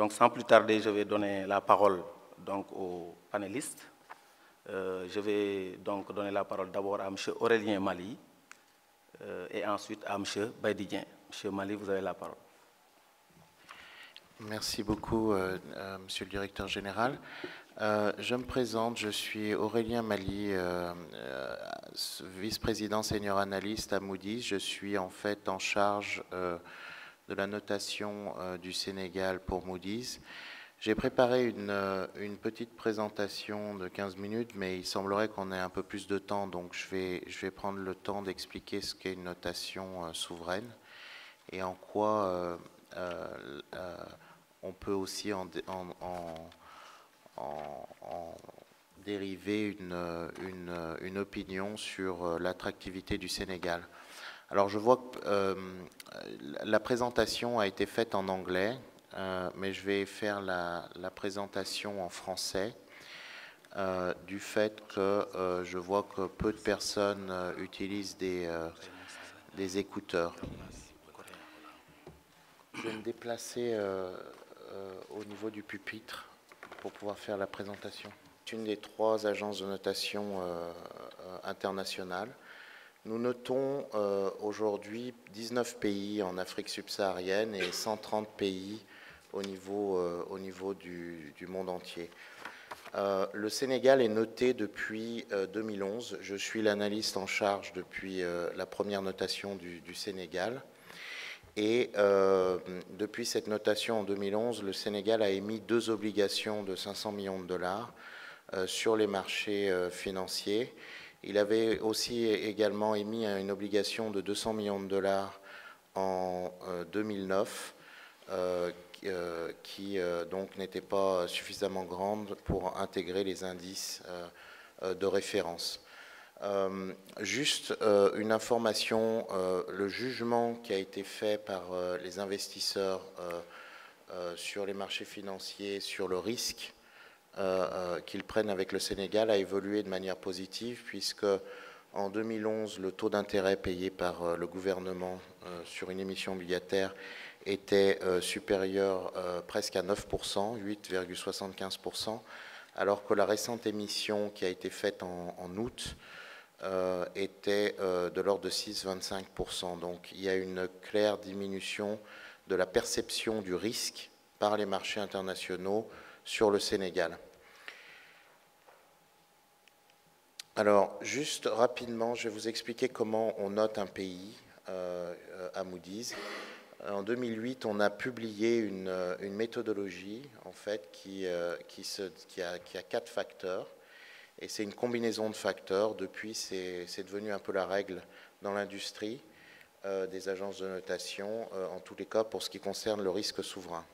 Donc sans plus tarder, je vais donner la parole donc, aux panélistes. Euh, je vais donc donner la parole d'abord à M. Aurélien Mali euh, et ensuite à M. Baididien. M. Mali, vous avez la parole. Merci beaucoup, euh, Monsieur le Directeur Général. je me présente, je suis Aurélien Mali, vice-président senior analyste à Moody's. Je suis en fait en charge de la notation du Sénégal pour Moody's. J'ai préparé une, une, petite présentation de 15 minutes, mais il semblerait qu'on ait un peu plus de temps, donc je vais, prendre le temps d'expliquer ce qu'est une notation euh, souveraine et en quoi euh, euh, on peut aussi en, dériver une, opinion sur l'attractivité du Sénégal. Alors je vois que la présentation a été faite en anglais, euh, mais je vais faire la, présentation en français euh, du fait que euh, je vois que peu de personnes utilisent des, des, écouteurs. Je vais me déplacer au niveau du pupitre pour pouvoir faire la présentation. C'est une des trois agences de notation internationales. Nous notons aujourd'hui 19 pays en Afrique subsaharienne et 130 pays au niveau, euh, du, monde entier. Euh, le Sénégal est noté depuis 2011. Euh, Je suis l'analyste en charge depuis la première notation du, Sénégal. Et depuis cette notation en 2011, le Sénégal a émis deux obligations de 500 millions de dollars sur les marchés financiers. Il avait aussi également émis une obligation de 200 millions de dollars en 2009 euh, qui euh, donc n'était pas suffisamment grande pour intégrer les indices euh, de référence. juste une information, le jugement qui a été fait par les investisseurs sur les marchés financiers, sur le risque qu'ils prennent avec le Sénégal a évolué de manière positive puisque en 2011, le taux d'intérêt payé par le gouvernement sur une émission obligataire était euh, supérieur euh, presque à 9%, 8,75%, alors que la récente émission qui a été faite en, août euh, était de l'ordre de 6,25%. Donc il y a une claire diminution de la perception du risque par les marchés internationaux sur le Sénégal. Alors, juste rapidement, je vais vous expliquer comment on note un pays à Moody's. Euh, en 2008, on a publié une, euh, méthodologie en fait qui, euh, qui, a, quatre facteurs. Et c'est une combinaison de facteurs. Depuis, c'est devenu un peu la règle dans l'industrie des agences de notation, en tous les cas pour ce qui concerne le risque souverain.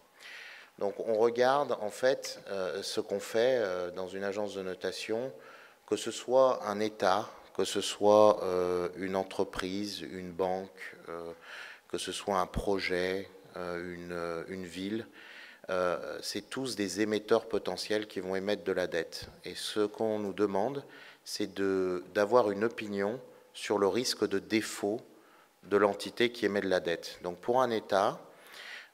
Donc on regarde en fait ce qu'on fait dans une agence de notation, que ce soit un État, que ce soit une entreprise, une banque, que ce soit un projet, euh, une, euh, ville, euh, c'est tous des émetteurs potentiels qui vont émettre de la dette. Et ce qu'on nous demande, c'est d'avoir une opinion sur le risque de défaut de l'entité qui émet de la dette. Donc pour un État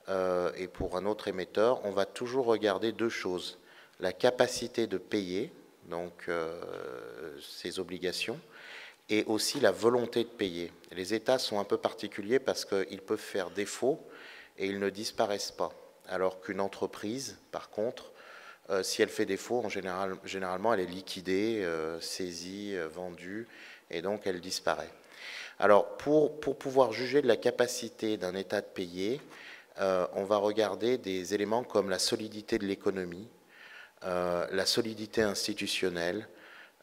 et pour un autre émetteur, on va toujours regarder deux choses. La capacité de payer, donc ses obligations, et aussi la volonté de payer. Les États sont un peu particuliers parce qu'ils peuvent faire défaut et ils ne disparaissent pas. Alors qu'une entreprise, par contre, euh, si elle fait défaut, en général, généralement, elle est liquidée, euh, saisie, euh, vendue, et donc elle disparaît. Alors, pour, pour pouvoir juger de la capacité d'un État de payer, on va regarder des éléments comme la solidité de l'économie, la solidité institutionnelle,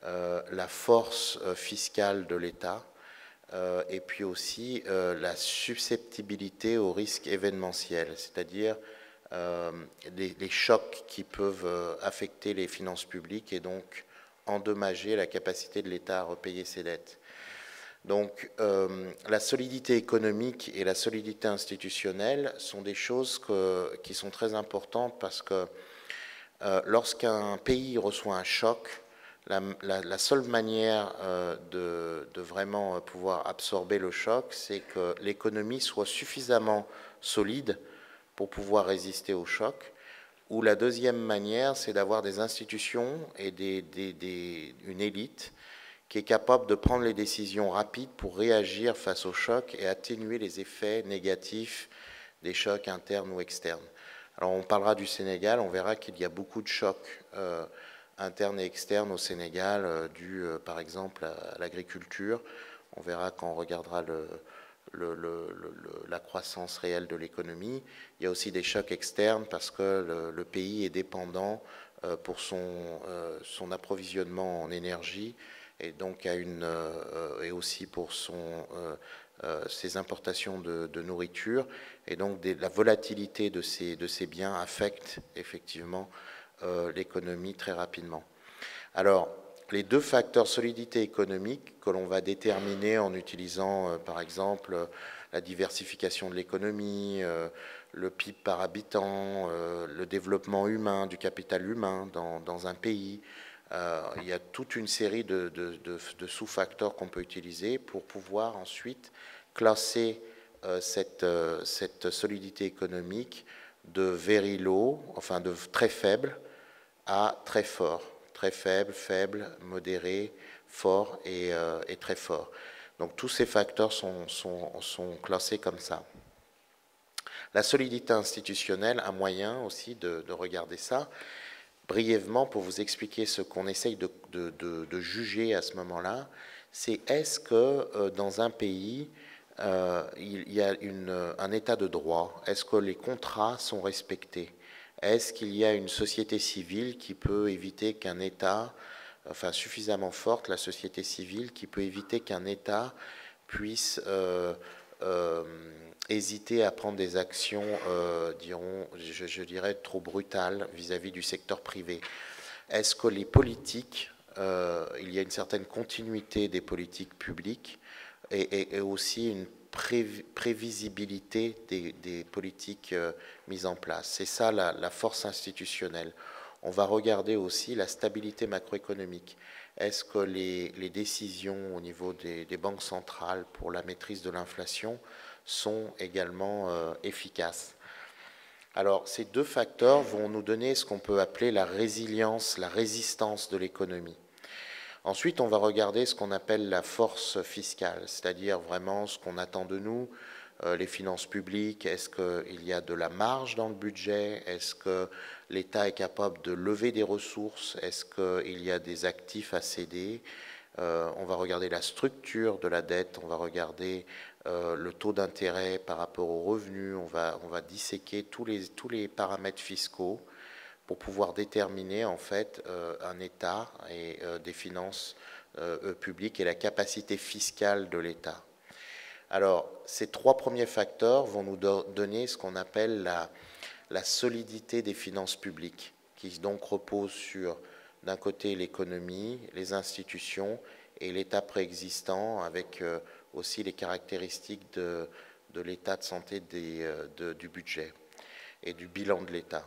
euh, la force euh, fiscale de l'État euh, et puis aussi la susceptibilité au risque événementiel, c'est-à-dire les, chocs qui peuvent affecter les finances publiques et donc endommager la capacité de l'État à repayer ses dettes. Donc la solidité économique et la solidité institutionnelle sont des choses qui sont très importantes parce que lorsqu'un pays reçoit un choc, la, seule manière euh, de, vraiment euh, pouvoir absorber le choc, c'est que l'économie soit suffisamment solide pour pouvoir résister au choc, ou la deuxième manière, c'est d'avoir des institutions et une élite qui est capable de prendre les décisions rapides pour réagir face aux chocs et atténuer les effets négatifs des chocs internes ou externes. Alors on parlera du Sénégal, on verra qu'il y a beaucoup de chocs euh, internes et externes au Sénégal, euh, dus euh, par exemple à, l'agriculture. On verra quand on regardera la croissance réelle de l'économie. Il y a aussi des chocs externes parce que le, pays est dépendant pour son, son, approvisionnement en énergie et donc a une, et aussi pour son euh, ces importations de, nourriture. Et donc la volatilité de ces, de ces biens affecte effectivement euh, l'économie très rapidement. Alors, les deux facteurs solidité économique que l'on va déterminer en utilisant, euh, par exemple, la diversification de l'économie, le PIB par habitant, le développement humain, du capital humain dans, dans un pays. Il y a toute une série de, sous-facteurs qu'on peut utiliser pour pouvoir ensuite classer euh, cette, euh, cette, solidité économique de very low, enfin de très faible, à très fort. Très faible, faible, modéré, fort et, euh, très fort. Donc tous ces facteurs sont, classés comme ça. La solidité institutionnelle, un moyen aussi de regarder ça. Brièvement, pour vous expliquer ce qu'on essaye de, juger à ce moment-là, c'est est-ce que dans un pays, euh, il y a un état de droit Est-ce que les contrats sont respectés Est-ce qu'il y a une société civile qui peut éviter qu'un État, enfin suffisamment forte, la société civile, qui peut éviter qu'un État puisse euh, euh, hésiter à prendre des actions, diront, je, dirais, trop brutales vis-à-vis du secteur privé Est-ce que les politiques, il y a une certaine continuité des politiques publiques et, aussi une prévisibilité des, politiques euh, mises en place? C'est ça la, force institutionnelle. On va regarder aussi la stabilité macroéconomique. Est-ce que les, décisions au niveau des, banques centrales pour la maîtrise de l'inflation sont également euh, efficaces? Alors, ces deux facteurs vont nous donner ce qu'on peut appeler la résilience, la résistance de l'économie. Ensuite, on va regarder ce qu'on appelle la force fiscale, c'est-à-dire vraiment ce qu'on attend de nous, euh, les finances publiques, est-ce qu'il y a de la marge dans le budget, est-ce que l'État est capable de lever des ressources, est-ce qu'il y a des actifs à céder, euh, on va regarder la structure de la dette, on va regarder euh, le taux d'intérêt par rapport aux revenus, on va, on va disséquer tous les, tous les paramètres fiscaux pour pouvoir déterminer en fait euh, un État et des finances publiques et la capacité fiscale de l'État. Alors, ces trois premiers facteurs vont nous donner ce qu'on appelle la, la, solidité des finances publiques, qui donc repose sur, d'un côté, l'économie, les institutions et l'État préexistant, avec aussi les caractéristiques de, l'état de santé des, du budget et du bilan de l'État.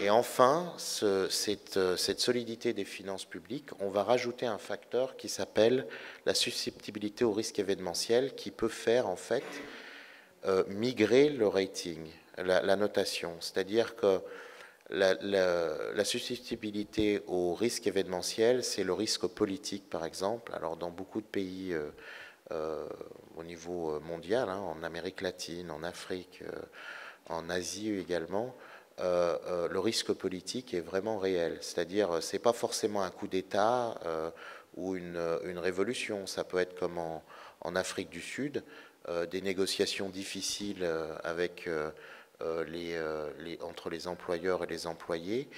Et enfin, euh, cette, solidité des finances publiques, on va rajouter un facteur qui s'appelle la susceptibilité au risque événementiel, qui peut faire en fait euh, migrer le rating, la, notation. C'est-à-dire que la, susceptibilité au risque événementiel, c'est le risque politique, par exemple. Alors, dans beaucoup de pays euh, au niveau mondial, hein, en Amérique latine, en Afrique, en Asie également, euh, euh, le risque politique est vraiment réel. C'est-à-dire, euh, c'est pas forcément un coup d'État ou une, révolution. Ça peut être comme en, Afrique du Sud, des négociations difficiles avec les, entre les employeurs et les employés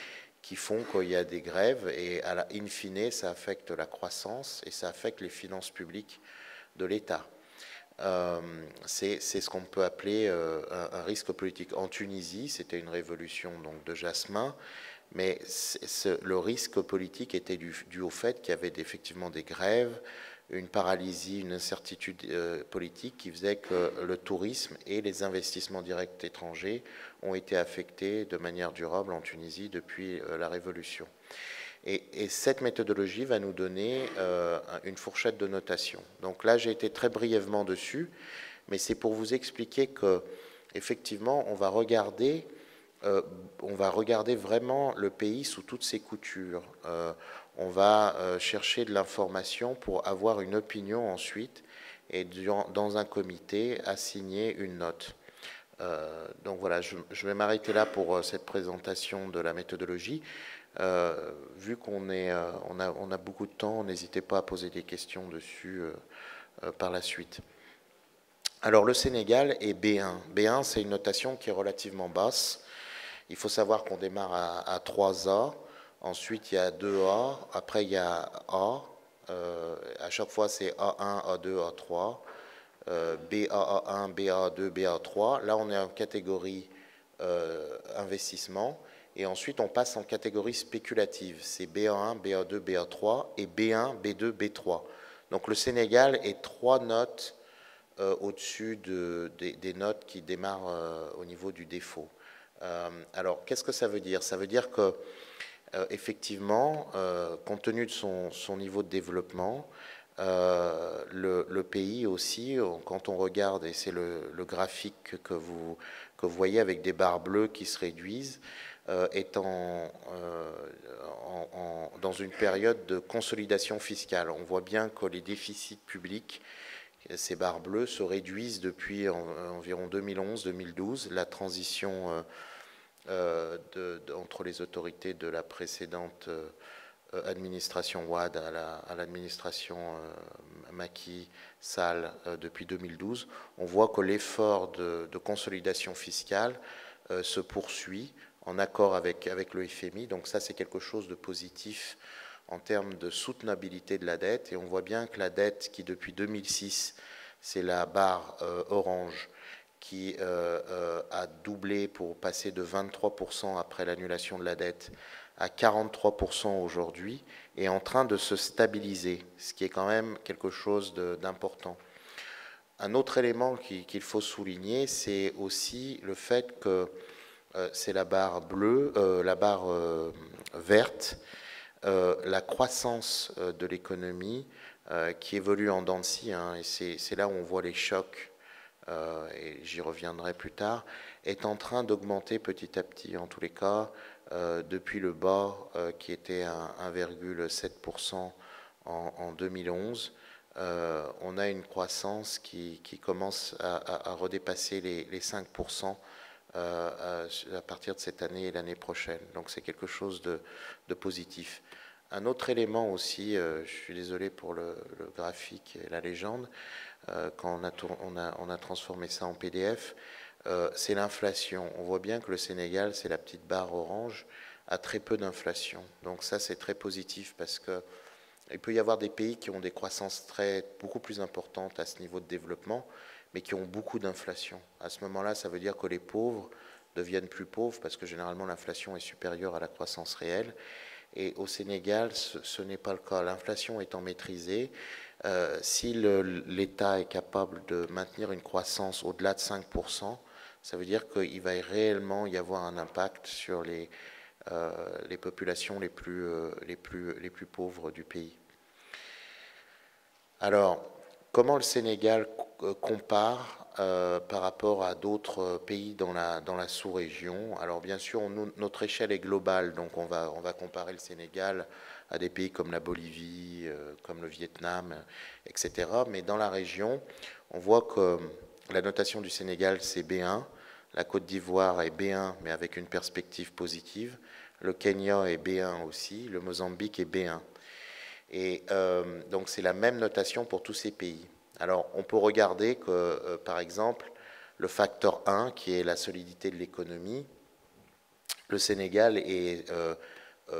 qui font qu'il y a des grèves et à in fine, ça affecte la croissance et ça affecte les finances publiques de l'État. Euh, c'est ce qu'on peut appeler euh, un, risque politique. En Tunisie, c'était une révolution donc, de Jasmin, mais le risque politique était dû, au fait qu'il y avait effectivement des grèves, une paralysie, une incertitude euh, politique qui faisait que le tourisme et les investissements directs étrangers ont été affectés de manière durable en Tunisie depuis la révolution. Et, cette méthodologie va nous donner euh, une fourchette de notation. Donc là, j'ai été très brièvement dessus, mais c'est pour vous expliquer que effectivement, on va regarder on va regarder vraiment le pays sous toutes ses coutures. On va chercher de l'information pour avoir une opinion ensuite et dans un comité assigner une note. Euh, donc voilà, je, vais m'arrêter là pour euh, cette présentation de la méthodologie. Euh, vu qu'on on a, on a, beaucoup de temps, n'hésitez pas à poser des questions dessus par la suite. Alors le Sénégal est B1. B1, c'est une notation qui est relativement basse. Il faut savoir qu'on démarre à, à 3A, ensuite il y a 2A, après il y a A, à chaque fois c'est A1, A2, A3. BAA1, BA2, BA3. Là, on est en catégorie euh, investissement. Et ensuite, on passe en catégorie spéculative. C'est BA1, BA2, BA3 et B1, B2, B3. Donc le Sénégal est trois notes euh, au-dessus de, des, notes qui démarrent euh, au niveau du défaut. alors, qu'est-ce que ça veut dire? Ça veut dire que, effectivement, compte tenu de son, niveau de développement, euh, le, pays aussi, quand on regarde, et c'est le, graphique que vous, que vous voyez avec des barres bleues qui se réduisent, euh, est euh, en, dans une période de consolidation fiscale. On voit bien que les déficits publics, ces barres bleues, se réduisent depuis environ 2011-2012, la transition entre les autorités de la précédente euh, administration WAD à l'administration euh, Maki Sal euh, depuis 2012, on voit que l'effort de, consolidation fiscale se poursuit en accord avec le FMI. Donc ça, c'est quelque chose de positif en termes de soutenabilité de la dette. Et on voit bien que la dette qui, depuis 2006, c'est la barre orange, qui a doublé pour passer de 23% après l'annulation de la dette à 43% aujourd'hui est en train de se stabiliser, ce qui est quand même quelque chose d'important. Un autre élément qu'il faut souligner, c'est aussi le fait que euh, c'est la barre bleue, euh, la barre euh, verte, la croissance de l'économie qui évolue en dents de hein, et c'est là où on voit les chocs, et j'y reviendrai plus tard, est en train d'augmenter petit à petit. En tous les cas, euh, depuis le bas euh, qui était à 1,7% en, 2011. Euh, on a une croissance qui, commence à, redépasser les, 5% à, partir de cette année et l'année prochaine. Donc c'est quelque chose de, positif. Un autre élément aussi, je suis désolé pour le, graphique et la légende, quand on a, transformé ça en PDF, euh, c'est l'inflation. On voit bien que le Sénégal, c'est la petite barre orange, a très peu d'inflation. Donc ça, c'est très positif parce que il peut y avoir des pays qui ont des croissances très, beaucoup plus importantes à ce niveau de développement, mais qui ont beaucoup d'inflation. À ce moment-là, ça veut dire que les pauvres deviennent plus pauvres parce que généralement l'inflation est supérieure à la croissance réelle. Et au Sénégal, ce, n'est pas le cas. L'inflation étant maîtrisée, euh, si l'État est capable de maintenir une croissance au-delà de 5%, ça veut dire qu'il va réellement y avoir un impact sur les, euh, populations les plus, euh, les, plus, les plus pauvres du pays. Alors, comment le Sénégal compare par rapport à d'autres pays dans la, dans la sous-région? Alors, bien sûr, notre échelle est globale, donc on va, on va comparer le Sénégal à des pays comme la Bolivie, comme le Vietnam, etc. Mais dans la région, on voit que la notation du Sénégal, c'est B1. La Côte d'Ivoire est B1, mais avec une perspective positive. Le Kenya est B1 aussi. Le Mozambique est B1. Et euh, donc c'est la même notation pour tous ces pays. Alors on peut regarder que, euh, par exemple, le facteur 1, qui est la solidité de l'économie, le Sénégal est euh,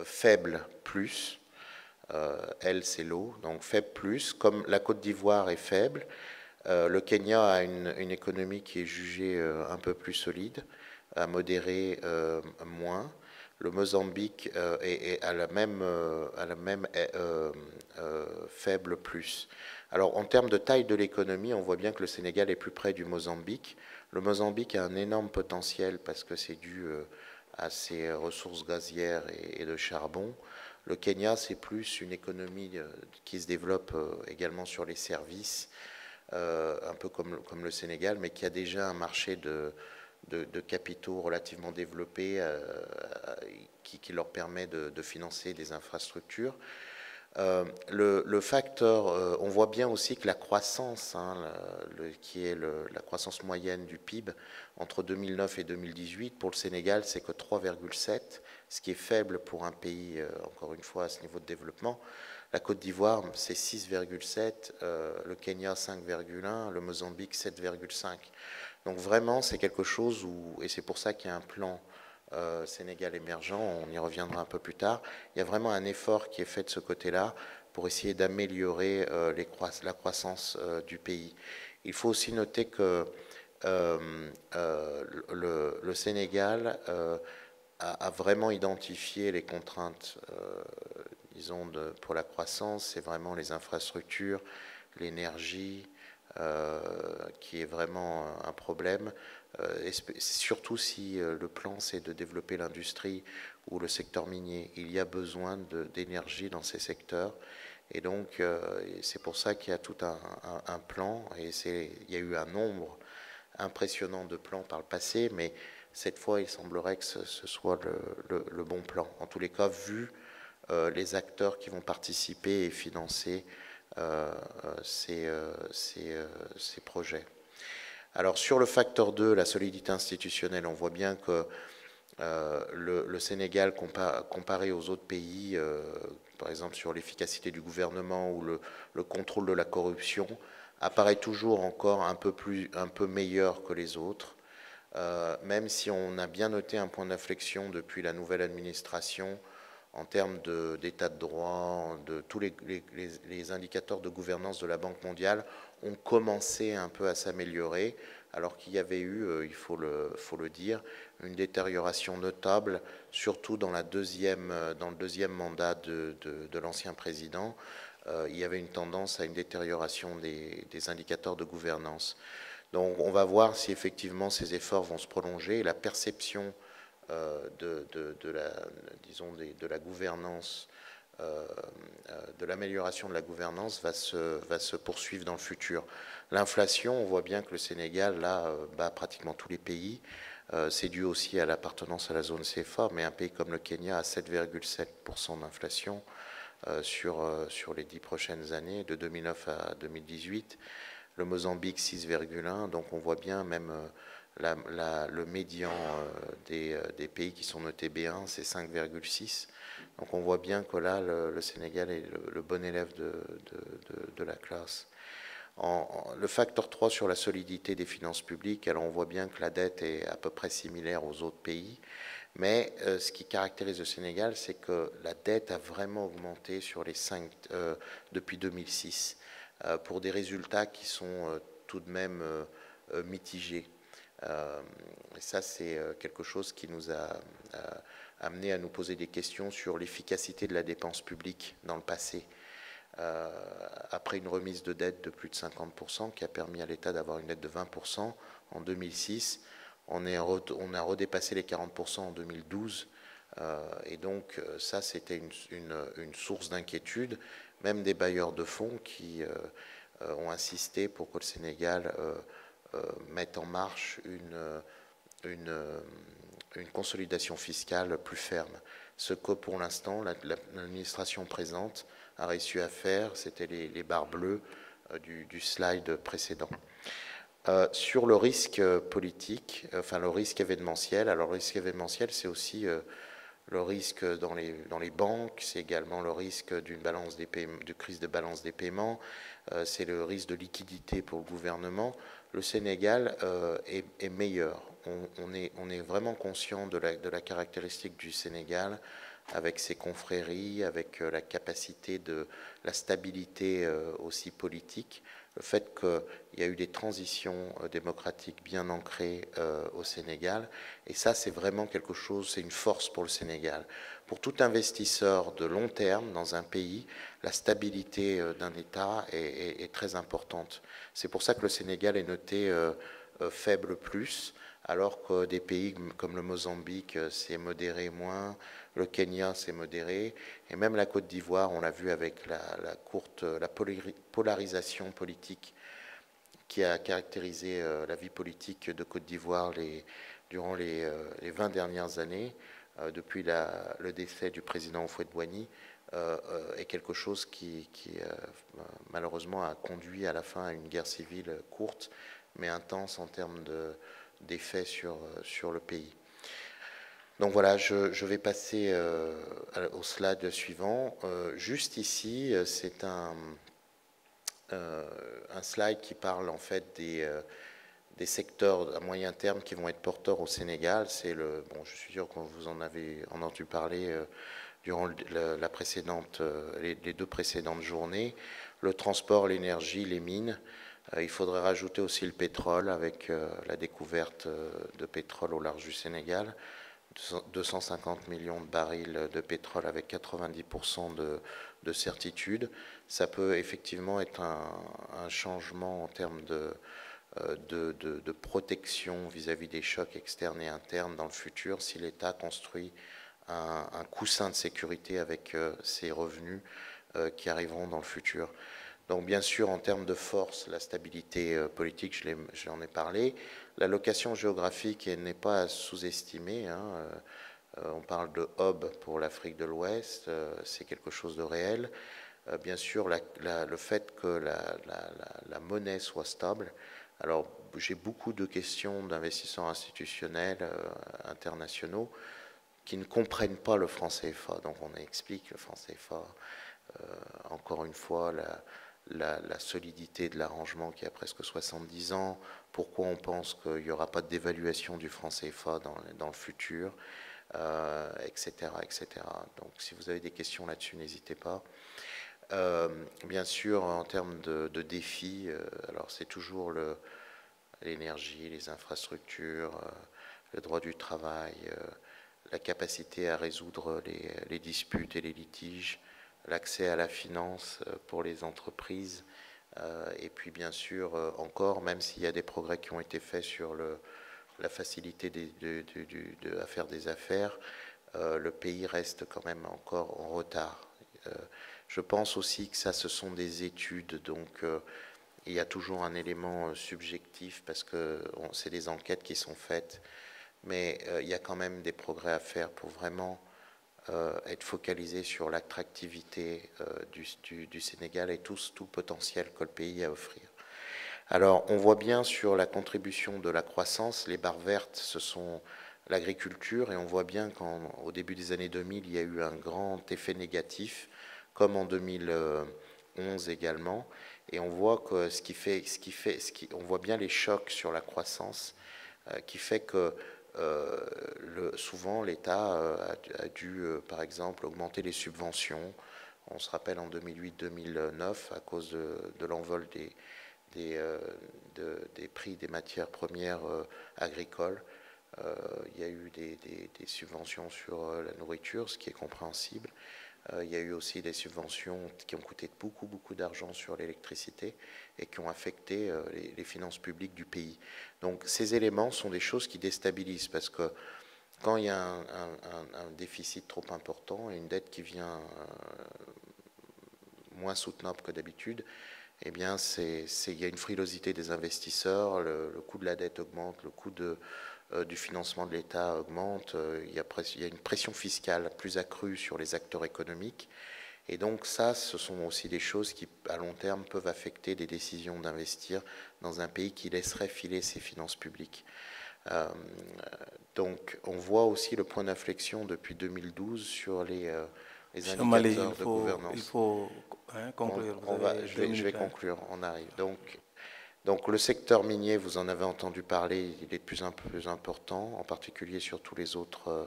faible plus. L, c'est l'eau, donc faible plus. Comme la Côte d'Ivoire est faible, euh, le Kenya a une, économie qui est jugée euh, un peu plus solide, à modéré euh, moins. Le Mozambique est, à la même, à la même faible plus. Alors en termes de taille de l'économie, on voit bien que le Sénégal est plus près du Mozambique. Le Mozambique a un énorme potentiel parce que c'est dû à ses ressources gazières et, de charbon. Le Kenya, c'est plus une économie qui se développe également sur les services, euh, un peu comme, le Sénégal, mais qui a déjà un marché de, capitaux relativement développés qui, leur permet de, financer des infrastructures. Le, facteur, on voit bien aussi que la croissance, hein, qui est la croissance moyenne du PIB entre 2009 et 2018, pour le Sénégal, c'est que 3,7, ce qui est faible pour un pays, encore une fois, à ce niveau de développement. La Côte d'Ivoire, c'est 6,7, euh, le Kenya 5,1, le Mozambique 7,5. Donc vraiment, c'est quelque chose où, et c'est pour ça qu'il y a un plan euh, Sénégal émergent, on y reviendra un peu plus tard, il y a vraiment un effort qui est fait de ce côté-là pour essayer d'améliorer euh, la croissance du pays. Il faut aussi noter que le, Sénégal a, vraiment identifié les contraintes disons, pour la croissance, c'est vraiment les infrastructures, l'énergie, euh, qui est vraiment un problème. Euh, surtout si euh, le plan c'est de développer l'industrie ou le secteur minier, il y a besoin d'énergie dans ces secteurs. Et donc, c'est pour ça qu'il y a tout un, plan, et il y a eu un nombre impressionnant de plans par le passé, mais cette fois, il semblerait que ce, soit le, bon plan. En tous les cas, vu euh, les acteurs qui vont participer et financer euh, euh, ces, projets. Alors sur le facteur 2, la solidité institutionnelle, on voit bien que le, Sénégal, comparé aux autres pays, par exemple sur l'efficacité du gouvernement ou le, contrôle de la corruption, apparaît toujours encore un peu, plus, un peu meilleur que les autres. même si on a bien noté un point d'inflexion depuis la nouvelle administration en termes d'état de, droit, de tous les, indicateurs de gouvernance de la Banque mondiale ont commencé un peu à s'améliorer, alors qu'il y avait eu, euh, il faut le, dire, une détérioration notable, surtout dans, la deuxième, euh, dans le deuxième mandat de, l'ancien président. Euh, il y avait une tendance à une détérioration des, des, indicateurs de gouvernance. Donc on va voir si effectivement ces efforts vont se prolonger. La perception euh, de, la, disons, de la gouvernance, de l'amélioration de la gouvernance va se, va se poursuivre dans le futur. L'inflation, on voit bien que le Sénégal, là, bat pratiquement tous les pays. C'est dû aussi à l'appartenance à la zone CFA, mais un pays comme le Kenya a 7,7% d'inflation sur, sur les dix prochaines années, de 2009 à 2018. Le Mozambique, 6,1. Donc on voit bien même le médian euh, euh, des, pays qui sont notés B1, c'est 5,6. Donc on voit bien que là, le, Sénégal est le, bon élève de, la classe. le facteur 3 sur la solidité des finances publiques, alors on voit bien que la dette est à peu près similaire aux autres pays. Mais euh, ce qui caractérise le Sénégal, c'est que la dette a vraiment augmenté sur les 5, depuis 2006 pour des résultats qui sont tout de même mitigés. Euh, et ça, c'est euh, quelque chose qui nous a amené à nous poser des questions sur l'efficacité de la dépense publique dans le passé. Euh, après une remise de dette de plus de 50%, qui a permis à l'État d'avoir une dette de 20% en 2006, on, est, on a redépassé les 40% en 2012. et donc ça, c'était une, source d'inquiétude, même des bailleurs de fonds qui ont insisté pour que le Sénégal euh, mettent en marche une, euh, euh, une, consolidation fiscale plus ferme. Ce que pour l'instant l'administration présente a réussi à faire, c'était les, barres bleues du, slide précédent. sur le risque politique, enfin le risque événementiel, alors le risque événementiel, c'est aussi le risque dans les, dans les banques, c'est également le risque d'une balance des de crise de balance des paiements, c'est le risque de liquidité pour le gouvernement le Sénégal euh, est, meilleur. On, est, vraiment conscient de la, de la, caractéristique du Sénégal avec ses confréries, avec euh, la capacité de la stabilité euh, aussi politique, le fait qu'il y a eu des transitions démocratiques bien ancrées au Sénégal. Et ça, c'est vraiment quelque chose, c'est une force pour le Sénégal. Pour tout investisseur de long terme dans un pays, la stabilité d'un État est, est très importante. C'est pour ça que le Sénégal est noté euh, euh, faible plus, alors que des pays comme le Mozambique, euh, c'est modéré moins, le Kenya, c'est modéré, et même la Côte d'Ivoire, on l'a vu avec la, courte, la polarisation politique qui a caractérisé la vie politique de Côte d'Ivoire durant les, 20 dernières années, depuis le décès du président Houphouët-Boigny, est quelque chose qui, malheureusement a conduit à la fin à une guerre civile courte mais intense en termes d'effets sur le pays. Donc voilà, je, vais passer euh, au slide suivant. Euh, juste ici, euh, c'est un, slide qui parle en fait des, des secteurs à moyen terme qui vont être porteurs au Sénégal. C'est le, je suis sûr que vous en avez entendu parler durant la précédente, les, deux précédentes journées. Le transport, l'énergie, les mines. Il faudrait rajouter aussi le pétrole avec la découverte de pétrole au large du Sénégal. 250 millions de barils de pétrole avec 90% de, de, certitude. Ça peut effectivement être un, changement en termes de, euh, de, protection vis-à-vis des chocs externes et internes dans le futur si l'État construit un, coussin de sécurité avec euh, ses revenus euh, qui arriveront dans le futur. Donc bien sûr, en termes de force, la stabilité politique, j'en ai parlé. La location géographique n'est pas sous-estimée. Hein, euh, on parle de hub pour l'Afrique de l'Ouest, euh, c'est quelque chose de réel. Euh, bien sûr, le fait que la, monnaie soit stable. Alors, j'ai beaucoup de questions d'investisseurs institutionnels internationaux qui ne comprennent pas le franc CFA. Donc, on explique le franc CFA. encore une fois, la, la solidité de l'arrangement qui a presque 70 ans, pourquoi on pense qu'il n'y aura pas dévaluation du franc CFA dans, dans le futur, etc., euh, etc. Donc si vous avez des questions là-dessus, n'hésitez pas. Euh, bien sûr, en termes de, défis, euh, alors c'est toujours l'énergie, les infrastructures, le droit du travail, la capacité à résoudre les, les, disputes et les litiges, l'accès à la finance pour les entreprises, euh, et puis bien sûr, euh, encore, même s'il y a des progrès qui ont été faits sur le, la facilité de, à faire des affaires, euh, le pays reste quand même encore en retard. je pense aussi que ça, ce sont des études, donc il y a toujours un élément subjectif parce que c'est des enquêtes qui sont faites, mais il y a quand même des progrès à faire pour vraiment euh, être focalisé sur l'attractivité euh, du, Sénégal et tout, tout potentiel que le pays a à offrir. Alors, on voit bien sur la contribution de la croissance, les barres vertes, ce sont l'agriculture, et on voit bien qu'au début des années 2000, il y a eu un grand effet négatif, comme en 2011 également, et on voit que ce qui fait, ce qui fait, ce qui, on voit bien les chocs sur la croissance, euh, qui fait que euh, le, souvent, l'État euh, a, dû, euh, par exemple, augmenter les subventions. On se rappelle en 2008-2009, à cause de, l'envol des, prix des matières premières agricoles, il y a eu des, subventions sur la nourriture, ce qui est compréhensible. Il y a eu aussi des subventions qui ont coûté beaucoup, beaucoup d'argent sur l'électricité et qui ont affecté les, finances publiques du pays. Donc ces éléments sont des choses qui déstabilisent parce que quand il y a un, déficit trop important et une dette qui vient euh, moins soutenable que d'habitude, eh bien, il y a une frilosité des investisseurs, le, coût de la dette augmente, le coût de, euh, du financement de l'État augmente, euh, il y, a il y, a une pression fiscale plus accrue sur les acteurs économiques. Et donc ça, ce sont aussi des choses qui, à long terme, peuvent affecter des décisions d'investir dans un pays qui laisserait filer ses finances publiques. Euh, donc on voit aussi le point d'inflexion depuis 2012 sur les, euh, les indicateurs de gouvernance. Il faut hein, conclure. je, vais, hein. conclure, on arrive. Donc, donc le secteur minier, vous en avez entendu parler, il est de plus en plus important, en particulier sur tous les autres, euh,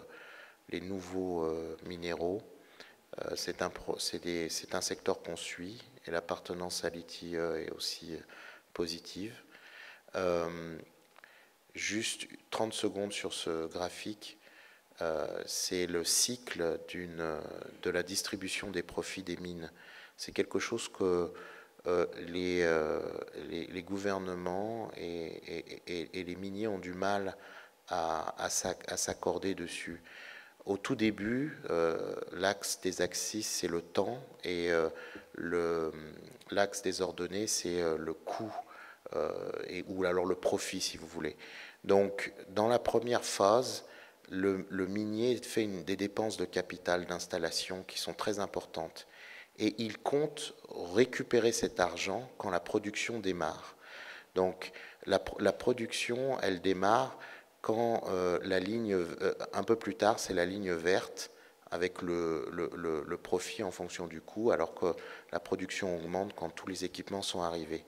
les nouveaux minéraux. Euh, c'est un, secteur qu'on suit et l'appartenance à l'ITIE est aussi positive. Euh, juste 30 secondes sur ce graphique. Euh, c'est le cycle de la distribution des profits des mines. C'est quelque chose que les, les, gouvernements et, les miniers ont du mal à, à s'accorder dessus. Au tout début, euh, l'axe des axes, c'est le temps et euh, l'axe des ordonnées, c'est euh, le coût et, ou alors le profit si vous voulez. Donc dans la première phase, le, minier fait des dépenses de capital d'installation qui sont très importantes et il compte récupérer cet argent quand la production démarre. Donc la, production, elle démarre quand euh, la ligne, euh, un peu plus tard, c'est la ligne verte avec le, profit en fonction du coût, alors que la production augmente quand tous les équipements sont arrivés.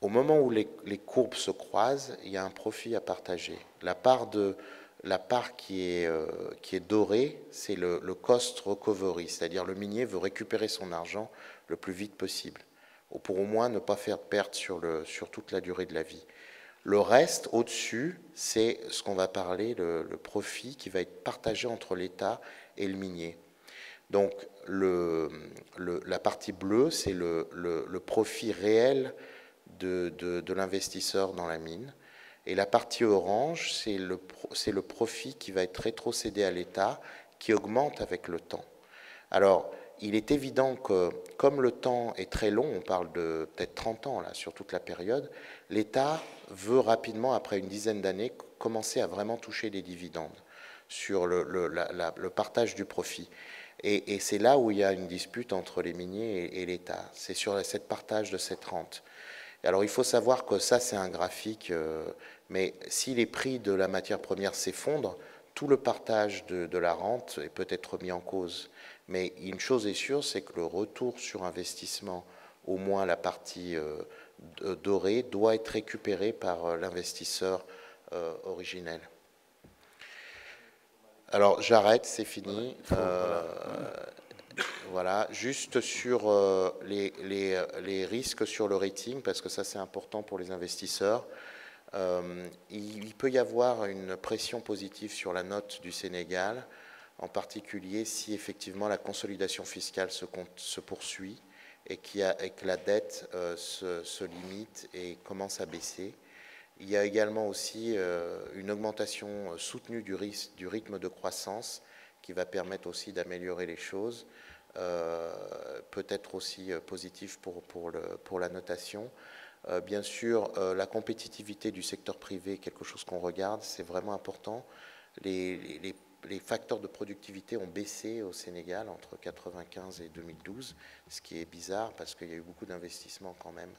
Au moment où les, les courbes se croisent, il y a un profit à partager. La part de, la part qui est, euh, dorée, c'est le, cost recovery, c'est-à-dire le minier veut récupérer son argent le plus vite possible, ou pour au moins ne pas faire de perte sur, sur toute la durée de la vie. Le reste, au-dessus, c'est ce qu'on va parler, le, profit qui va être partagé entre l'État et le minier. Donc la partie bleue, c'est le, profit réel de l'investisseur dans la mine. Et la partie orange, c'est le, le, profit qui va être rétrocédé à l'État, qui augmente avec le temps. Alors, il est évident que, comme le temps est très long, on parle de peut-être 30 ans là, sur toute la période, l'État veut rapidement, après une dizaine d'années, commencer à vraiment toucher des dividendes sur le, le, partage du profit. Et, et c'est là où il y a une dispute entre les miniers et, et l'État. C'est sur cette partage de cette rente. Alors il faut savoir que ça, c'est un graphique euh, mais si les prix de la matière première s'effondrent, tout le partage de, la rente est peut-être mis en cause. Mais une chose est sûre, c'est que le retour sur investissement, au moins la partie euh, dorée, doit être récupéré par euh, l'investisseur euh, originel. Alors j'arrête, c'est fini. voilà, juste sur les, les, risques sur le rating, parce que ça c'est important pour les investisseurs. Euh, il peut y avoir une pression positive sur la note du Sénégal, en particulier si effectivement la consolidation fiscale se, poursuit et, que la dette euh, se, limite et commence à baisser. Il y a également aussi euh, une augmentation soutenue du, rythme de croissance qui va permettre aussi d'améliorer les choses, peut-être aussi positif pour la notation. Euh, bien sûr, euh, la compétitivité du secteur privé, quelque chose qu'on regarde, c'est vraiment important. Les, facteurs de productivité ont baissé au Sénégal entre 1995 et 2012, ce qui est bizarre parce qu'il y a eu beaucoup d'investissements quand même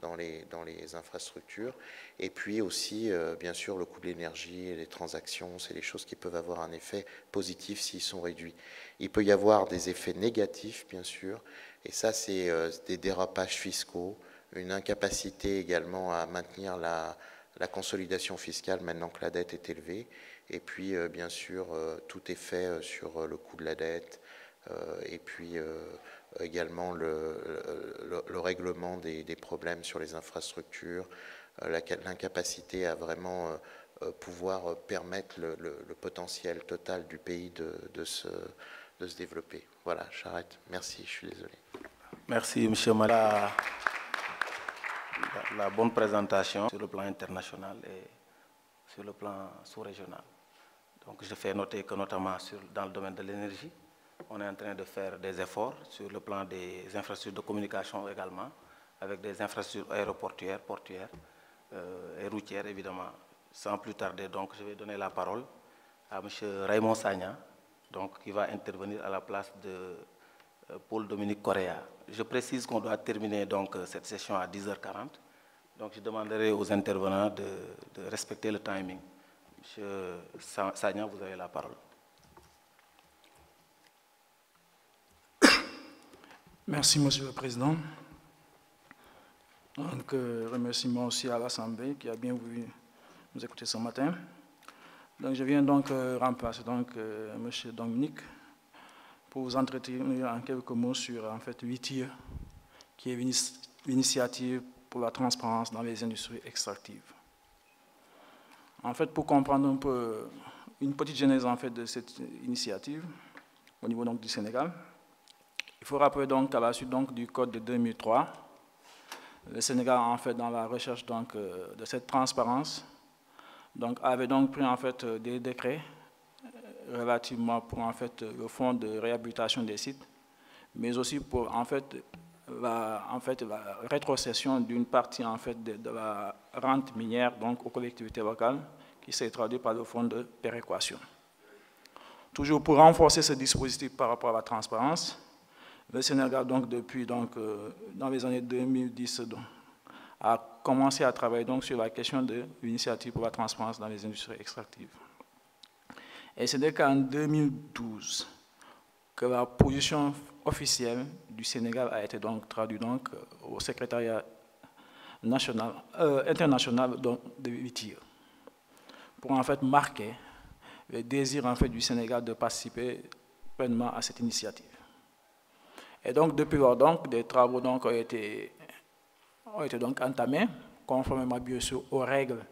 dans les, dans les infrastructures. Et puis aussi, euh, bien sûr, le coût de l'énergie et les transactions, c'est des choses qui peuvent avoir un effet positif s'ils sont réduits. Il peut y avoir des effets négatifs, bien sûr, et ça, c'est des dérapages fiscaux, une incapacité également à maintenir la, consolidation fiscale maintenant que la dette est élevée. Et puis, euh, bien sûr, euh, tout est fait euh, sur le coût de la dette et puis également le, règlement des, problèmes sur les infrastructures, l'incapacité à vraiment pouvoir permettre le, potentiel total du pays de, se, de se développer. Voilà, j'arrête. Merci, je suis désolé. Merci, M. Mala la, bonne présentation sur le plan international et sur le plan sous-régional. Donc je fais noter que notamment sur, dans le domaine de l'énergie, on est en train de faire des efforts sur le plan des infrastructures de communication également, avec des infrastructures aéroportuaires, portuaires euh, et routières évidemment. Sans plus tarder, donc je vais donner la parole à M. Raymond Sagna, donc, qui va intervenir à la place de euh, Paul Dominique Correa. Je précise qu'on doit terminer donc euh, cette session à 10h40. Donc je demanderai aux intervenants de, respecter le timing. Monsieur Sagna, vous avez la parole. Merci, Monsieur le Président. Donc, euh, aussi à l'Assemblée qui a bien voulu nous écouter ce matin. Donc, je viens donc remplacer donc, Monsieur Dominique pour vous entretenir en quelques mots sur en fait qui est l'initiative pour la transparence dans les industries extractives. En fait, pour comprendre un peu une petite genèse en fait de cette initiative au niveau donc du Sénégal, il faut rappeler donc qu'à la suite donc du code de 2003, le Sénégal en fait dans la recherche donc euh, de cette transparence donc avait donc pris en fait des décrets relativement pour en fait, le fonds de réhabilitation des sites, mais aussi pour en fait, la, en fait, la rétrocession d'une partie en fait, de, la rente minière donc, aux collectivités locales, qui s'est traduit par le fonds de péréquation. Toujours pour renforcer ce dispositif par rapport à la transparence, le Sénégal, donc, depuis donc, euh, dans les années 2010, a commencé à travailler donc, sur la question de l'initiative pour la transparence dans les industries extractives. Et ce n'est qu'en 2012 que la position officielle du Sénégal a été donc traduite donc, au secrétariat national, euh, international de l'ITIE pour en fait marquer le désir en fait, du Sénégal de participer pleinement à cette initiative. Et donc, depuis lors, donc, des travaux donc, ont, été, ont été donc entamés, conformément bien sûr aux règles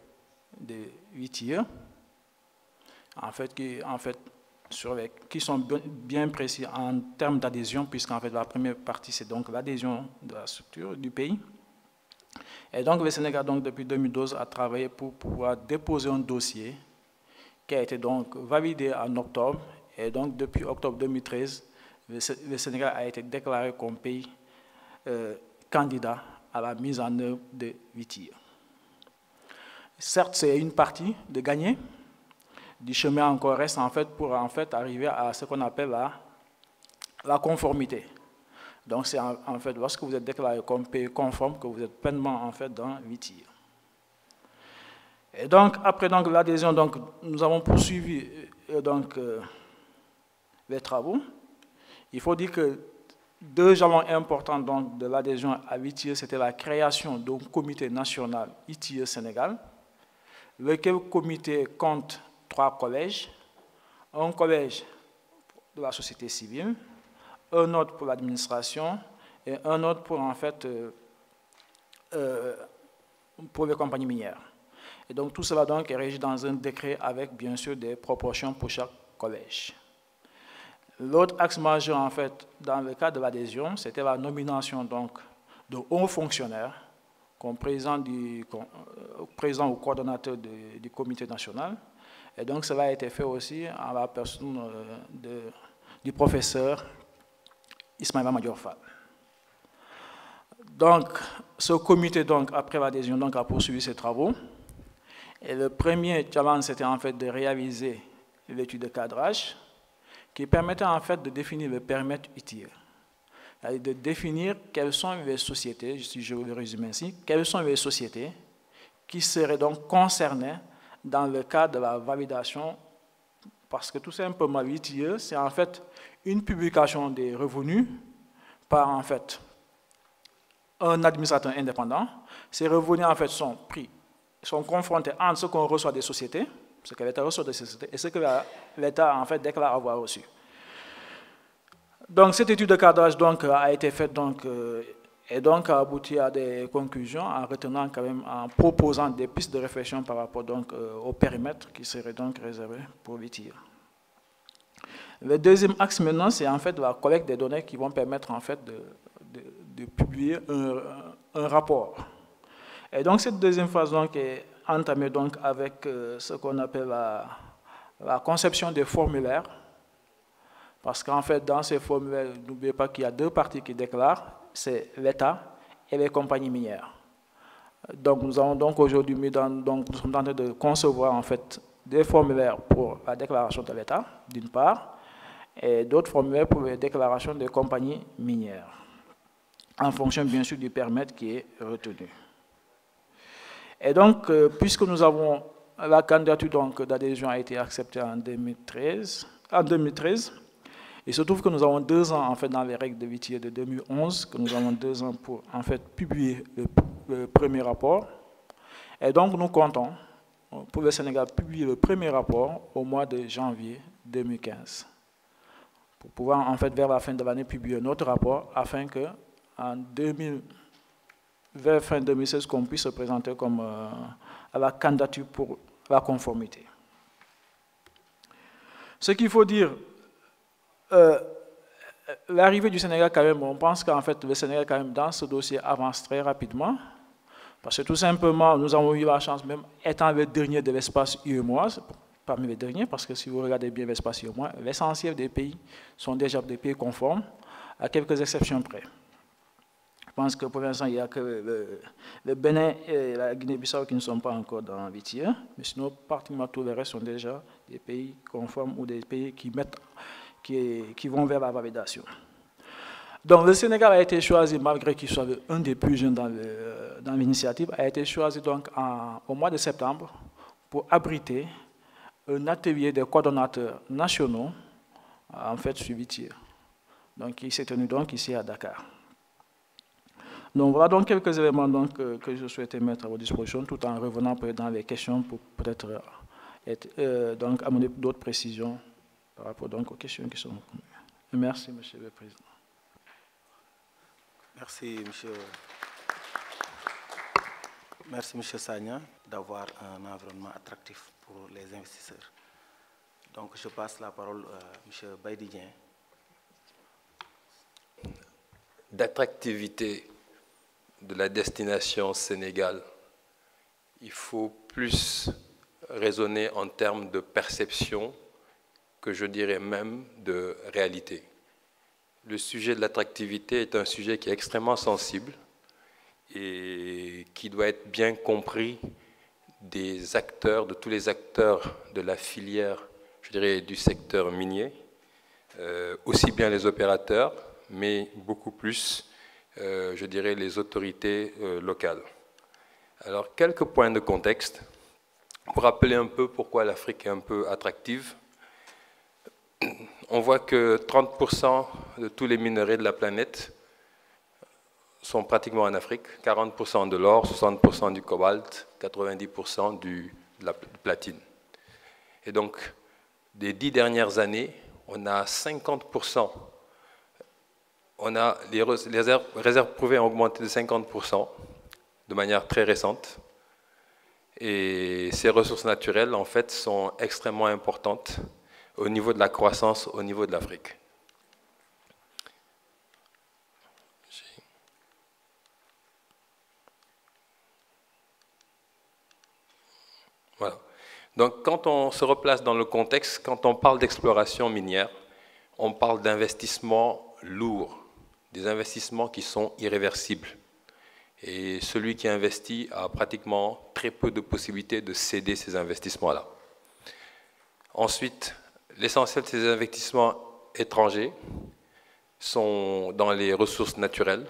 de l'ITIE, en fait, qui, sont bien précis en termes d'adhésion, puisqu'en fait, la première partie, c'est donc l'adhésion de la structure du pays. Et donc, le Sénégal, donc, depuis 2012, a travaillé pour pouvoir déposer un dossier qui a été donc validé en octobre. Et donc, depuis octobre 2013, le Sénégal a été déclaré comme pays euh, candidat à la mise en œuvre de VITIR. Certes, c'est une partie de gagner. Du chemin encore reste en fait pour en fait arriver à ce qu'on appelle la, la conformité. Donc c'est en, fait lorsque vous êtes déclaré comme pays conforme que vous êtes pleinement en fait dans VITIR. Et donc après donc l'adhésion, donc nous avons poursuivi euh, donc euh, les travaux. Il faut dire que deux jalons importants donc, de l'adhésion à l'ITIE, c'était la création d'un comité national ITIE Sénégal, lequel comité compte trois collèges, un collège de la société civile, un autre pour l'administration et un autre pour en fait euh, euh, pour les compagnies minières. Et donc tout cela donc est régi dans un décret avec bien sûr des proportions pour chaque collège. L'autre axe majeur, en fait, dans le cas de l'adhésion, c'était la nomination donc, de hauts fonctionnaires comme président, du, euh, président ou coordonnateur du comité national. Et donc, cela a été fait aussi à la personne euh, du professeur Ismaël Majorfal. Donc, ce comité, donc, après l'adhésion, donc, a poursuivi ses travaux. Et le premier challenge, c'était en fait de réaliser l'étude de cadrage qui permettait en fait de définir le périmètre utile, de définir quelles sont les sociétés, si je veux le résumer ainsi, quelles sont les sociétés qui seraient donc concernées dans le cadre de la validation, parce que tout simplement l'ITIE, c'est en fait une publication des revenus par en fait un administrateur indépendant. Ces revenus en fait sont pris, sont confrontés entre ce qu'on reçoit des sociétés ce que l'État reçoit de ces sociétés et ce que l'État en fait déclare avoir reçu. Donc cette étude de cadrage donc, a été faite donc, euh, et donc abouti à des conclusions en retenant quand même, en proposant des pistes de réflexion par rapport donc, euh, au périmètre qui serait donc réservé pour l'ITIR. Le deuxième axe maintenant, c'est en fait la collecte des données qui vont permettre en fait de, de, publier un, rapport. Et donc cette deuxième phase donc est entamé donc avec euh, ce qu'on appelle la, conception des formulaires. Parce qu'en fait, dans ces formulaires, n'oubliez pas qu'il y a deux parties qui déclarent, c'est l'État et les compagnies minières. Donc nous avons donc aujourd'hui donc nous sommes en train de concevoir en fait des formulaires pour la déclaration de l'État, d'une part, et d'autres formulaires pour les déclarations des compagnies minières, en fonction bien sûr du permis qui est retenu. Et donc, euh, puisque nous avons la candidature d'adhésion a été acceptée en 2013, en 2013, il se trouve que nous avons deux ans en fait dans les règles de Vitier de 2011, que nous avons deux ans pour en fait publier le, premier rapport. Et donc nous comptons pour le Sénégal publier le premier rapport au mois de janvier 2015, pour pouvoir en fait vers la fin de l'année publier un autre rapport afin que en 2000 vers fin 2016 qu'on puisse se présenter comme euh, à la candidature pour la conformité. Ce qu'il faut dire, euh, l'arrivée du Sénégal, quand même, on pense qu'en fait, le Sénégal, quand même, dans ce dossier, avance très rapidement. Parce que tout simplement, nous avons eu la chance, même étant le dernier de l'espace UEMOA, parmi les derniers, parce que si vous regardez bien l'espace UEMOA, l'essentiel des pays sont déjà des pays conformes, à quelques exceptions près. Je pense que pour l'instant, il n'y a que le, Bénin et la Guinée-Bissau qui ne sont pas encore dans Vitier, mais sinon, pratiquement tous les restes sont déjà des pays conformes ou des pays qui, mettent, qui, qui vont vers la validation. Donc le Sénégal a été choisi, malgré qu'il soit un des plus jeunes dans l'initiative, a été choisi donc au mois de septembre pour abriter un atelier des coordonnateurs nationaux, en fait, suivi Donc il s'est tenu donc ici à Dakar. Donc voilà donc quelques éléments donc, que je souhaitais mettre à votre disposition, tout en revenant dans les questions pour peut-être euh, amener d'autres précisions par rapport donc aux questions qui sont. Merci, Monsieur le Président. Merci, monsieur. Merci, monsieur Sagna, d'avoir un environnement attractif pour les investisseurs. Donc, je passe la parole à monsieur Baïdidien. D'attractivité de la destination Sénégal, il faut plus raisonner en termes de perception que je dirais même de réalité le sujet de l'attractivité est un sujet qui est extrêmement sensible et qui doit être bien compris des acteurs, de tous les acteurs de la filière, je dirais, du secteur minier, euh, aussi bien les opérateurs, mais beaucoup plus, euh, je dirais, les autorités euh, locales. Alors, quelques points de contexte pour rappeler un peu pourquoi l'Afrique est un peu attractive on voit que 30% de tous les minerais de la planète sont pratiquement en Afrique. 40% de l'or, 60% du cobalt, 90% du, de la platine. Et donc, des dix dernières années, on a 50%. On a les réserves, réserves prouvées ont augmenté de 50% de manière très récente. Et ces ressources naturelles, en fait, sont extrêmement importantes au niveau de la croissance au niveau de l'Afrique. Voilà. Donc quand on se replace dans le contexte, quand on parle d'exploration minière, on parle d'investissements lourds, des investissements qui sont irréversibles. Et celui qui investit a pratiquement très peu de possibilités de céder ces investissements-là. Ensuite, L'essentiel de ces investissements étrangers sont dans les ressources naturelles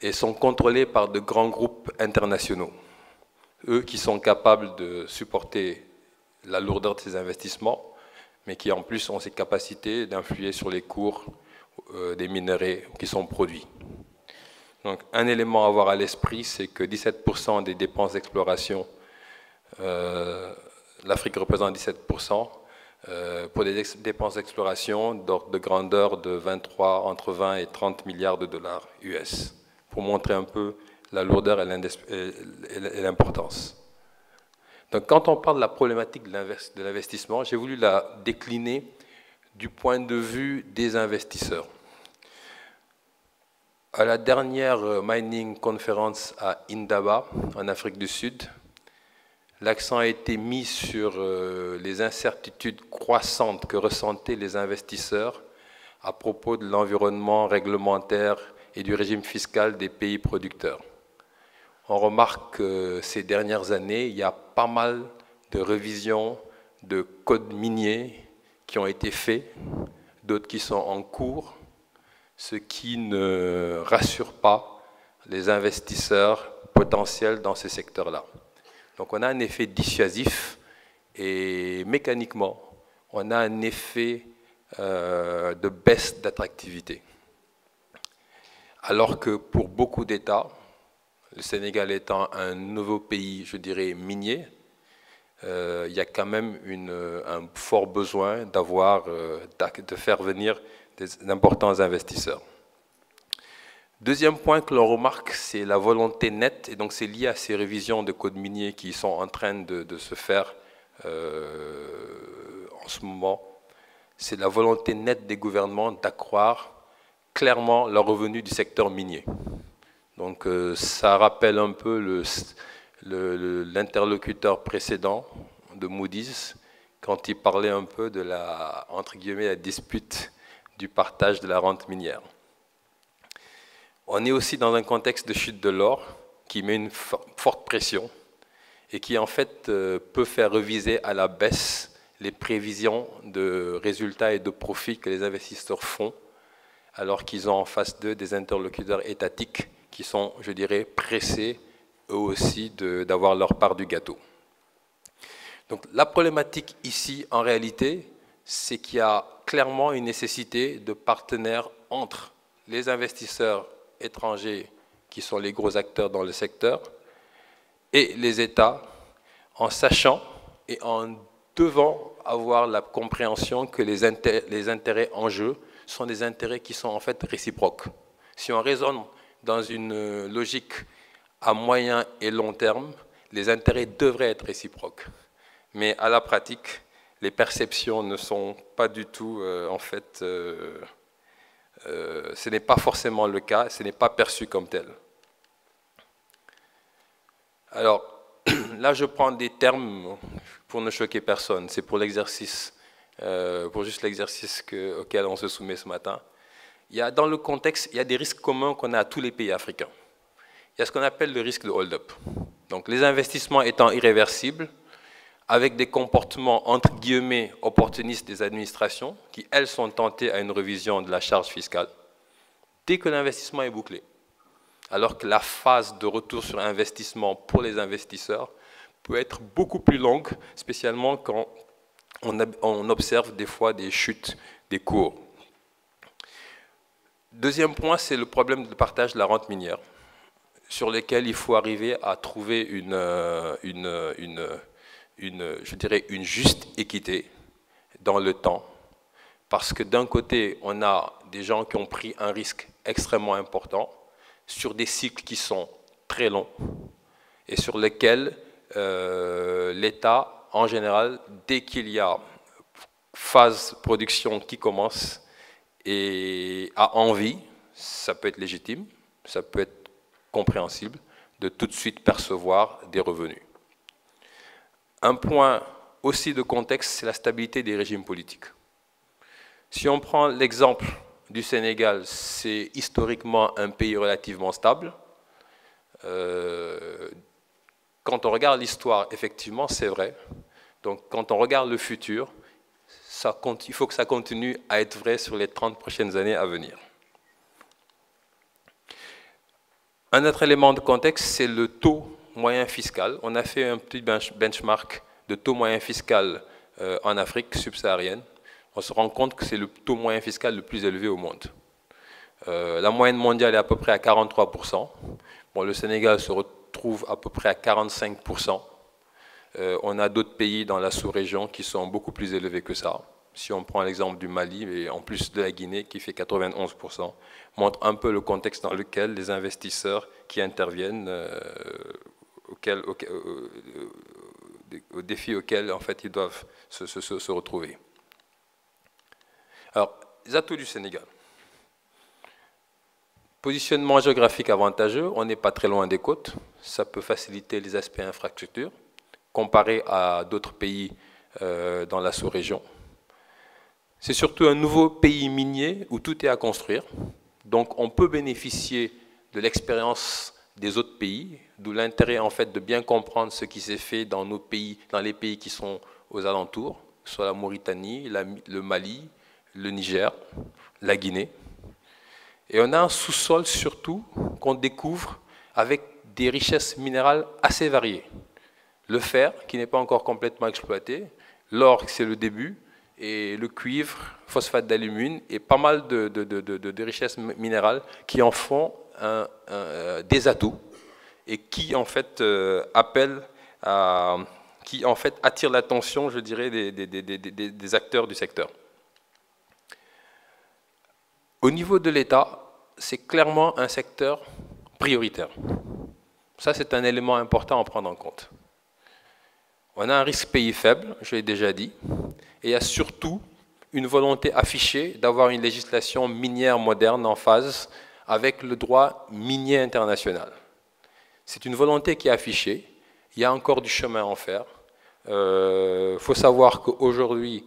et sont contrôlés par de grands groupes internationaux. Eux qui sont capables de supporter la lourdeur de ces investissements, mais qui en plus ont ces capacités d'influer sur les cours euh, des minerais qui sont produits. Donc un élément à avoir à l'esprit, c'est que 17% des dépenses d'exploration, euh, l'Afrique représente 17%, euh, pour des dépenses d'exploration d'ordre de grandeur de 23, entre 20 et 30 milliards de dollars US, pour montrer un peu la lourdeur et l'importance. Donc quand on parle de la problématique de l'investissement, j'ai voulu la décliner du point de vue des investisseurs. À la dernière Mining Conference à Indaba, en Afrique du Sud, L'accent a été mis sur euh, les incertitudes croissantes que ressentaient les investisseurs à propos de l'environnement réglementaire et du régime fiscal des pays producteurs. On remarque que ces dernières années, il y a pas mal de révisions de codes miniers qui ont été faits, d'autres qui sont en cours, ce qui ne rassure pas les investisseurs potentiels dans ces secteurs-là. Donc on a un effet dissuasif et mécaniquement, on a un effet euh, de baisse d'attractivité. Alors que pour beaucoup d'États, le Sénégal étant un nouveau pays, je dirais, minier, euh, il y a quand même un fort besoin euh, de faire venir d'importants investisseurs. Deuxième point que l'on remarque, c'est la volonté nette, et donc c'est lié à ces révisions de code minier qui sont en train de, se faire euh, en ce moment. C'est la volonté nette des gouvernements d'accroître clairement leurs revenus du secteur minier. Donc euh, ça rappelle un peu l'interlocuteur précédent de Moody's quand il parlait un peu de la, entre guillemets, la dispute du partage de la rente minière. On est aussi dans un contexte de chute de l'or qui met une forte pression et qui en fait euh, peut faire reviser à la baisse les prévisions de résultats et de profits que les investisseurs font alors qu'ils ont en face d'eux des interlocuteurs étatiques qui sont, je dirais, pressés eux aussi d'avoir leur part du gâteau. Donc la problématique ici, en réalité, c'est qu'il y a clairement une nécessité de partenaires entre les investisseurs étrangers, qui sont les gros acteurs dans le secteur, et les États, en sachant et en devant avoir la compréhension que les intérêts, en jeu sont des intérêts qui sont en fait réciproques. Si on raisonne dans une logique à moyen et long terme, les intérêts devraient être réciproques. Mais à la pratique, les perceptions ne sont pas du tout, euh, en fait, euh, euh, ce n'est pas forcément le cas, ce n'est pas perçu comme tel. Alors, là, je prends des termes pour ne choquer personne. C'est pour l'exercice, euh, pour juste l'exercice auquel on se soumet ce matin. Il y a, dans le contexte, il y a des risques communs qu'on a à tous les pays africains. Il y a ce qu'on appelle le risque de hold-up. Donc, les investissements étant irréversibles, avec des comportements entre guillemets opportunistes des administrations, qui elles sont tentées à une revision de la charge fiscale, dès que l'investissement est bouclé alors que la phase de retour sur investissement pour les investisseurs peut être beaucoup plus longue, spécialement quand on, observe des fois des chutes des cours. Deuxième point, c'est le problème de partage de la rente minière, sur lequel il faut arriver à trouver une, euh, une, une, je dirais une juste équité dans le temps. Parce que d'un côté, on a des gens qui ont pris un risque extrêmement important, sur des cycles qui sont très longs et sur lesquels euh, l'État, en général, dès qu'il y a phase production qui commence et a envie, ça peut être légitime, ça peut être compréhensible, de tout de suite percevoir des revenus. Un point aussi de contexte, c'est la stabilité des régimes politiques. Si on prend l'exemple du Sénégal, c'est historiquement un pays relativement stable. Euh, quand on regarde l'histoire, effectivement, c'est vrai. Donc quand on regarde le futur, il faut que ça continue à être vrai sur les 30 prochaines années à venir. Un autre élément de contexte, c'est le taux moyen fiscal. On a fait un petit benchmark de taux moyen fiscal euh, en Afrique subsaharienne on se rend compte que c'est le taux moyen fiscal le plus élevé au monde. Euh, la moyenne mondiale est à peu près à 43%. Bon, le Sénégal se retrouve à peu près à 45%. Euh, on a d'autres pays dans la sous-région qui sont beaucoup plus élevés que ça. Si on prend l'exemple du Mali, en plus de la Guinée qui fait 91%, montre un peu le contexte dans lequel les investisseurs qui interviennent, aux défis auxquels en fait, ils doivent se retrouver. Alors, les atouts du Sénégal. Positionnement géographique avantageux, on n'est pas très loin des côtes, ça peut faciliter les aspects infrastructures, comparé à d'autres pays euh, dans la sous-région. C'est surtout un nouveau pays minier où tout est à construire, donc on peut bénéficier de l'expérience des autres pays, d'où l'intérêt en fait de bien comprendre ce qui s'est fait dans nos pays, dans les pays qui sont aux alentours, soit la Mauritanie, le Mali, le Niger, la Guinée. Et on a un sous-sol surtout qu'on découvre avec des richesses minérales assez variées. Le fer, qui n'est pas encore complètement exploité, l'or, c'est le début, et le cuivre, phosphate d'alumine, et pas mal de, richesses minérales qui en font euh, des atouts et qui en fait euh, appellent qui en fait attirent l'attention, je dirais, des acteurs du secteur. Au niveau de l'État, c'est clairement un secteur prioritaire. Ça, c'est un élément important à prendre en compte. On a un risque pays faible, je l'ai déjà dit, et il y a surtout une volonté affichée d'avoir une législation minière moderne en phase avec le droit minier international. C'est une volonté qui est affichée, il y a encore du chemin à en faire. Il euh, faut savoir qu'aujourd'hui,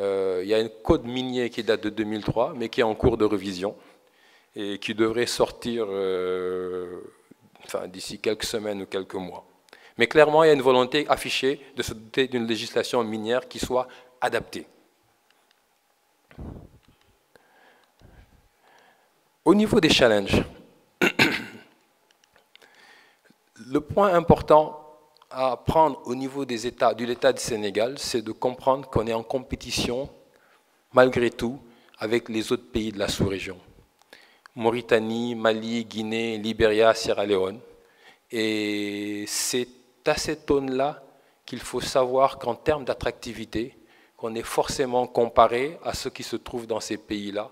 euh, il y a un code minier qui date de 2003, mais qui est en cours de révision. et qui devrait sortir enfin, d'ici quelques semaines ou quelques mois. Mais clairement, il y a une volonté affichée de se doter d'une législation minière qui soit adaptée. Au niveau des challenges, le point important à prendre au niveau des États, de l'État du Sénégal, c'est de comprendre qu'on est en compétition, malgré tout, avec les autres pays de la sous-région. Mauritanie, Mali, Guinée, Libéria, Sierra Leone. Et c'est à cette aune-là qu'il faut savoir qu'en termes d'attractivité, qu'on est forcément comparé à ce qui se trouve dans ces pays-là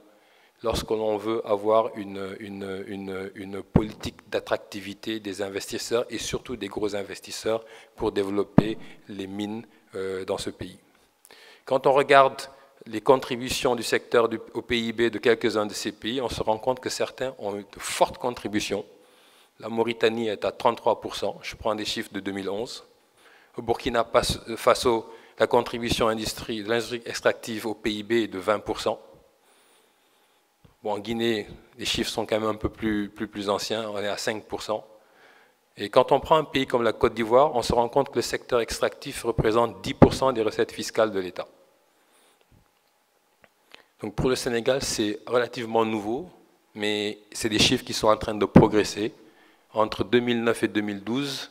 lorsque l'on veut avoir une, une, une, politique d'attractivité des investisseurs et surtout des gros investisseurs pour développer les mines euh, dans ce pays. Quand on regarde les contributions du secteur au PIB de quelques-uns de ces pays, on se rend compte que certains ont eu de fortes contributions. La Mauritanie est à 33%, je prends des chiffres de 2011. Au Burkina Faso, la contribution industrie, de l'industrie extractive au PIB est de 20%. Bon, en Guinée, les chiffres sont quand même un peu plus, plus, plus anciens, on est à 5%. Et quand on prend un pays comme la Côte d'Ivoire, on se rend compte que le secteur extractif représente 10% des recettes fiscales de l'État. Donc pour le Sénégal, c'est relativement nouveau, mais c'est des chiffres qui sont en train de progresser. Entre 2009 et 2012,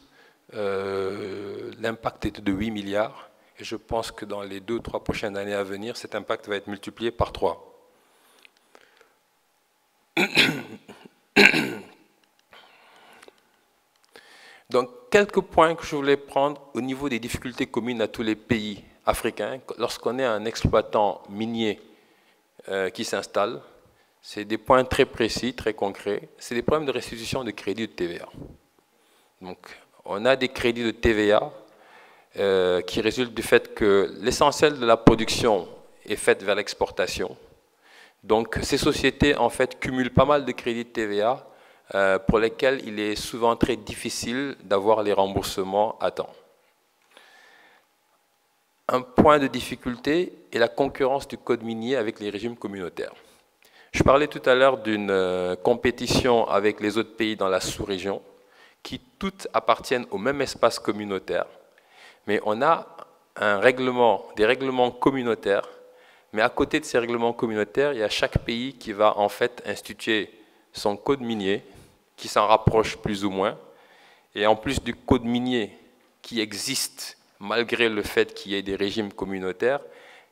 euh, l'impact était de 8 milliards, et je pense que dans les deux ou trois prochaines années à venir, cet impact va être multiplié par 3. Donc, quelques points que je voulais prendre au niveau des difficultés communes à tous les pays africains. Lorsqu'on est un exploitant minier euh, qui s'installe, c'est des points très précis, très concrets. C'est des problèmes de restitution de crédits de TVA. Donc, on a des crédits de TVA euh, qui résultent du fait que l'essentiel de la production est faite vers l'exportation. Donc ces sociétés en fait cumulent pas mal de crédits de TVA euh, pour lesquels il est souvent très difficile d'avoir les remboursements à temps. Un point de difficulté est la concurrence du code minier avec les régimes communautaires. Je parlais tout à l'heure d'une euh, compétition avec les autres pays dans la sous-région qui toutes appartiennent au même espace communautaire, mais on a un règlement, des règlements communautaires mais à côté de ces règlements communautaires, il y a chaque pays qui va en fait instituer son code minier, qui s'en rapproche plus ou moins. Et en plus du code minier qui existe malgré le fait qu'il y ait des régimes communautaires,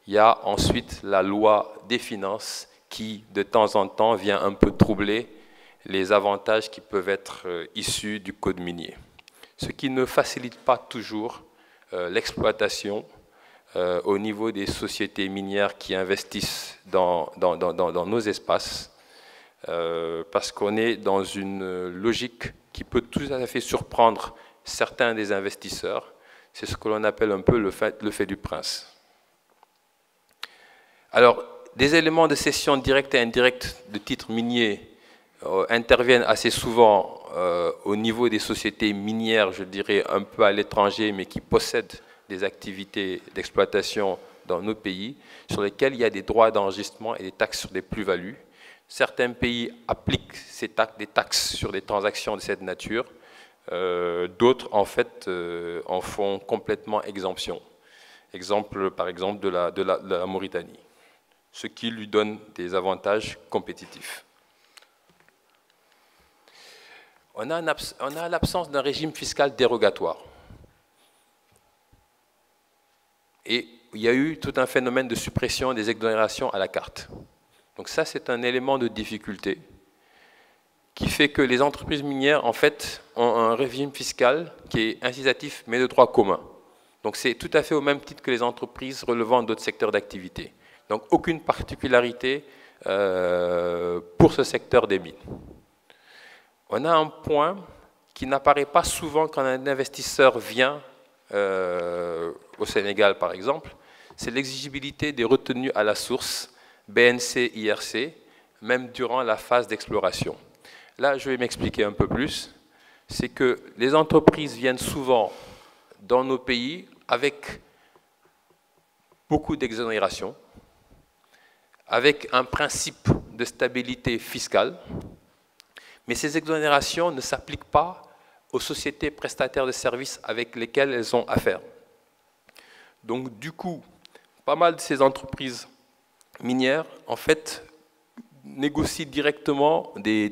il y a ensuite la loi des finances qui, de temps en temps, vient un peu troubler les avantages qui peuvent être euh, issus du code minier. Ce qui ne facilite pas toujours euh, l'exploitation euh, au niveau des sociétés minières qui investissent dans, dans, dans, nos espaces, euh, parce qu'on est dans une logique qui peut tout à fait surprendre certains des investisseurs. C'est ce que l'on appelle un peu le fait, le fait du prince. Alors, des éléments de cession directe et indirecte de titres miniers euh, interviennent assez souvent au niveau des sociétés minières, je dirais un peu à l'étranger, mais qui possèdent des activités d'exploitation dans nos pays sur lesquels il y a des droits d'enregistrement et des taxes sur des plus-values. Certains pays appliquent ces taxes, des taxes sur des transactions de cette nature. Euh, d'autres, en fait, euh, en font complètement exemption. Exemple, par exemple, de la, de la Mauritanie, ce qui lui donne des avantages compétitifs. On a l'absence d'un régime fiscal dérogatoire. Et il y a eu tout un phénomène de suppression des exonérations à la carte. Donc ça, c'est un élément de difficulté qui fait que les entreprises minières, en fait, ont un régime fiscal qui est incitatif, mais de droit commun. Donc c'est tout à fait au même titre que les entreprises relevant d'autres secteurs d'activité. Donc aucune particularité euh, pour ce secteur des mines. On a un point qui n'apparaît pas souvent quand un investisseur vient euh, au Sénégal par exemple, c'est l'exigibilité des retenues à la source BNC, IRC, même durant la phase d'exploration. Là, je vais m'expliquer un peu plus. C'est que les entreprises viennent souvent dans nos pays avec beaucoup d'exonération, avec un principe de stabilité fiscale, Mais ces exonérations ne s'appliquent pas aux sociétés prestataires de services avec lesquelles elles ont affaire. Donc du coup, pas mal de ces entreprises minières, en fait, négocient directement des,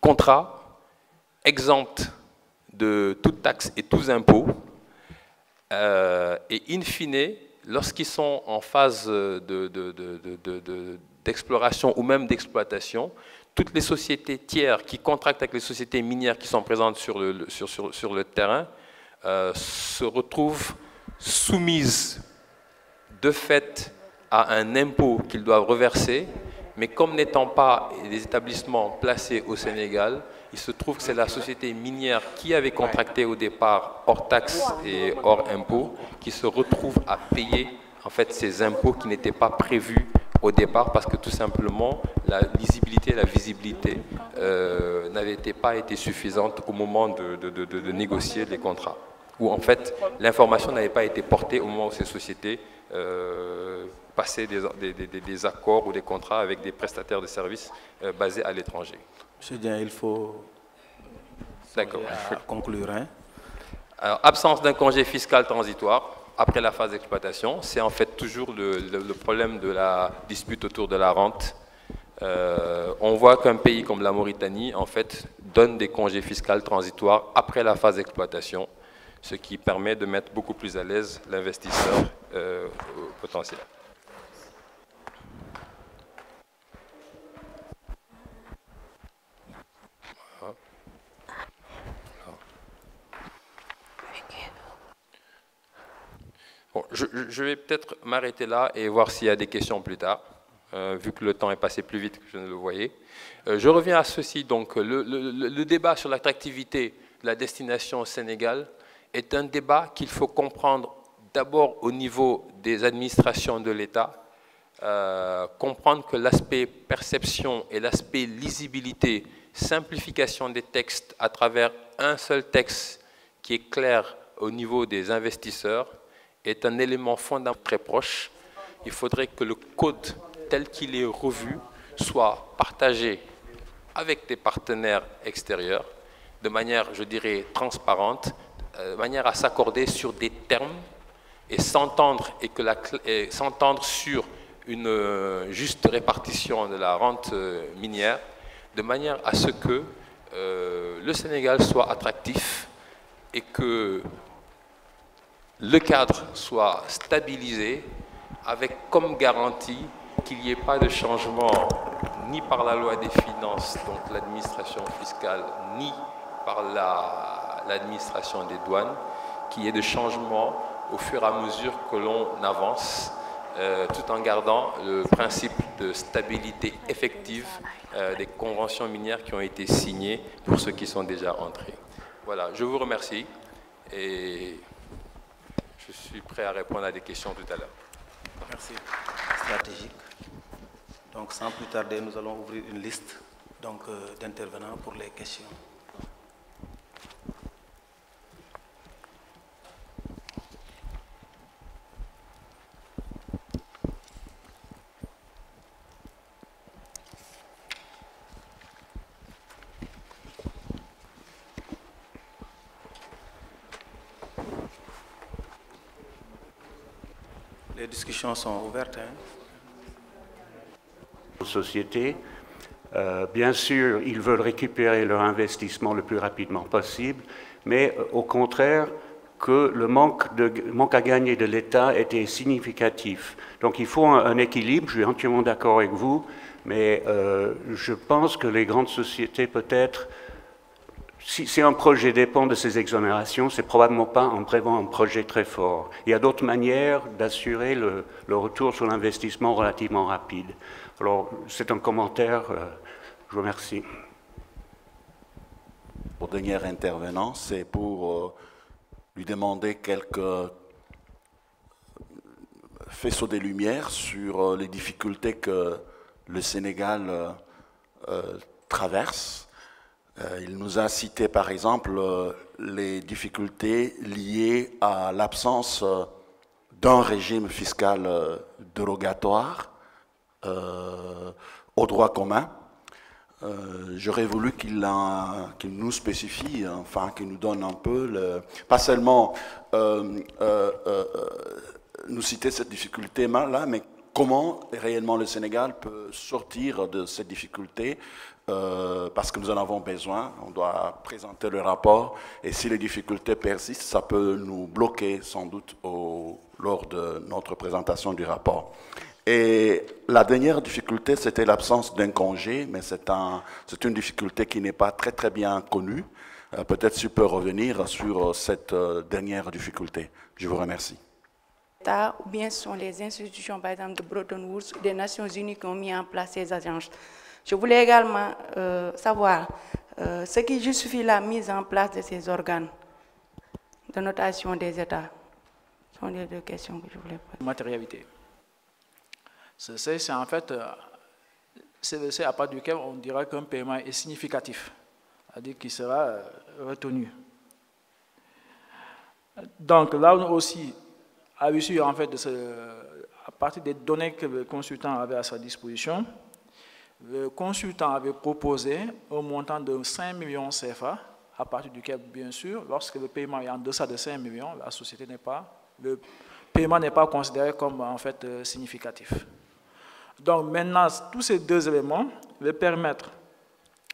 contrats exempts de toute taxe et tous impôts. Euh, et in fine, lorsqu'ils sont en phase d'exploration de, ou même d'exploitation, toutes les sociétés tiers qui contractent avec les sociétés minières qui sont présentes sur le, terrain euh, se retrouvent soumises de fait à un impôt qu'ils doivent reverser, mais comme n'étant pas des établissements placés au Sénégal, il se trouve que c'est la société minière qui avait contracté au départ hors taxes et hors impôts qui se retrouve à payer en fait ces impôts qui n'étaient pas prévus au départ parce que tout simplement la lisibilité et la visibilité euh, n'avaient pas été suffisantes au moment de, négocier les contrats. Ou en fait l'information n'avait pas été portée au moment où ces sociétés euh, passaient des, accords ou des contrats avec des prestataires de services euh, basés à l'étranger. Monsieur Dien, il faut conclure. Hein. Alors, absence d'un congé fiscal transitoire après la phase d'exploitation, c'est en fait toujours le, problème de la dispute autour de la rente. Euh, on voit qu'un pays comme la Mauritanie, en fait, donne des congés fiscaux transitoires après la phase d'exploitation, ce qui permet de mettre beaucoup plus à l'aise l'investisseur euh, potentiel. Je, vais peut-être m'arrêter là et voir s'il y a des questions plus tard, euh, vu que le temps est passé plus vite que je ne le voyais. Euh, je reviens à ceci. Donc, le, débat sur l'attractivité de la destination au Sénégal est un débat qu'il faut comprendre d'abord au niveau des administrations de l'État, euh, comprendre que l'aspect perception et l'aspect lisibilité, simplification des textes à travers un seul texte qui est clair au niveau des investisseurs, est un élément fondamental très proche. Il faudrait que le code tel qu'il est revu soit partagé avec des partenaires extérieurs de manière, je dirais, transparente, euh, de manière à s'accorder sur des termes et s'entendre sur une euh, juste répartition de la rente euh, minière, de manière à ce que le Sénégal soit attractif et que le cadre soit stabilisé avec comme garantie qu'il n'y ait pas de changement ni par la loi des finances, donc l'administration fiscale, ni par l'administration des douanes, qu'il y ait de changement au fur et à mesure que l'on avance, euh, tout en gardant le principe de stabilité effective euh, des conventions minières qui ont été signées pour ceux qui sont déjà entrés. Voilà, je vous remercie et je suis prêt à répondre à des questions tout à l'heure. Merci. Stratégique. Donc, sans plus tarder, nous allons ouvrir une liste euh, d'intervenants pour les questions. Les discussions sont ouvertes. Hein. Euh, bien sûr, ils veulent récupérer leur investissement le plus rapidement possible, mais euh, au contraire, que le manque à gagner de l'État était significatif. Donc il faut un, équilibre, je suis entièrement d'accord avec vous, mais euh, je pense que les grandes sociétés peut-être si, un projet dépend de ces exonérations, c'est probablement pas en prévoyant un projet très fort. Il y a d'autres manières d'assurer le, retour sur l'investissement relativement rapide. Alors, c'est un commentaire. Euh, je vous remercie. Pour dernier intervenant, c'est pour euh, lui demander quelques faisceaux de lumière sur euh, les difficultés que le Sénégal traverse euh, il nous a cité par exemple euh, les difficultés liées à l'absence euh, d'un régime fiscal dérogatoire au droit commun. J'aurais voulu qu'il nous spécifie, enfin qu'il nous donne un peu, le, pas seulement nous citer cette difficulté-là, mais comment réellement le Sénégal peut sortir de cette difficulté euh, parce que nous en avons besoin. On doit présenter le rapport et si les difficultés persistent, ça peut nous bloquer sans doute lors de notre présentation du rapport. Et la dernière difficulté, c'était l'absence d'un congé, mais c'est un, une difficulté qui n'est pas très très bien connue. Euh, peut-être tu peux revenir sur cette euh, dernière difficulté. Je vous remercie ou bien sont les institutions, par exemple, de Bretton Woods, des Nations Unies qui ont mis en place ces agences. Je voulais également euh, savoir euh, ce qui justifie la mise en place de ces organes de notation des États. Ce sont les deux questions que je voulais poser. Matérialité. C'est en fait, euh, c'est à part duquel on dira qu'un paiement est significatif, c'est-à-dire qu'il sera retenu. Donc là aussi, a reçu en fait, à partir des données que le consultant avait à sa disposition, le consultant avait proposé un montant de 5 millions CFA, à partir duquel, bien sûr, lorsque le paiement est en deçà de 5 millions, la société n'est pas, le paiement n'est pas considéré comme en fait euh, significatif. Donc maintenant, tous ces deux éléments, le permettre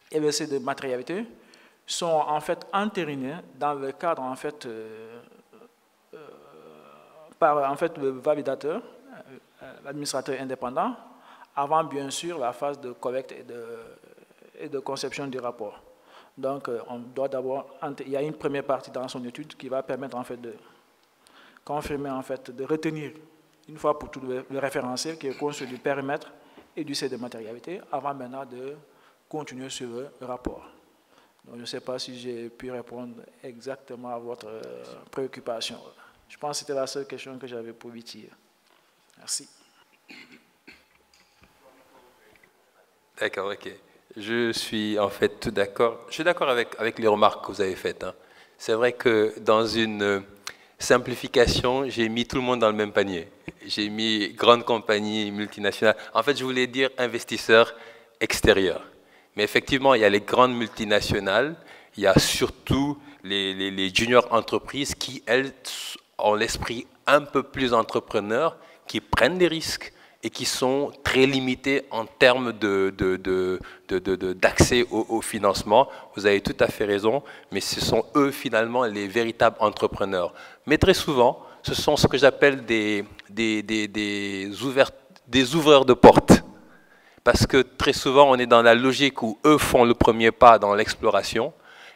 et le de matérialité, sont en fait entérinés dans le cadre en fait euh, par en fait, le validateur, euh, l'administrateur indépendant, avant bien sûr la phase de collecte et de, conception du rapport. Donc, euh, on doit d'abord, il y a une première partie dans son étude qui va permettre en fait de confirmer en fait, de retenir une fois pour tout le, référentiel qui est conçu du périmètre et du set de matérialité, avant maintenant de continuer sur le rapport. Donc, je ne sais pas si j'ai pu répondre exactement à votre euh, préoccupation. Je pense que c'était la seule question que j'avais pour dire. Merci. D'accord, ok. Je suis en fait tout d'accord. Je suis d'accord avec, les remarques que vous avez faites. Hein. C'est vrai que dans une simplification, j'ai mis tout le monde dans le même panier. J'ai mis grande compagnie multinationale. En fait, je voulais dire investisseurs extérieurs. Mais effectivement, il y a les grandes multinationales, il y a surtout les, les, les junior entreprises qui, elles, ont l'esprit un peu plus entrepreneur, qui prennent des risques et qui sont très limités en termes d'accès au, financement. Vous avez tout à fait raison, mais ce sont eux finalement les véritables entrepreneurs. Mais très souvent, ce sont ce que j'appelle des, des, des ouvreurs de portes. Parce que très souvent, on est dans la logique où eux font le premier pas dans l'exploration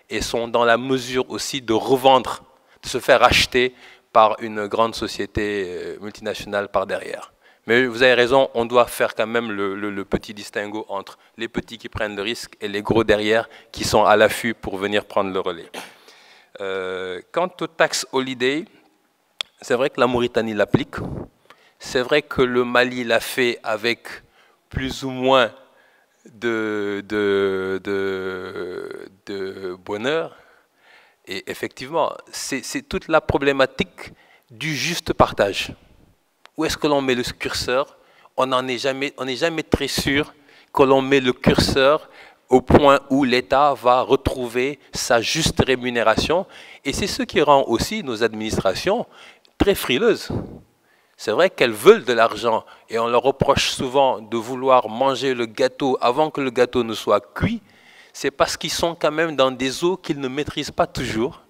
et sont dans la mesure aussi de revendre, de se faire acheter par une grande société euh, multinationale par derrière. Mais vous avez raison, on doit faire quand même le, petit distinguo entre les petits qui prennent le risque et les gros derrière qui sont à l'affût pour venir prendre le relais. Euh, quant aux taxes holiday, c'est vrai que la Mauritanie l'applique. C'est vrai que le Mali l'a fait avec plus ou moins de, bonheur, et effectivement, c'est toute la problématique du juste partage. Où est-ce que l'on met le curseur? On n'est jamais, jamais très sûr que l'on met le curseur au point où l'État va retrouver sa juste rémunération. Et c'est ce qui rend aussi nos administrations très frileuses. C'est vrai qu'elles veulent de l'argent et on leur reproche souvent de vouloir manger le gâteau avant que le gâteau ne soit cuit c'est parce qu'ils sont quand même dans des eaux qu'ils ne maîtrisent pas toujours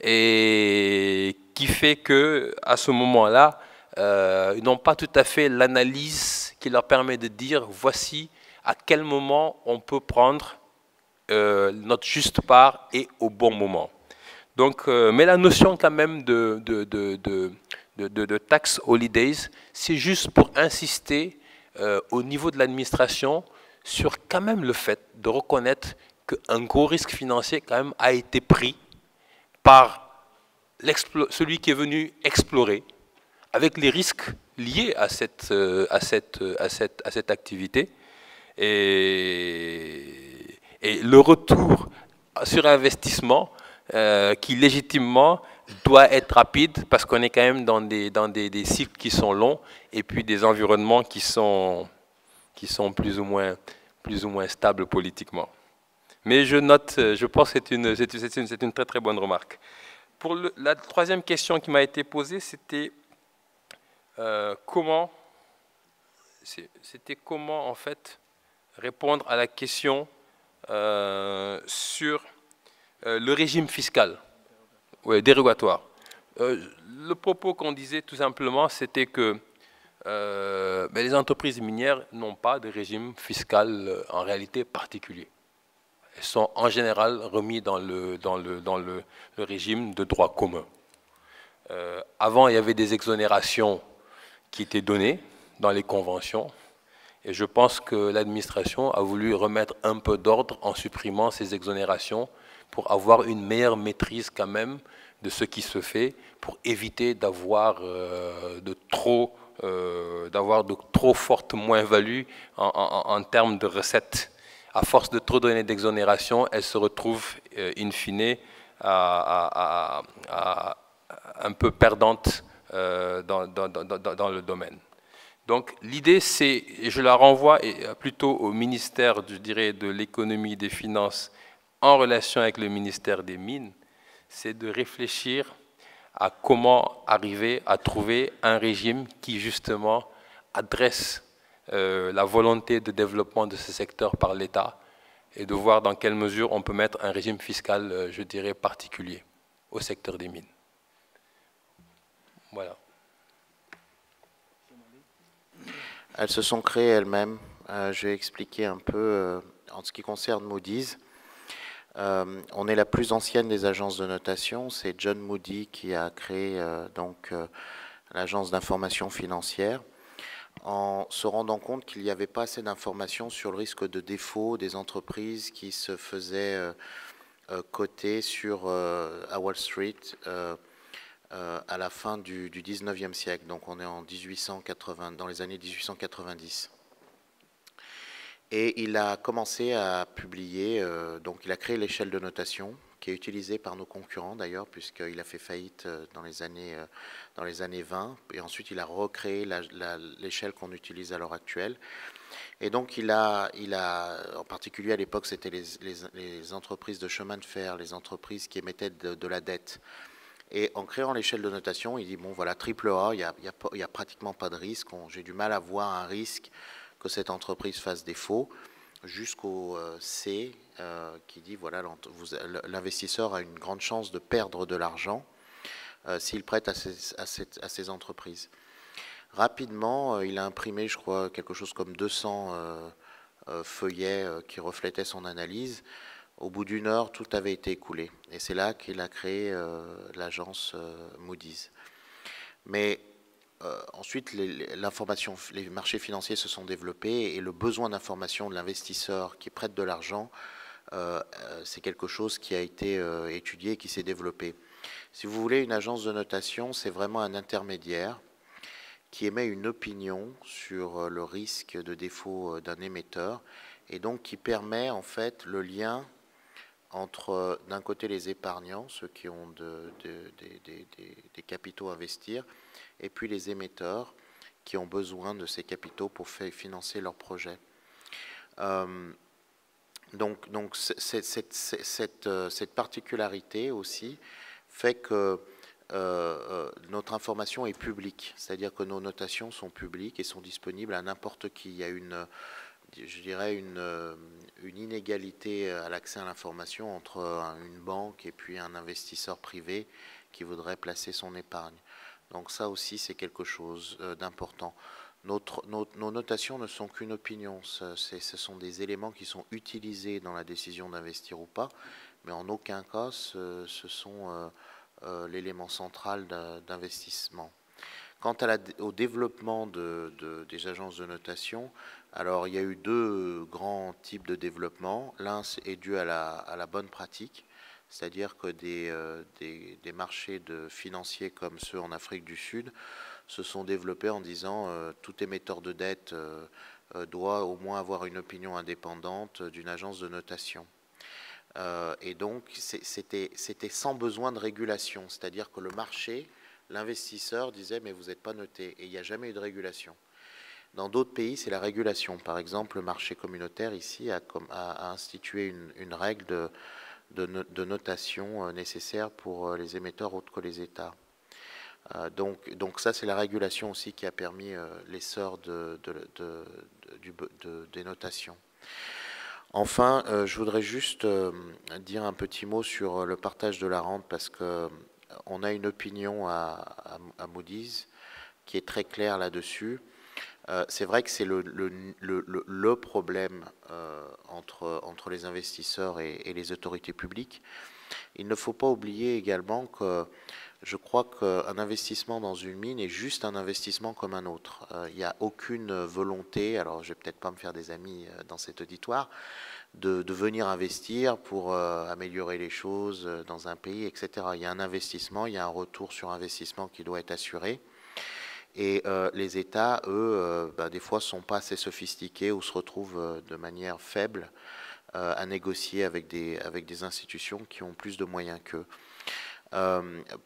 et qui fait que à ce moment-là, euh, ils n'ont pas tout à fait l'analyse qui leur permet de dire voici à quel moment on peut prendre euh, notre juste part et au bon moment. Donc, euh, mais la notion quand même de, de, de, de tax holidays, c'est juste pour insister au niveau de l'administration sur quand même le fait de reconnaître qu'un gros risque financier quand même a été pris par celui qui est venu explorer avec les risques liés à cette, euh, à cette, à cette, à cette activité. Et, le retour sur investissement euh, qui légitimement doit être rapide parce qu'on est quand même dans des, dans des cycles qui sont longs et puis des environnements qui sont qui sont plus ou moins, plus ou moins stables politiquement. Mais je note, je pense que c'est une, une, une, très très bonne remarque. Pour la troisième question qui m'a été posée, c'était euh, comment, c'était comment en fait répondre à la question euh, sur euh, le régime fiscal, dérogatoire. le propos qu'on disait tout simplement, c'était que ben, les entreprises minières n'ont pas de régime fiscal en réalité particulier sont en général remis dans le, dans le, dans le, régime de droit commun. Avant, il y avait des exonérations qui étaient données dans les conventions, et je pense que l'administration a voulu remettre un peu d'ordre en supprimant ces exonérations pour avoir une meilleure maîtrise quand même de ce qui se fait, pour éviter d'avoir euh, de trop euh, d'avoir de trop fortes moins-values en, termes de recettes. À force de trop donner d'exonération, elle se retrouve euh, in fine un peu perdante euh, dans, le domaine. Donc l'idée, c'est, et je la renvoie plutôt au ministère, je dirais, de l'économie et des finances en relation avec le ministère des Mines, c'est de réfléchir à comment arriver à trouver un régime qui justement adresse euh, la volonté de développement de ce secteur par l'État et de voir dans quelle mesure on peut mettre un régime fiscal, euh, je dirais, particulier au secteur des mines. Elles se sont créées elles-mêmes. Euh, je vais expliquer un peu en ce qui concerne Moody's. on est la plus ancienne des agences de notation. C'est John Moody qui a créé donc l'agence d'information financière en se rendant compte qu'il n'y avait pas assez d'informations sur le risque de défaut des entreprises qui se faisaient euh, euh, coter sur, euh, à Wall Street à la fin du, du, 19e siècle. Donc on est en 1880, dans les années 1890. Et il a commencé à publier, donc il a créé l'échelle de notation, qui est utilisé par nos concurrents d'ailleurs, puisqu'il a fait faillite euh, dans les années, euh, dans les années 20, et ensuite il a recréé l'échelle qu'on utilise à l'heure actuelle. Et donc il a, il a en particulier à l'époque, c'était les, entreprises de chemin de fer, les entreprises qui émettaient de, la dette. Et en créant l'échelle de notation, il dit, bon voilà, triple A, il n'y a, pratiquement pas de risque, j'ai du mal à voir un risque que cette entreprise fasse défaut jusqu'au euh, C euh, qui dit voilà l'investisseur a une grande chance de perdre de l'argent euh, s'il prête à ces, entreprises. Rapidement, il a imprimé, je crois, quelque chose comme 200 feuillets qui reflétaient son analyse. Au bout d'une heure, tout avait été écoulé. Et c'est là qu'il a créé l'agence Moody's. Mais euh, ensuite, l'information, les, marchés financiers se sont développés et le besoin d'information de l'investisseur qui prête de l'argent, euh, euh, c'est quelque chose qui a été étudié et qui s'est développé. Si vous voulez, une agence de notation, c'est vraiment un intermédiaire qui émet une opinion sur le risque de défaut d'un émetteur et donc qui permet en fait le lien entre d'un côté les épargnants, ceux qui ont des capitaux à investir, et puis les émetteurs qui ont besoin de ces capitaux pour financer leurs projets. Euh, donc, donc cette, euh, cette, particularité aussi fait que euh, notre information est publique, c'est-à-dire que nos notations sont publiques et sont disponibles à n'importe qui. Il y a une, je dirais, une, une inégalité à l'accès à l'information entre une banque et puis un investisseur privé qui voudrait placer son épargne. Donc ça aussi, c'est quelque chose euh, d'important. nos, notations ne sont qu'une opinion, ce, sont des éléments qui sont utilisés dans la décision d'investir ou pas, mais en aucun cas ce, sont euh, euh, l'élément central d'investissement. Quant à au développement des agences de notation, alors il y a eu deux grands types de développement. L'un est dû à la bonne pratique, c'est-à-dire que euh, des, marchés de financiers comme ceux en Afrique du Sud se sont développés en disant euh, tout émetteur de dette euh, doit au moins avoir une opinion indépendante d'une agence de notation. et donc c'était sans besoin de régulation, c'est-à-dire que le marché, l'investisseur disait mais vous n'êtes pas noté et il n'y a jamais eu de régulation. Dans d'autres pays, c'est la régulation. Par exemple, le marché communautaire ici a, institué une, règle de, notation euh, nécessaire pour euh, les émetteurs autres que les États. Euh, donc, ça, c'est la régulation aussi qui a permis l'essor de, des notations. Enfin, je voudrais juste dire un petit mot sur le partage de la rente parce qu'on a une opinion à Moody's qui est très claire là-dessus. Euh, c'est vrai que c'est le, problème euh, entre, les investisseurs et, les autorités publiques. Il ne faut pas oublier également que je crois qu'un investissement dans une mine est juste un investissement comme un autre. Euh, il n'y a aucune volonté, alors je vais peut-être pas me faire des amis dans cet auditoire, de venir investir pour améliorer les choses dans un pays, etc. Il y a un investissement, il y a un retour sur investissement qui doit être assuré. Et euh, les États, eux, euh, bah, des fois, ne sont pas assez sophistiqués ou se retrouvent euh, de manière faible à négocier avec des, avec des institutions qui ont plus de moyens qu'eux.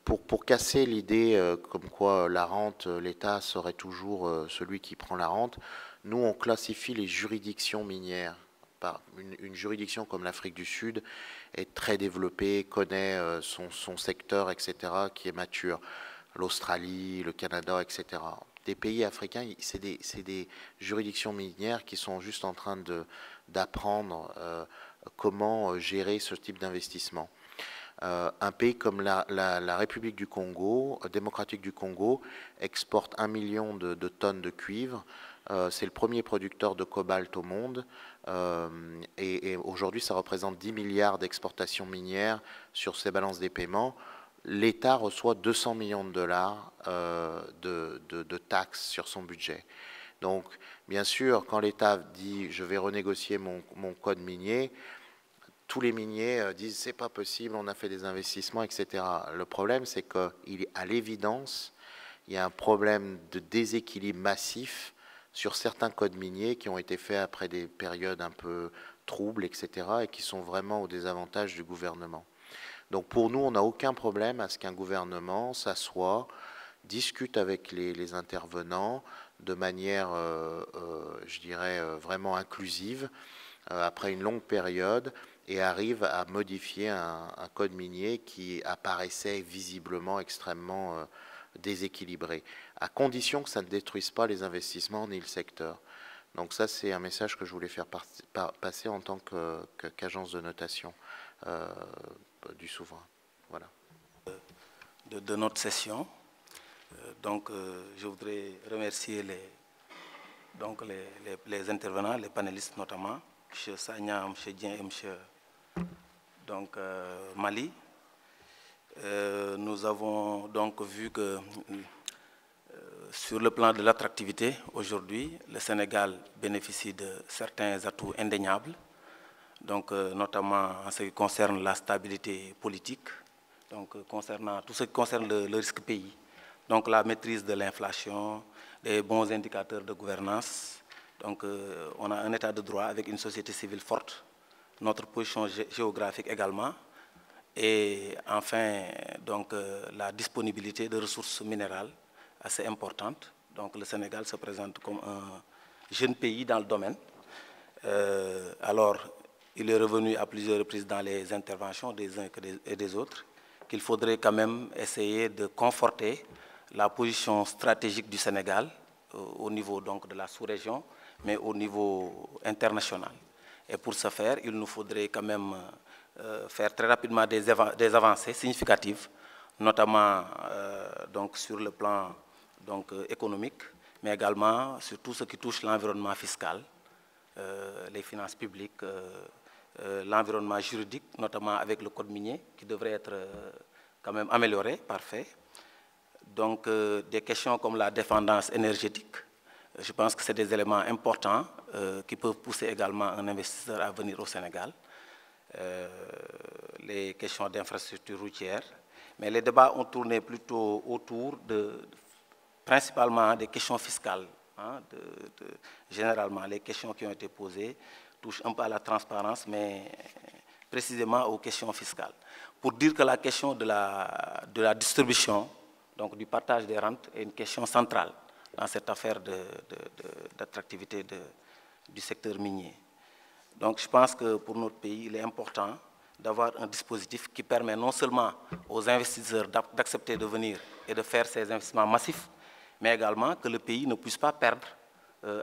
pour, pour casser l'idée comme quoi la rente, l'État serait toujours celui qui prend la rente, nous, on classifie les juridictions minières. Par une, une juridiction comme l'Afrique du Sud est très développée, connaît son, son secteur, etc., qui est mature l'Australie, le Canada, etc. Des pays africains, c'est des, juridictions minières qui sont juste en train d'apprendre euh, comment euh, gérer ce type d'investissement. Euh, un pays comme la, République du Congo, démocratique du Congo, exporte un million de, tonnes de cuivre. c'est le premier producteur de cobalt au monde. et, et aujourd'hui, ça représente 10 milliards d'exportations minières sur ses balances des paiements l'État reçoit 200 millions de dollars euh, de, taxes sur son budget. Donc, bien sûr, quand l'État dit je vais renégocier mon, code minier, tous les miniers euh, disent c'est pas possible, on a fait des investissements, etc. Le problème, c'est qu'à l'évidence, il y a un problème de déséquilibre massif sur certains codes miniers qui ont été faits après des périodes un peu troubles, etc., et qui sont vraiment au désavantage du gouvernement. Donc pour nous, on n'a aucun problème à ce qu'un gouvernement s'assoie, discute avec les, intervenants de manière, euh, euh, je dirais, euh, vraiment inclusive, après une longue période, et arrive à modifier un, code minier qui apparaissait visiblement extrêmement déséquilibré, à condition que ça ne détruise pas les investissements ni le secteur. Donc ça, c'est un message que je voulais faire passer en tant qu'agence de notation du souverain. Voilà. De, notre session. Euh, donc, euh, je voudrais remercier les, donc les, intervenants, les panélistes notamment, M. Sagna, M. Dien et M. Donc, euh, Mali. nous avons donc vu que sur le plan de l'attractivité, aujourd'hui, le Sénégal bénéficie de certains atouts indéniables donc euh, notamment en ce qui concerne la stabilité politique, donc euh, concernant tout ce qui concerne le, risque pays, donc la maîtrise de l'inflation, des bons indicateurs de gouvernance. Donc euh, on a un état de droit avec une société civile forte, notre position géographique également, et enfin donc la disponibilité de ressources minérales assez importante. Donc le Sénégal se présente comme un jeune pays dans le domaine. alors il est revenu à plusieurs reprises dans les interventions des uns et des autres qu'il faudrait quand même essayer de conforter la position stratégique du Sénégal euh, au niveau donc de la sous-région, mais au niveau international. Et pour ce faire, il nous faudrait quand même euh, faire très rapidement des, avancées significatives, notamment euh, donc sur le plan donc, économique, mais également sur tout ce qui touche l'environnement fiscal, les finances publiques, l'environnement juridique, notamment avec le code minier, qui devrait être euh, quand même amélioré, parfait. Donc, euh, des questions comme la dépendance énergétique, je pense que c'est des éléments importants qui peuvent pousser également un investisseur à venir au Sénégal. les questions d'infrastructures routières. Mais les débats ont tourné plutôt autour de, principalement des questions fiscales. Hein, généralement, les questions qui ont été posées touche un peu à la transparence, mais précisément aux questions fiscales. Pour dire que la question de la, de la distribution, donc du partage des rentes, est une question centrale. dans cette affaire d'attractivité du secteur minier. Donc je pense que pour notre pays, il est important d'avoir un dispositif qui permet non seulement aux investisseurs d'accepter de venir et de faire ces investissements massifs, mais également que le pays ne puisse pas perdre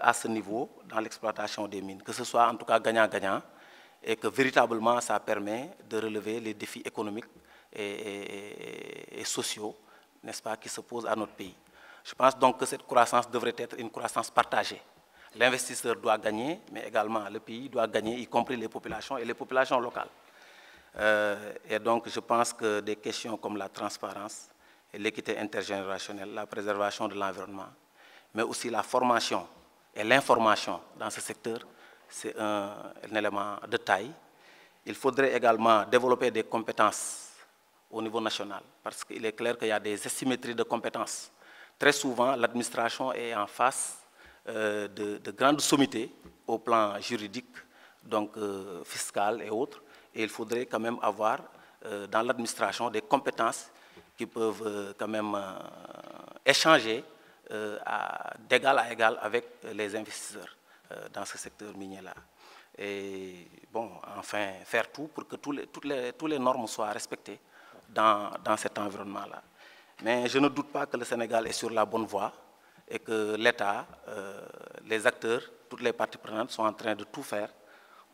à ce niveau dans l'exploitation des mines, que ce soit en tout cas gagnant-gagnant, et que véritablement ça permet de relever les défis économiques et, sociaux, n'est-ce pas, qui se posent à notre pays. Je pense donc que cette croissance devrait être une croissance partagée. L'investisseur doit gagner, mais également le pays doit gagner, y compris les populations et les populations locales. Euh, et donc, je pense que des questions comme la transparence l'équité intergénérationnelle, la préservation de l'environnement, mais aussi la formation et l'information dans ce secteur, c'est un, élément de taille. Il faudrait également développer des compétences au niveau national, parce qu'il est clair qu'il y a des asymétries de compétences. Très souvent, l'administration est en face euh, de, de, grandes sommités au plan juridique, donc euh, fiscal et autres, et il faudrait quand même avoir euh, dans l'administration des compétences qui peuvent quand même échanger d'égal à égal avec les investisseurs dans ce secteur minier-là. Et bon, enfin, faire tout pour que tous les, toutes, les, toutes les normes soient respectées dans, dans cet environnement-là. Mais je ne doute pas que le Sénégal est sur la bonne voie et que l'État, euh, les acteurs, toutes les parties prenantes sont en train de tout faire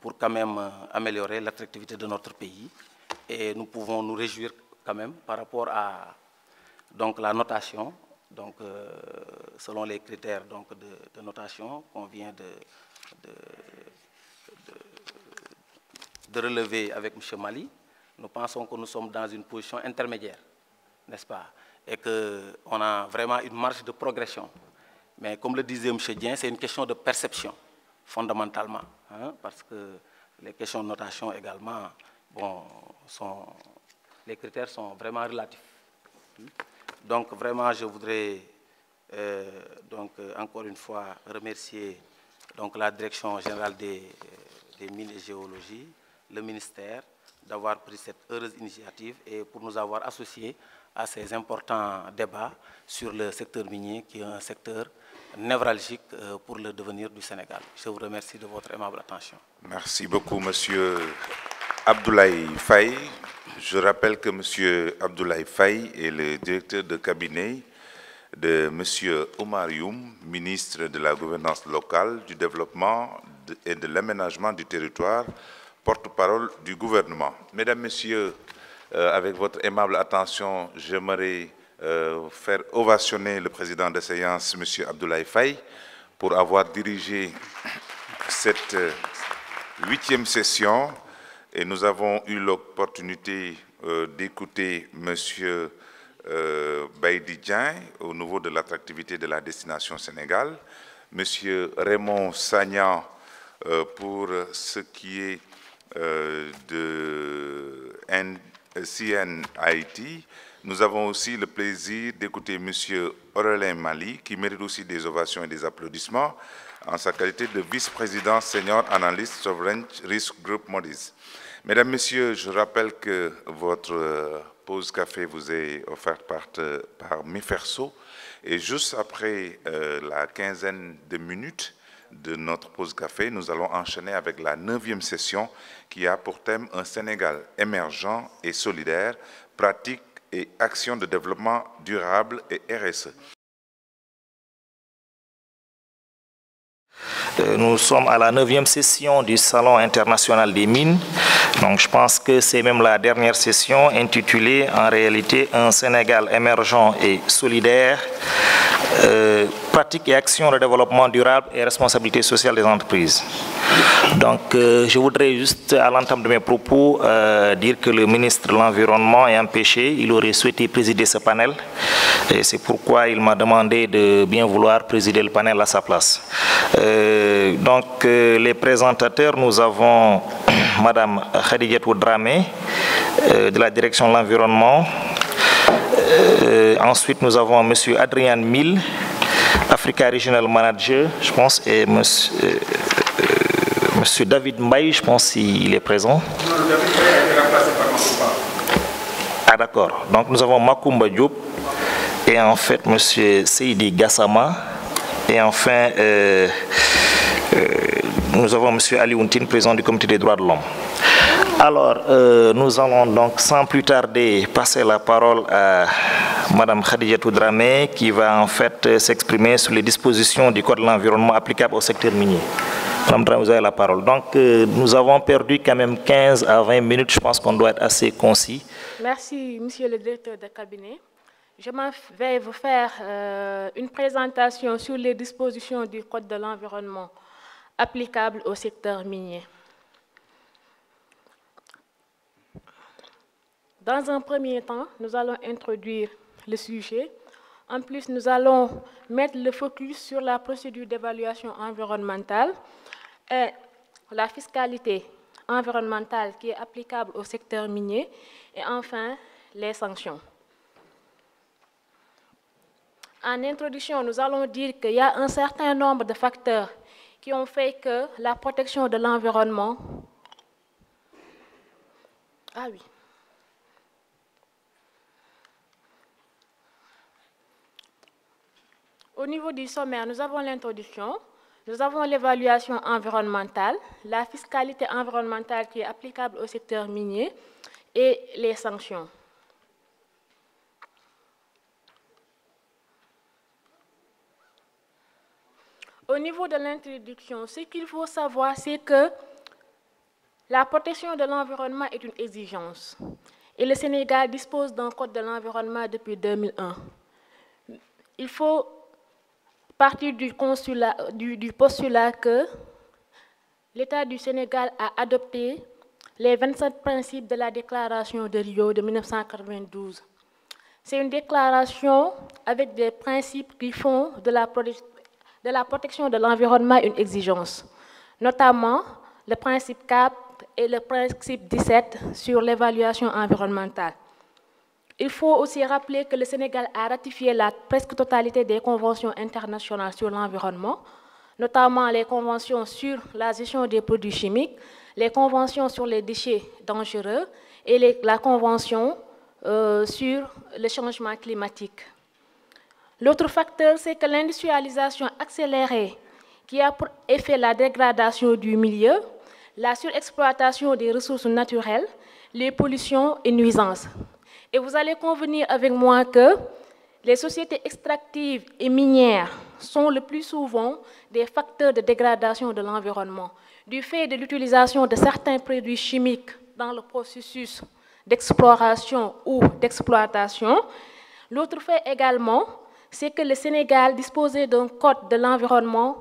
pour quand même euh, améliorer l'attractivité de notre pays. Et nous pouvons nous réjouir quand même par rapport à donc, la notation, donc, euh, selon les critères donc, de, notation qu'on vient de, de, de, relever avec M. Mali. Nous pensons que nous sommes dans une position intermédiaire, n'est-ce pas? Et qu'on a vraiment une marge de progression. Mais comme le disait M. Dien, c'est une question de perception, fondamentalement. Hein, parce que les questions de notation également, bon, sont, les critères sont vraiment relatifs. Donc vraiment, je voudrais euh, donc, encore une fois remercier donc, la Direction générale des, des mines et géologie, le ministère, d'avoir pris cette heureuse initiative et pour nous avoir associés à ces importants débats sur le secteur minier, qui est un secteur névralgique pour le devenir du Sénégal. Je vous remercie de votre aimable attention. Merci beaucoup, Monsieur Abdoulaye Faye. Je rappelle que Monsieur Abdoulaye Faye est le directeur de cabinet de Monsieur Omar Youm, ministre de la gouvernance locale, du développement et de l'aménagement du territoire, porte-parole du gouvernement. Mesdames, Messieurs, euh, avec votre aimable attention, j'aimerais euh, faire ovationner le président de séance, M. Abdoulaye Faye, pour avoir dirigé cette euh, huitième session. Et nous avons eu l'opportunité euh, d'écouter M. Dieng au niveau de l'attractivité de la destination Sénégal, M. Raymond Sagnan pour ce qui est de CNIT, nous avons aussi le plaisir d'écouter M. Aurélien Mali, qui mérite aussi des ovations et des applaudissements, en sa qualité de vice-président senior analyste Sovereign Risk Group Modis. Mesdames, Messieurs, je rappelle que votre pause café vous est offerte par, par Miferso, et juste après euh, la quinzaine de minutes de notre pause café, nous allons enchaîner avec la neuvième session qui a pour thème un Sénégal émergent et solidaire, pratique et action de développement durable et RSE. Nous sommes à la neuvième session du Salon international des mines. Donc je pense que c'est même la dernière session intitulée en réalité Un Sénégal émergent et solidaire, euh, pratique et action de développement durable et responsabilité sociale des entreprises. Donc euh, je voudrais juste à l'entame de mes propos euh, dire que le ministre de l'Environnement est empêché. Il aurait souhaité présider ce panel et c'est pourquoi il m'a demandé de bien vouloir présider le panel à sa place. Euh, donc les présentateurs, nous avons Madame Khadijatou Dramé de la direction de l'environnement. ensuite, nous avons Monsieur Adrien Mille, Africa Regional Manager, je pense, et Monsieur, euh, monsieur David Mbaye, je pense s'il est présent. Ah d'accord. Donc nous avons Makumba Diop et en fait Monsieur Seidi Gassama Et enfin, euh, euh, nous avons M. Ali Ountine, président du comité des droits de l'homme. Alors, euh, nous allons donc sans plus tarder passer la parole à Mme Khadija Dramé qui va en fait s'exprimer sur les dispositions du Code de l'environnement applicables au secteur minier. Madame vous avez la parole. Donc, nous avons perdu quand même 15 à 20 minutes. Je pense qu'on doit être assez concis. Merci, Monsieur le directeur de cabinet. Je vais vous faire une présentation sur les dispositions du Code de l'environnement applicables au secteur minier. Dans un premier temps, nous allons introduire le sujet. En plus, nous allons mettre le focus sur la procédure d'évaluation environnementale et la fiscalité environnementale qui est applicable au secteur minier et enfin les sanctions. En introduction, nous allons dire qu'il y a un certain nombre de facteurs qui ont fait que la protection de l'environnement... Ah oui. Au niveau du sommaire, nous avons l'introduction, nous avons l'évaluation environnementale, la fiscalité environnementale qui est applicable au secteur minier et les sanctions. Au niveau de l'introduction, ce qu'il faut savoir, c'est que la protection de l'environnement est une exigence. Et le Sénégal dispose d'un code de l'environnement depuis 2001. Il faut partir du, postulat que l'État du Sénégal a adopté les 27 principes de la déclaration de Rio de 1992. C'est une déclaration avec des principes qui font de la, de la protection de l'environnement une exigence, notamment le principe 4 et le principe 17 sur l'évaluation environnementale. Il faut aussi rappeler que le Sénégal a ratifié la presque totalité des conventions internationales sur l'environnement, notamment les conventions sur la gestion des produits chimiques, les conventions sur les déchets dangereux et la convention euh, sur le changement climatique. L'autre facteur, c'est que l'industrialisation accélérée qui a pour effet la dégradation du milieu, la surexploitation des ressources naturelles, les pollutions et nuisances. Et vous allez convenir avec moi que les sociétés extractives et minières sont le plus souvent des facteurs de dégradation de l'environnement, du fait de l'utilisation de certains produits chimiques dans le processus d'exploration ou d'exploitation. L'autre fait également, c'est que le Sénégal disposait d'un code de l'environnement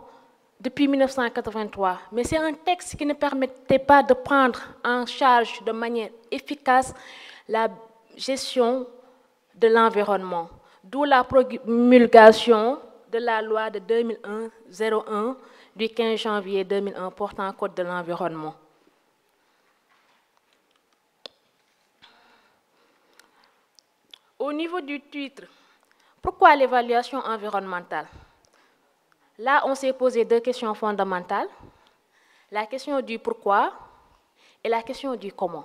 depuis 1983. Mais c'est un texte qui ne permettait pas de prendre en charge de manière efficace la gestion de l'environnement, d'où la promulgation de la loi de 2001-01 du 15 janvier 2001 portant Code de l'environnement. Au niveau du titre, pourquoi l'évaluation environnementale? Là, on s'est posé deux questions fondamentales. La question du pourquoi et la question du comment.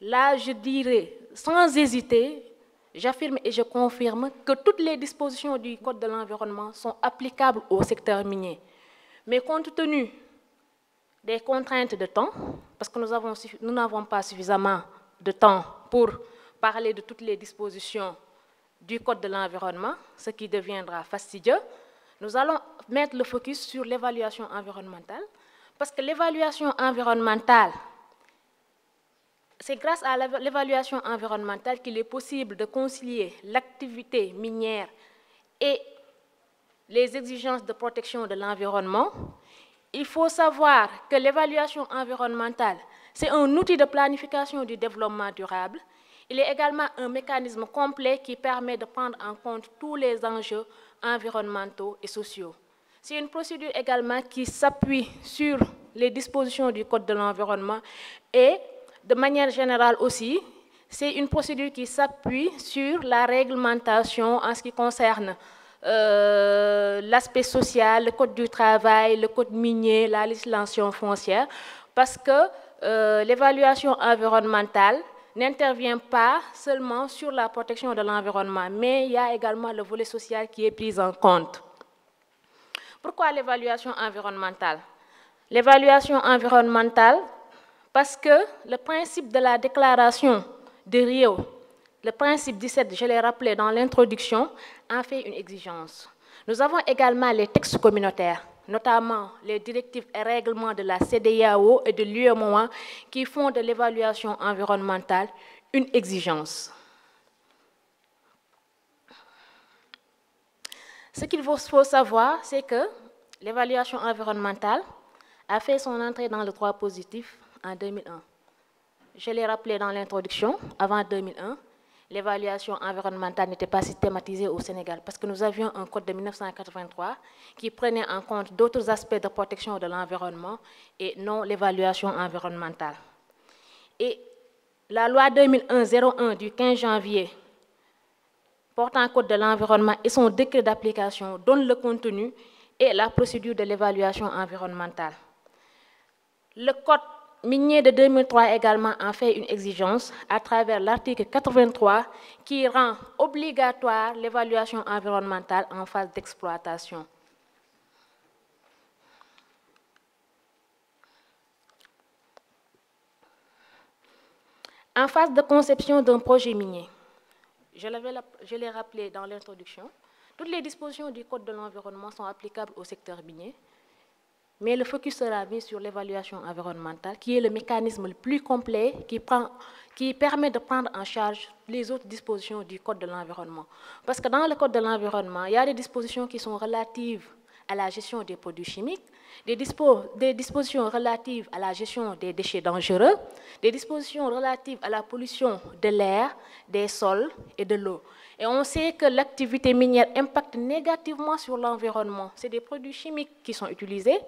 Là, je dirais sans hésiter, j'affirme et je confirme que toutes les dispositions du Code de l'environnement sont applicables au secteur minier. Mais compte tenu des contraintes de temps, parce que nous n'avons pas suffisamment de temps pour parler de toutes les dispositions du Code de l'environnement, ce qui deviendra fastidieux, nous allons mettre le focus sur l'évaluation environnementale, parce que l'évaluation environnementale, c'est grâce à l'évaluation environnementale qu'il est possible de concilier l'activité minière et les exigences de protection de l'environnement. Il faut savoir que l'évaluation environnementale, c'est un outil de planification du développement durable. Il est également un mécanisme complet qui permet de prendre en compte tous les enjeux environnementaux et sociaux. C'est une procédure également qui s'appuie sur les dispositions du Code de l'environnement et de manière générale aussi, c'est une procédure qui s'appuie sur la réglementation en ce qui concerne euh, l'aspect social, le code du travail, le code minier, la législation foncière, parce que euh, l'évaluation environnementale n'intervient pas seulement sur la protection de l'environnement, mais il y a également le volet social qui est pris en compte. Pourquoi l'évaluation environnementale? L'évaluation environnementale, parce que le principe de la déclaration de Rio, le principe 17, je l'ai rappelé dans l'introduction, en fait une exigence. Nous avons également les textes communautaires, notamment les directives et règlements de la CDAO et de l'UEMOA, qui font de l'évaluation environnementale une exigence. Ce qu'il faut savoir, c'est que l'évaluation environnementale a fait son entrée dans le droit positif en 2001. Je l'ai rappelé dans l'introduction, avant 2001, l'évaluation environnementale n'était pas systématisée au Sénégal parce que nous avions un code de 1983 qui prenait en compte d'autres aspects de protection de l'environnement et non l'évaluation environnementale. Et la loi 2001-01 du 15 janvier portant code de l'environnement et son décret d'application donnent le contenu et la procédure de l'évaluation environnementale. Le code minier de 2003 également en fait une exigence à travers l'article 83 qui rend obligatoire l'évaluation environnementale en phase d'exploitation. En phase de conception d'un projet minier, je l'ai rappelé dans l'introduction, toutes les dispositions du Code de l'environnement sont applicables au secteur minier, mais le focus sera mis sur l'évaluation environnementale, qui est le mécanisme le plus complet qui, permet de prendre en charge les autres dispositions du Code de l'environnement. Parce que dans le Code de l'environnement, il y a des dispositions qui sont relatives à la gestion des produits chimiques, des, dispositions relatives à la gestion des déchets dangereux, des dispositions relatives à la pollution de l'air, des sols et de l'eau. Et on sait que l'activité minière impacte négativement sur l'environnement. C'est des produits chimiques qui sont utilisés,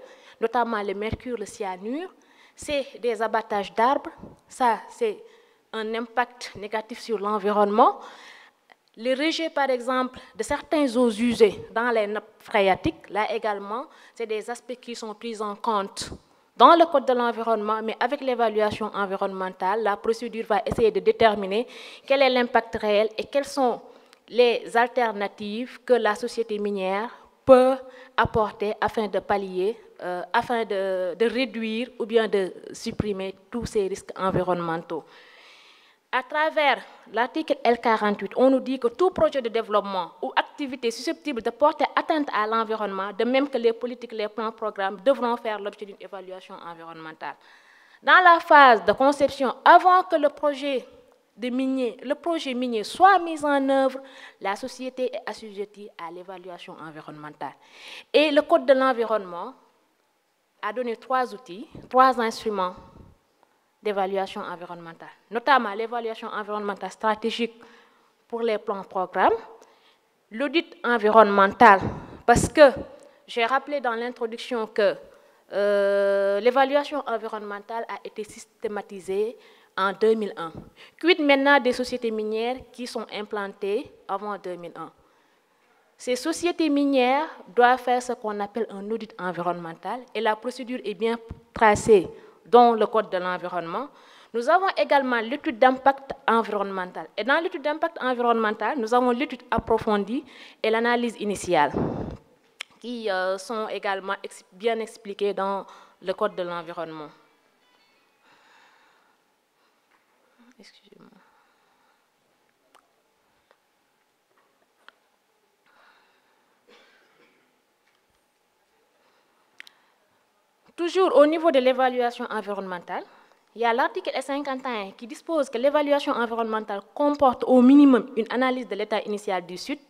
notamment le mercure, le cyanure. C'est des abattages d'arbres. Ça, c'est un impact négatif sur l'environnement. Les rejets, par exemple, de certains eaux usées dans les nappes phréatiques, là également, c'est des aspects qui sont pris en compte dans le Code de l'environnement, mais avec l'évaluation environnementale, la procédure va essayer de déterminer quel est l'impact réel et quelles sont les alternatives que la société minière peut apporter afin de pallier, euh, afin de, de réduire ou bien de supprimer tous ces risques environnementaux. À travers l'article L48, on nous dit que tout projet de développement ou activité susceptible de porter atteinte à l'environnement, de même que les politiques, les plans, programmes, devront faire l'objet d'une évaluation environnementale. Dans la phase de conception, avant que le projet, de minier, le projet minier soit mis en œuvre, la société est assujettie à l'évaluation environnementale. Et le Code de l'environnement a donné trois outils, trois instruments d'évaluation environnementale, notamment l'évaluation environnementale stratégique pour les plans programmes, l'audit environnemental, parce que j'ai rappelé dans l'introduction que euh, l'évaluation environnementale a été systématisée en 2001. Quid maintenant des sociétés minières qui sont implantées avant 2001 Ces sociétés minières doivent faire ce qu'on appelle un audit environnemental et la procédure est bien tracée dans le Code de l'environnement. Nous avons également l'étude d'impact environnemental. Et dans l'étude d'impact environnemental, nous avons l'étude approfondie et l'analyse initiale, qui euh, sont également bien expliquées dans le Code de l'environnement. Excusez-moi. Toujours au niveau de l'évaluation environnementale, il y a l'article 51 qui dispose que l'évaluation environnementale comporte au minimum une analyse de l'état initial du site,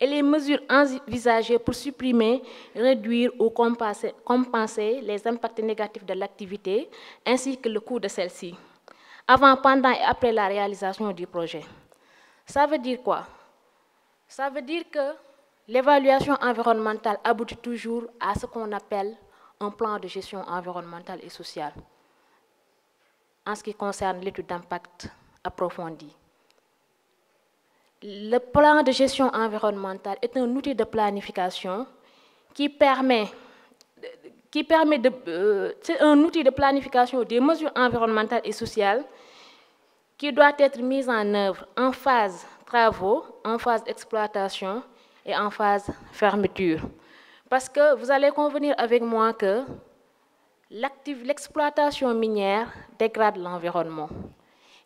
et les mesures envisagées pour supprimer, réduire ou compenser, compenser les impacts négatifs de l'activité ainsi que le coût de celle-ci, avant, pendant et après la réalisation du projet. Ça veut dire quoi? Ça veut dire que l'évaluation environnementale aboutit toujours à ce qu'on appelle plan de gestion environnementale et sociale en ce qui concerne l'étude d'impact approfondie. Le plan de gestion environnementale est un outil de planification qui permet, qui permet de, euh, c'est un outil de planification des mesures environnementales et sociales qui doit être mis en œuvre en phase travaux, en phase exploitation et en phase fermeture. Parce que vous allez convenir avec moi que l'exploitation minière dégrade l'environnement.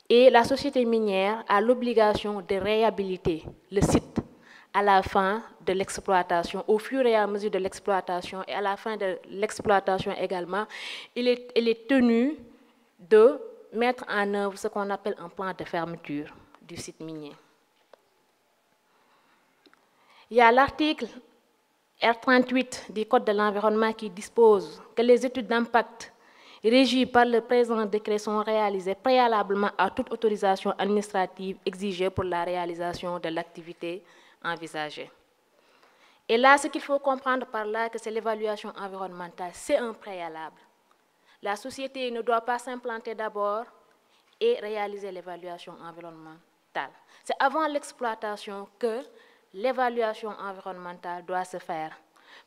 Et la société minière a l'obligation de réhabiliter le site à la fin de l'exploitation, au fur et à mesure de l'exploitation et à la fin de l'exploitation également, il est, tenu de mettre en œuvre ce qu'on appelle un plan de fermeture du site minier. Il y a l'article R38 du Code de l'environnement qui dispose que les études d'impact régies par le présent décret sont réalisées préalablement à toute autorisation administrative exigée pour la réalisation de l'activité envisagée. Et là, ce qu'il faut comprendre par là, c'est l'évaluation environnementale, c'est un préalable. La société ne doit pas s'implanter d'abord et réaliser l'évaluation environnementale. C'est avant l'exploitation que l'évaluation environnementale doit se faire.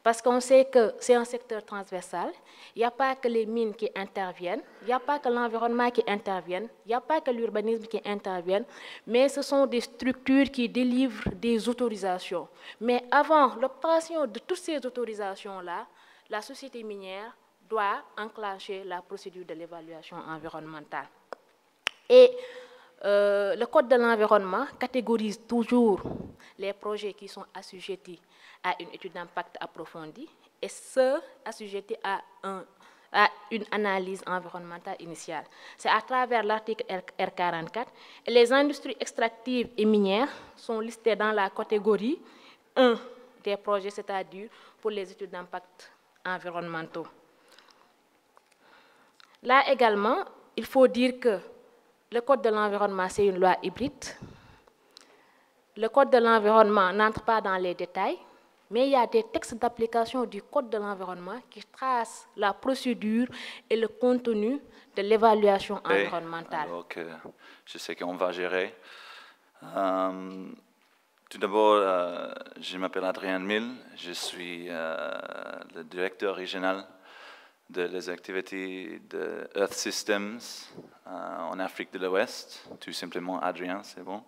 Parce qu'on sait que c'est un secteur transversal, il n'y a pas que les mines qui interviennent, il n'y a pas que l'environnement qui intervienne, il n'y a pas que l'urbanisme qui intervienne, mais ce sont des structures qui délivrent des autorisations. Mais avant l'obtention de toutes ces autorisations-là, la société minière doit enclencher la procédure de l'évaluation environnementale. Et euh, le Code de l'environnement catégorise toujours les projets qui sont assujettis à une étude d'impact approfondie et ceux assujettis à, à une analyse environnementale initiale. C'est à travers l'article R44. Et les industries extractives et minières sont listées dans la catégorie 1 des projets, c'est-à-dire pour les études d'impact environnementaux. Là également, il faut dire que le Code de l'environnement, c'est une loi hybride. Le Code de l'environnement n'entre pas dans les détails, mais il y a des textes d'application du Code de l'environnement qui tracent la procédure et le contenu de l'évaluation environnementale. je sais qu'on va gérer. Euh, tout d'abord, euh, je m'appelle Adrien Mill, je suis euh, le directeur régional de les activités de Earth Systems en Afrique de l'Ouest, tout simplement Adrien, c'est bon.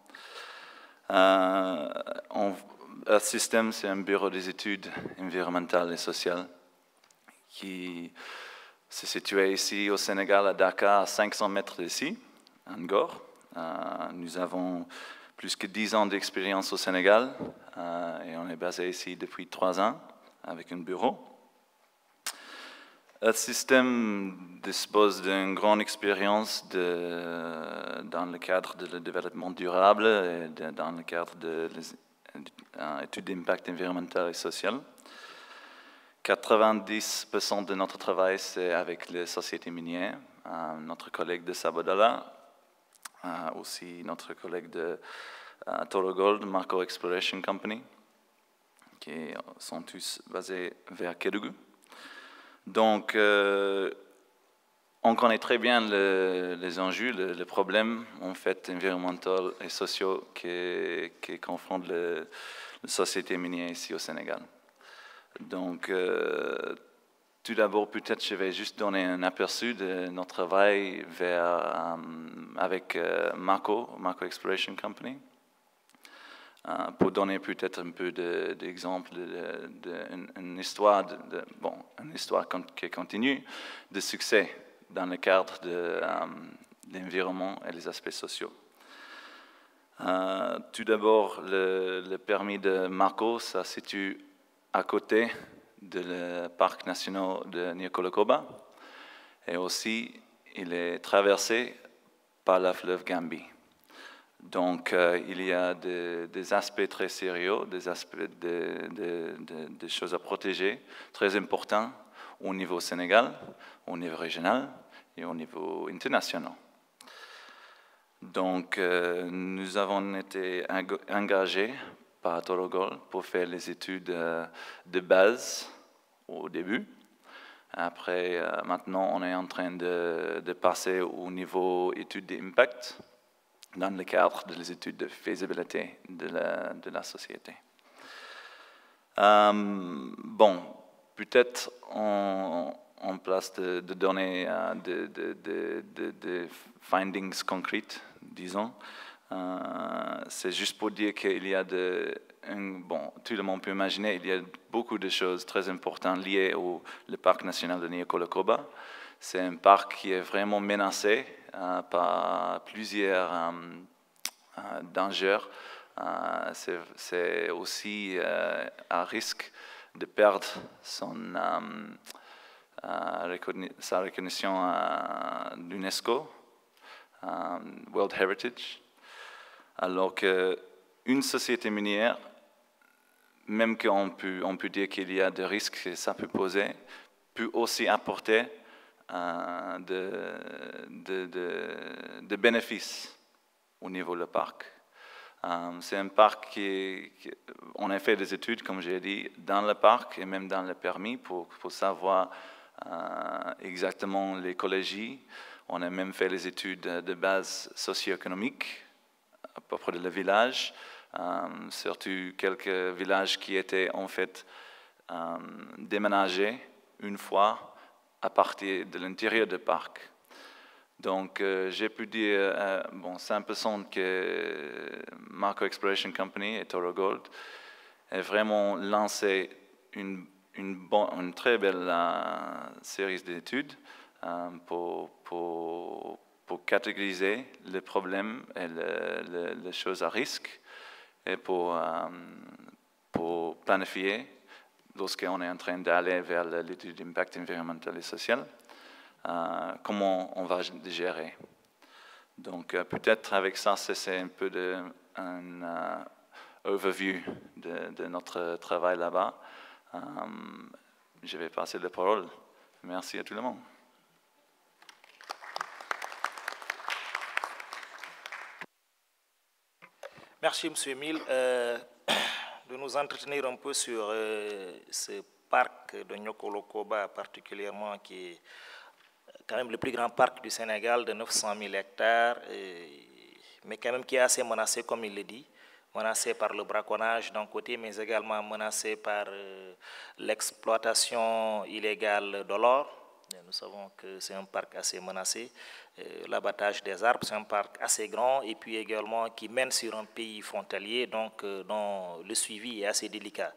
Earth Systems, c'est un bureau des études environnementales et sociales qui se situé ici au Sénégal, à Dakar, à 500 mètres d'ici, en Gore. Euh, nous avons plus que 10 ans d'expérience au Sénégal euh, et on est basé ici depuis 3 ans avec un bureau. Earth Systems dispose d'une grande expérience dans le cadre du développement durable et dans le cadre de études d'impact environnemental et social. 90% de notre travail, c'est avec les sociétés minières. Euh, notre collègue de Sabodala, euh, aussi notre collègue de euh, Toro Gold, Marco Exploration Company, qui sont tous basés vers Kédougou. Donc, on connaît très bien les enjeux, les, problèmes en fait environnementaux et sociaux qui, confrontent la société minière ici au Sénégal. Donc, euh, tout d'abord, peut-être je vais juste donner un aperçu de notre travail euh, avec euh, Mako, Mako Exploration Company, pour donner peut-être un peu d'exemples d'une histoire, une histoire qui continue de succès dans le cadre de euh, l'environnement et les aspects sociaux. Euh, tout d'abord, le, permis de Marco, ça se situe à côté du parc national de Nyokolokoba et aussi il est traversé par la fleuve Gambie. Donc, euh, il y a des aspects très sérieux, des choses à protéger, très importants au niveau Sénégal, au niveau régional, et au niveau international. Donc, euh, nous avons été engagés par Torogol pour faire les études euh, de base au début. Après, maintenant, on est en train de passer au niveau études d'impact dans le cadre des études de faisabilité de la, société. bon, peut-être en place de, donner des de, de, findings concrètes, disons. c'est juste pour dire qu'il y a de, bon, tout le monde peut imaginer, il y a beaucoup de choses très importantes liées au parc national de Niokolokoba. C'est un parc qui est vraiment menacé par plusieurs dangers. c'est aussi à risque de perdre son, sa reconnaissance d'UNESCO, World Heritage, alors qu'une société minière, même qu'on peut, on peut dire qu'il y a des risques que ça peut poser, peut aussi apporter de, de, bénéfices au niveau du parc. c'est un parc qui, on a fait des études, comme j'ai dit, dans le parc et même dans le permis pour, savoir exactement l'écologie. On a même fait les études de base socio-économique à peu près de le village, surtout quelques villages qui étaient en fait déménagés une fois à partir de l'intérieur du parc. Donc, euh, j'ai pu dire, euh, bon, c'est un que Marco Exploration Company et Toro Gold ont vraiment lancé une, très belle euh, série d'études pour, pour, catégoriser les problèmes et les choses à risque et pour planifier lorsqu'on est en train d'aller vers l'étude d'impact environnemental et social, euh, comment on va gérer. Donc euh, peut-être avec ça, c'est un peu de, un euh, overview de, notre travail là-bas. je vais passer la parole. Merci à tout le monde. Merci, M. Emile de nous entretenir un peu sur euh, ce parc de Nyokolokoba particulièrement qui est quand même le plus grand parc du Sénégal de 900 000 hectares, mais quand même qui est assez menacé comme il le dit, menacé par le braconnage d'un côté, mais également menacé par euh, l'exploitation illégale de l'or. Nous savons que c'est un parc assez menacé. Euh, l'abattage des arbres, c'est un parc assez grand et puis également qui mène sur un pays frontalier, donc euh, dont le suivi est assez délicat.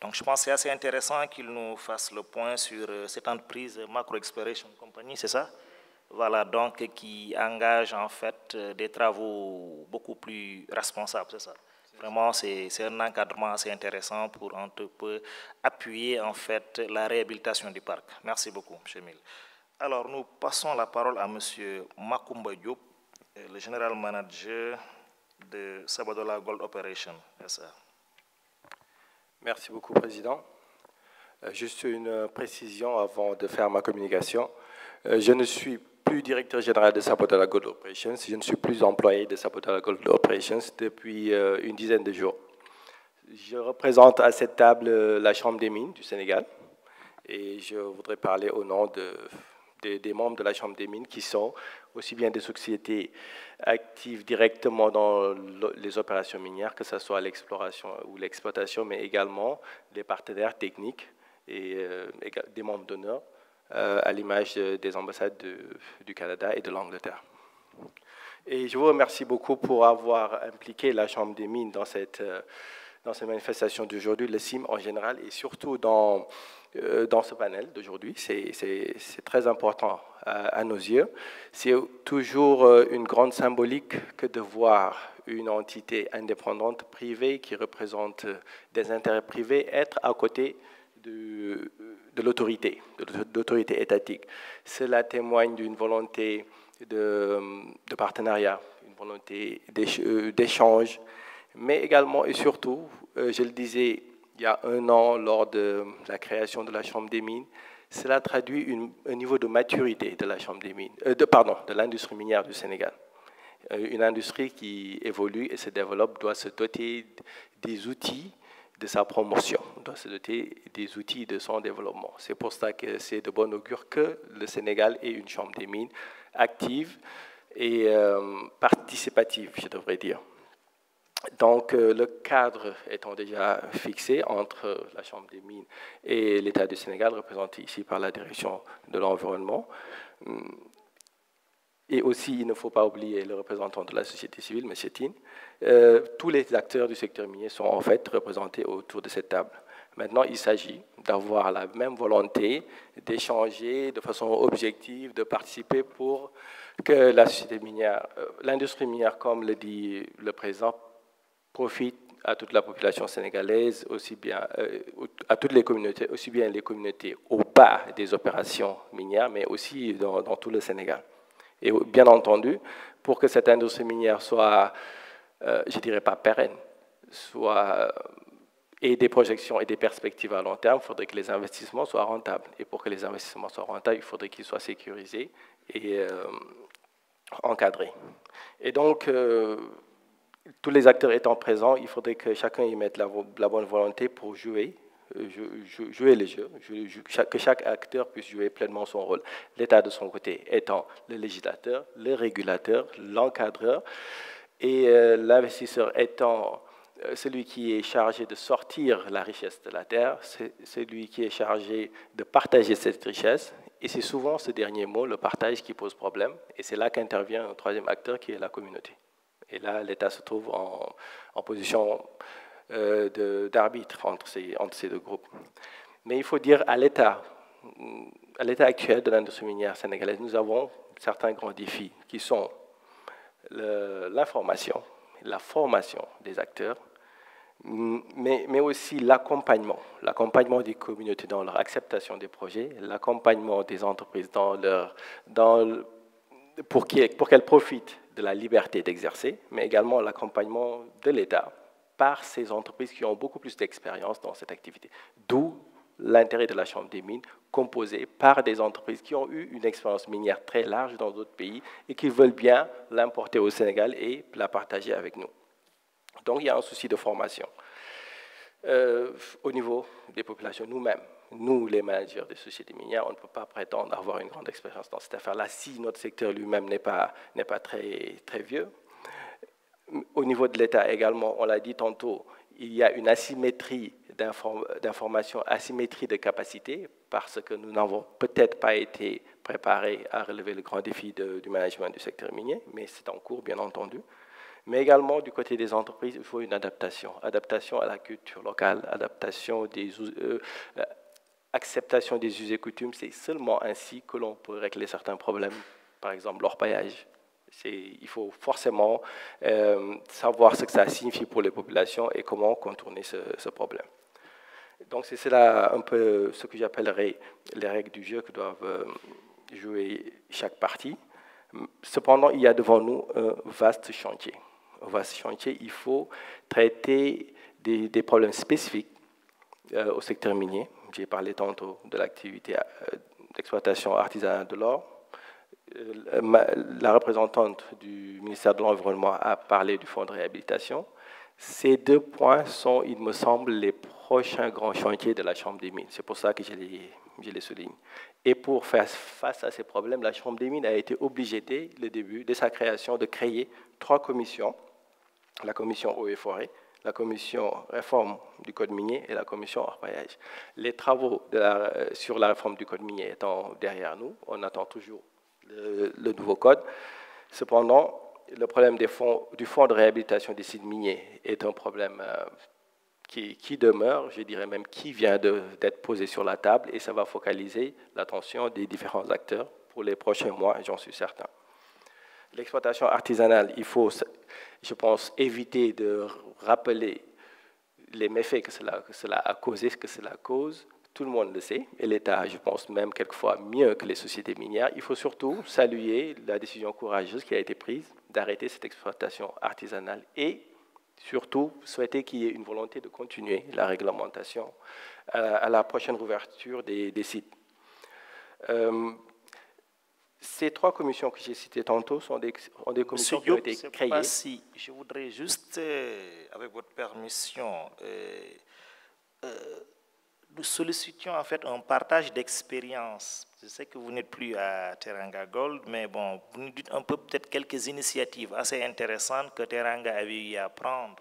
Donc je pense que c'est assez intéressant qu'il nous fasse le point sur euh, cette entreprise Macro Exploration Company, c'est ça? Voilà, donc qui engage en fait des travaux beaucoup plus responsables, c'est ça? Vraiment, c'est un encadrement assez intéressant pour un peu appuyer en fait la réhabilitation du parc. Merci beaucoup, M. Mille. Alors, nous passons la parole à M. Makumba Diop, euh, le général manager de Sabadola Gold Operation. Merci beaucoup, Président. Euh, juste une précision avant de faire ma communication. Euh, je ne suis plus directeur général de Sabadola Gold Operations, je ne suis plus employé de Sabadola Gold Operations depuis une dizaine de jours. Je représente à cette table la Chambre des mines du Sénégal et je voudrais parler au nom de des, membres de la Chambre des mines qui sont aussi bien des sociétés actives directement dans les opérations minières, que ce soit l'exploration ou l'exploitation, mais également des partenaires techniques et euh, des membres d'honneur, euh, à l'image des ambassades du Canada et de l'Angleterre. Et je vous remercie beaucoup pour avoir impliqué la Chambre des mines dans cette, euh, dans cette manifestation d'aujourd'hui, le CIM en général, et surtout dans dans ce panel d'aujourd'hui. C'est très important à, nos yeux. C'est toujours euh, une grande symbolique que de voir une entité indépendante privée qui représente des intérêts privés être à côté de, l'autorité, de l'autorité étatique. Cela témoigne d'une volonté de, partenariat, une volonté euh, d'échange, mais également et surtout, je le disais, il y a un an lors de la création de la Chambre des mines. Cela traduit un niveau de maturité de la Chambre des mines, euh, pardon, de l'industrie minière du Sénégal. Euh, une industrie qui évolue et se développe doit se doter des outils de sa promotion, doit se doter des outils de son développement. C'est pour ça que c'est de bon augure que le Sénégal ait une Chambre des mines active et euh, participative, je devrais dire. Donc, euh, le cadre étant déjà fixé entre la Chambre des mines et l'État du Sénégal, représenté ici par la Direction de l'environnement, hum, et aussi, il ne faut pas oublier le représentant de la société civile, M. Tin. Euh, tous les acteurs du secteur minier sont en fait représentés autour de cette table. Maintenant, il s'agit d'avoir la même volonté d'échanger de façon objective, de participer pour que la société minière, euh, l'industrie minière, comme le dit le président, profite à toute la population sénégalaise, aussi bien euh, à toutes les communautés, aussi bien les communautés au bas des opérations minières, mais aussi dans, tout le Sénégal. Et bien entendu, pour que cette industrie minière soit, euh, je dirais pas pérenne, soit et des projections et des perspectives à long terme, il faudrait que les investissements soient rentables. Et pour que les investissements soient rentables, il faudrait qu'ils soient sécurisés et euh, encadrés. Et donc, tous les acteurs étant présents, il faudrait que chacun y mette la, bonne volonté pour jouer, euh, jouer les jeux, que chaque acteur puisse jouer pleinement son rôle. L'État de son côté étant le législateur, le régulateur, l'encadreur, et euh, l'investisseur étant euh, celui qui est chargé de sortir la richesse de la terre, celui qui est chargé de partager cette richesse. Et c'est souvent ce dernier mot, le partage, qui pose problème. Et c'est là qu'intervient un troisième acteur qui est la communauté. Et là, l'État se trouve en, position euh, d'arbitre entre ces, deux groupes. Mais il faut dire à l'État, à l'état actuel de l'industrie minière sénégalaise, nous avons certains grands défis qui sont l'information, la formation des acteurs, mais, mais aussi l'accompagnement, l'accompagnement des communautés dans leur acceptation des projets, l'accompagnement des entreprises dans leur, dans, pour qu'elles profitent de la liberté d'exercer, mais également l'accompagnement de l'État par ces entreprises qui ont beaucoup plus d'expérience dans cette activité. D'où l'intérêt de la Chambre des mines, composée par des entreprises qui ont eu une expérience minière très large dans d'autres pays et qui veulent bien l'importer au Sénégal et la partager avec nous. Donc il y a un souci de formation. Euh, au niveau des populations nous-mêmes, nous, les managers des sociétés minières, on ne peut pas prétendre avoir une grande expérience dans cette affaire-là si notre secteur lui-même n'est pas, pas très, très vieux. Au niveau de l'État également, on l'a dit tantôt, il y a une asymétrie d'information, asymétrie de capacité, parce que nous n'avons peut-être pas été préparés à relever le grand défi du management du secteur minier, mais c'est en cours, bien entendu. Mais également, du côté des entreprises, il faut une adaptation. Adaptation à la culture locale, adaptation des, euh, acceptation des us et coutumes, c'est seulement ainsi que l'on peut régler certains problèmes, par exemple l'orpaillage. Il faut forcément euh, savoir ce que ça signifie pour les populations et comment contourner ce, problème. Donc c'est cela un peu ce que j'appellerais les règles du jeu que doivent euh, jouer chaque partie. Cependant, il y a devant nous un vaste chantier. Un vaste chantier, il faut traiter des, problèmes spécifiques euh, au secteur minier, j'ai parlé tantôt de l'activité euh, d'exploitation artisanale de l'or. Euh, la représentante du ministère de l'Environnement a parlé du fonds de réhabilitation. Ces deux points sont, il me semble, les prochains grands chantiers de la Chambre des mines. C'est pour ça que je les, je les souligne. Et pour faire face à ces problèmes, la Chambre des mines a été obligée dès le début, dès sa création, de créer trois commissions. La commission eau et forêt, la commission réforme du code minier et la commission orpaillage. Les travaux euh, sur la réforme du code minier étant derrière nous, on attend toujours le, nouveau code. Cependant, le problème du fonds de réhabilitation des sites miniers est un problème euh, qui, qui, demeure, je dirais même qui vient d'être posé sur la table et ça va focaliser l'attention des différents acteurs pour les prochains mois, j'en suis certain. L'exploitation artisanale, il faut, je pense, éviter de rappeler les méfaits que cela, a causé, ce que cela cause. Tout le monde le sait, et l'État, je pense même quelquefois mieux que les sociétés minières. Il faut surtout saluer la décision courageuse qui a été prise d'arrêter cette exploitation artisanale et surtout souhaiter qu'il y ait une volonté de continuer la réglementation à la prochaine ouverture des, sites. Euh, ces trois commissions que j'ai citées tantôt sont des, commissions qui ont été créées. Si, je voudrais juste, euh, avec votre permission, euh, euh, nous sollicitions en fait un partage d'expérience. Je sais que vous n'êtes plus à Teranga Gold, mais bon, vous nous dites un peu peut-être quelques initiatives assez intéressantes que Teranga avait eu à prendre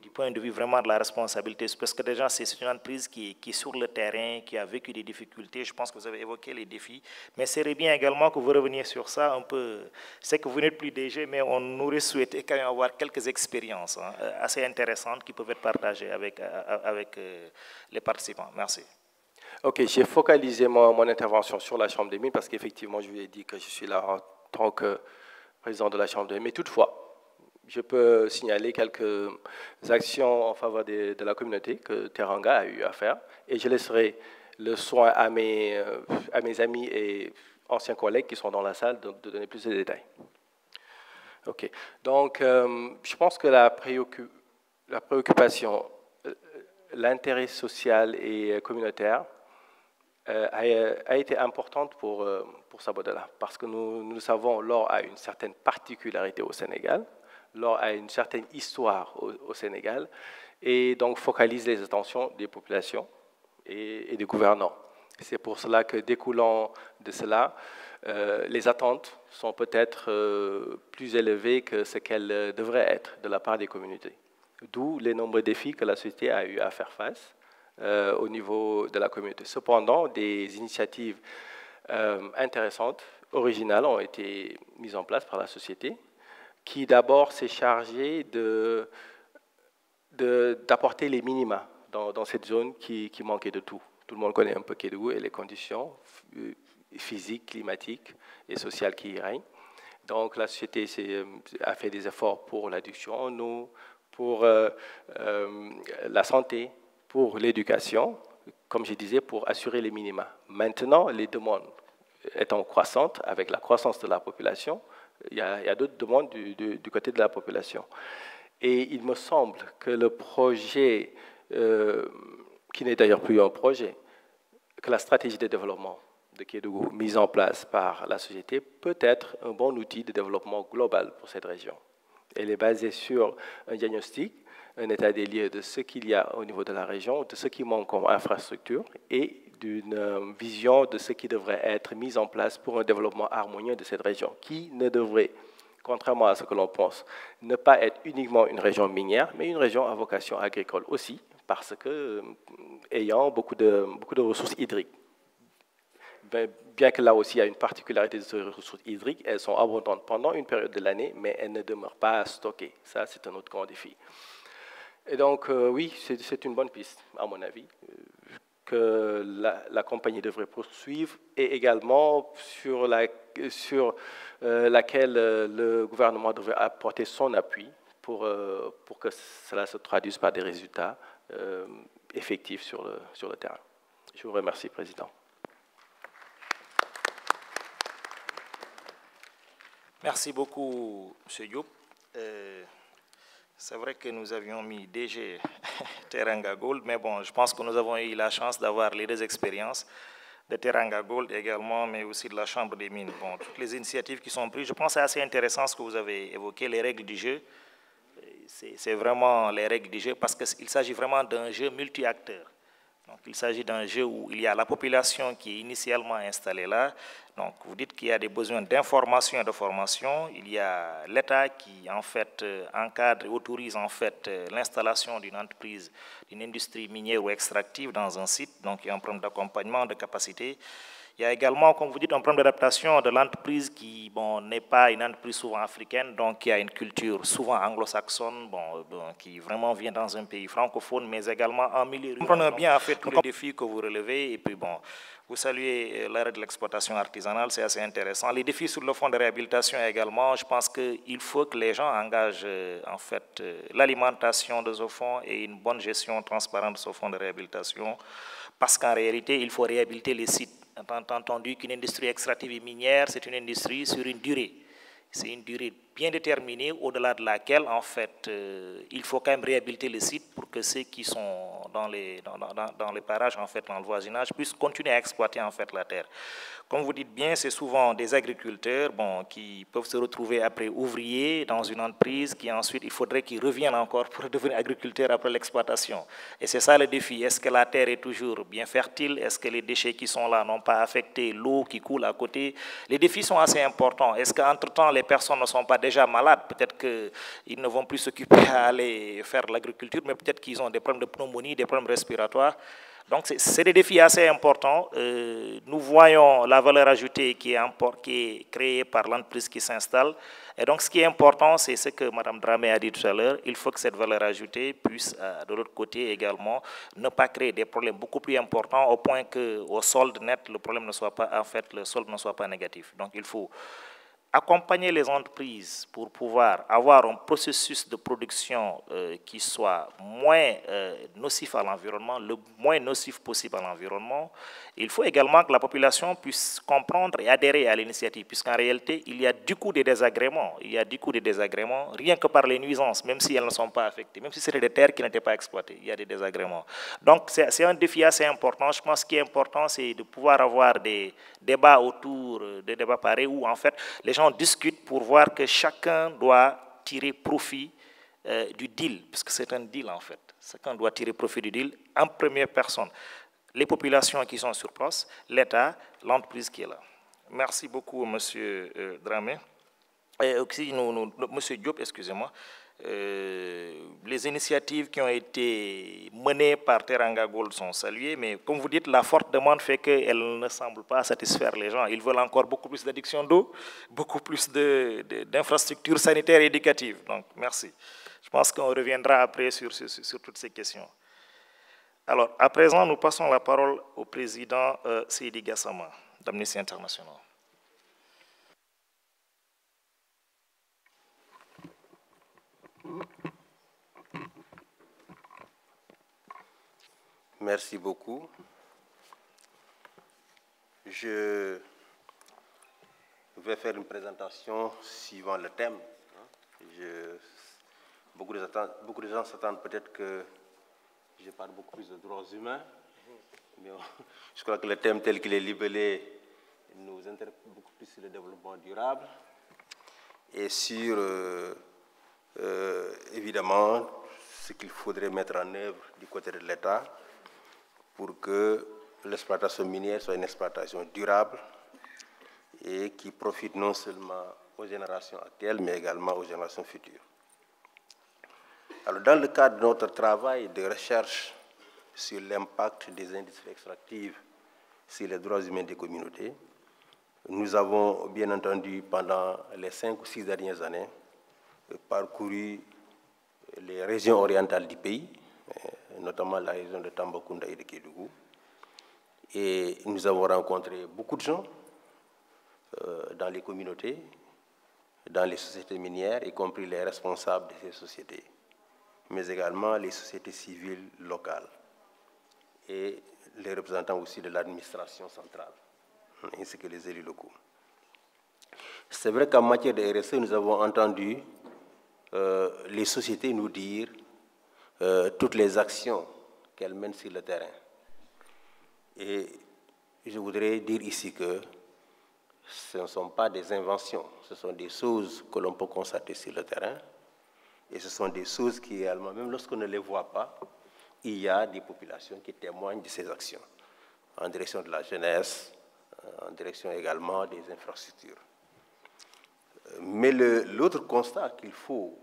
du point de vue vraiment de la responsabilité, parce que déjà c'est une entreprise qui, est sur le terrain, qui a vécu des difficultés, je pense que vous avez évoqué les défis, mais c'est bien également que vous reveniez sur ça un peu, c'est que vous n'êtes plus DG, mais on aurait souhaité quand même avoir quelques expériences hein, assez intéressantes qui peuvent être partagées avec, avec les participants. Merci. Ok, j'ai focalisé mon, intervention sur la Chambre des mines parce qu'effectivement, je lui ai dit que je suis là en tant que président de la Chambre des mines. Mais toutefois, je peux signaler quelques actions en faveur de, la communauté que Teranga a eu à faire. Et je laisserai le soin à mes, mes amis et anciens collègues qui sont dans la salle de, donner plus de détails. Ok, donc euh, je pense que la, préoccup la préoccupation, l'intérêt social et communautaire euh, a, été importante pour, euh, pour Sabodala. Parce que nous, nous savons, l'or a une certaine particularité au Sénégal, a une certaine histoire au, Sénégal et donc focalise les attentions des populations et, des gouvernants. C'est pour cela que découlant de cela, euh, les attentes sont peut-être euh, plus élevées que ce qu'elles devraient être de la part des communautés. D'où les nombreux défis que la société a eu à faire face euh, au niveau de la communauté. Cependant, des initiatives euh, intéressantes, originales, ont été mises en place par la société, qui d'abord s'est chargée d'apporter les minima dans, cette zone qui, manquait de tout. Tout le monde connaît un peu Kédougou et les conditions physiques, climatiques et sociales qui y règnent. Donc la société a fait des efforts pour l'adduction en eau, pour euh, euh, la santé, pour l'éducation, comme je disais, pour assurer les minima. Maintenant, les demandes étant croissantes, avec la croissance de la population, il y a, d'autres demandes du, côté de la population. Et il me semble que le projet, euh, qui n'est d'ailleurs plus un projet, que la stratégie de développement de Kédougou mise en place par la société peut être un bon outil de développement global pour cette région. Elle est basée sur un diagnostic, un état des lieux de ce qu'il y a au niveau de la région, de ce qui manque comme infrastructure et d'une vision de ce qui devrait être mis en place pour un développement harmonieux de cette région, qui ne devrait, contrairement à ce que l'on pense, ne pas être uniquement une région minière, mais une région à vocation agricole aussi, parce que ayant beaucoup de, beaucoup de ressources hydriques bien que là aussi il y a une particularité de ces ressources hydriques, elles sont abondantes pendant une période de l'année, mais elles ne demeurent pas stockées. Ça, c'est un autre grand défi. Et donc, euh, oui, c'est une bonne piste, à mon avis, que la, compagnie devrait poursuivre et également sur, la, sur euh, laquelle euh, le gouvernement devrait apporter son appui pour, euh, pour que cela se traduise par des résultats effectifs sur le, sur le terrain. Je vous remercie, Président. Merci beaucoup, M. Diop. C'est vrai que nous avions mis DG Teranga Gold, mais bon, je pense que nous avons eu la chance d'avoir les deux expériences de Teranga Gold également, mais aussi de la Chambre des mines. Bon, toutes les initiatives qui sont prises, je pense que c'est assez intéressant ce que vous avez évoqué, les règles du jeu. C'est vraiment les règles du jeu parce qu'il s'agit vraiment d'un jeu multi-acteurs. Donc, il s'agit d'un jeu où il y a la population qui est initialement installée là. Donc, vous dites qu'il y a des besoins d'information et de formation. Il y a l'État qui, en fait, encadre et autorise, en fait, l'installation d'une entreprise, d'une industrie minière ou extractive dans un site. Donc, il y a un problème d'accompagnement, de capacité. Il y a également, comme vous dites, un problème d'adaptation de l'entreprise qui bon, n'est pas une entreprise souvent africaine, donc qui a une culture souvent anglo-saxonne, bon, bon, qui vraiment vient dans un pays francophone, mais également en milieu rural. Comprenez bien en fait tous les défis que vous relevez, et puis bon, vous saluez l'arrêt de l'exploitation artisanale, c'est assez intéressant. Les défis sur le fonds de réhabilitation également, je pense qu'il faut que les gens engagent en fait l'alimentation de ce fonds et une bonne gestion transparente de ce fonds de réhabilitation, parce qu'en réalité, il faut réhabiliter les sites entendu qu'une industrie extractive et minière, c'est une industrie sur une durée. C'est une durée bien déterminée au-delà de laquelle, en fait, euh, il faut quand même réhabiliter le site pour que ceux qui sont dans les, dans, dans, dans les parages, en fait, dans le voisinage, puissent continuer à exploiter, en fait, la terre. Comme vous dites bien, c'est souvent des agriculteurs bon, qui peuvent se retrouver après ouvriers dans une entreprise qui ensuite, il faudrait qu'ils reviennent encore pour devenir agriculteurs après l'exploitation. Et c'est ça le défi. Est-ce que la terre est toujours bien fertile? Est-ce que les déchets qui sont là n'ont pas affecté l'eau qui coule à côté? Les défis sont assez importants. Est-ce qu'entre-temps, les personnes ne sont pas déjà malades, peut-être qu'ils ne vont plus s'occuper à aller faire l'agriculture, mais peut-être qu'ils ont des problèmes de pneumonie, des problèmes respiratoires. Donc, c'est des défis assez importants. Euh, nous voyons la valeur ajoutée qui est, créée par l'entreprise qui s'installe. Et donc, ce qui est important, c'est ce que Mme Dramé a dit tout à l'heure. Il faut que cette valeur ajoutée puisse, euh, de l'autre côté également, ne pas créer des problèmes beaucoup plus importants au point qu'au solde net, le problème ne soit pas, en fait, le solde ne soit pas négatif. Donc, il faut accompagner les entreprises pour pouvoir avoir un processus de production euh, qui soit moins euh, nocif à l'environnement, le moins nocif possible à l'environnement, il faut également que la population puisse comprendre et adhérer à l'initiative, puisqu'en réalité, il y a du coup des désagréments. Il y a du coup des désagréments, rien que par les nuisances, même si elles ne sont pas affectées, même si c'était des terres qui n'étaient pas exploitées, il y a des désagréments. Donc, c'est un défi assez important. Je pense que ce qui est important, c'est de pouvoir avoir des débats autour, euh, des débats pareils, où en fait, les gens discutent pour voir que chacun doit tirer profit euh, du deal, parce que c'est un deal en fait. Chacun doit tirer profit du deal en première personne les populations qui sont sur place, l'État, l'entreprise qui est là. Merci beaucoup, M. Euh, Dramé. Et aussi, nous, M. Diop, excusez-moi, euh, les initiatives qui ont été menées par Teranga Gold sont saluées, mais comme vous dites, la forte demande fait qu'elle ne semble pas satisfaire les gens. Ils veulent encore beaucoup plus d'addiction d'eau, beaucoup plus d'infrastructures sanitaires et éducatives. Donc, merci. Je pense qu'on reviendra après sur, toutes ces questions. Alors, à présent, nous passons la parole au président euh, Sidi Gassama d'Amnesty International. Merci beaucoup. Je vais faire une présentation suivant le thème. beaucoup, de, beaucoup de gens s'attendent peut-être que je parle beaucoup plus de droits humains, mais je crois que le thème tel qu'il est libellé nous intéresse beaucoup plus sur le développement durable et sur, euh, euh, évidemment, ce qu'il faudrait mettre en œuvre du côté de l'État pour que l'exploitation minière soit une exploitation durable et qui profite non seulement aux générations actuelles, mais également aux générations futures. Alors, dans le cadre de notre travail de recherche sur l'impact des industries extractives sur les droits humains des communautés, nous avons bien entendu pendant les cinq ou six dernières années parcouru les régions orientales du pays, notamment la région de Tambacounda et de Kédougou. Et nous avons rencontré beaucoup de gens euh, dans les communautés, dans les sociétés minières, y compris les responsables de ces sociétés mais également les sociétés civiles locales et les représentants aussi de l'administration centrale, ainsi que les élus locaux. C'est vrai qu'en matière de RSE, nous avons entendu euh, les sociétés nous dire euh, toutes les actions qu'elles mènent sur le terrain. Et je voudrais dire ici que ce ne sont pas des inventions, ce sont des choses que l'on peut constater sur le terrain et ce sont des choses qui, réellement, même lorsqu'on ne les voit pas, il y a des populations qui témoignent de ces actions, en direction de la jeunesse, euh, en direction également des infrastructures. Mais l'autre constat qu'il faut,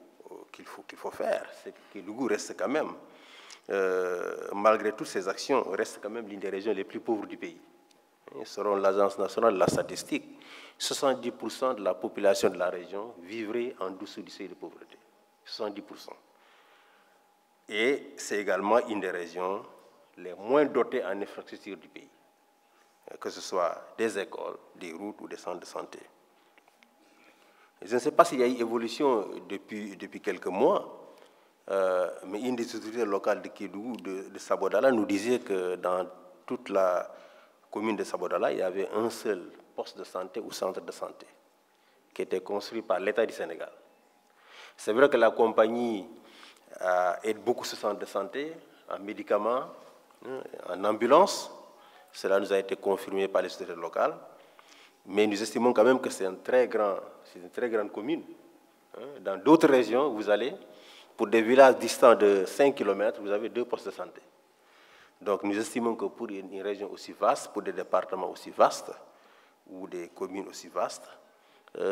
qu'il faut, faire, c'est que Lougou reste quand même, malgré toutes ces actions, reste quand même l'une des régions les plus pauvres du pays. selon l'Agence nationale de la statistique, 70% de la population de la région vivrait en dessous du seuil de pauvreté. 70%. Et c'est également une des régions les moins dotées en infrastructures du pays, que ce soit des écoles, des routes ou des centres de santé. Je ne sais pas s'il y a eu évolution depuis, depuis quelques mois, euh, mais une des autorités locales de Kédougou, de, Sabodala, nous disait que dans toute la commune de Sabodala, il y avait un seul poste de santé ou centre de santé qui était construit par l'État du Sénégal. C'est vrai que la compagnie euh, aide beaucoup ce centre de santé en médicaments, hein, en ambulance. Cela nous a été confirmé par les autorités locales. Mais nous estimons quand même que c'est une très grande commune. Hein. Dans d'autres régions, vous allez, pour des villages distants de 5 km, vous avez deux postes de santé. Donc nous estimons que pour une région aussi vaste, pour des départements aussi vastes, ou des communes aussi vastes,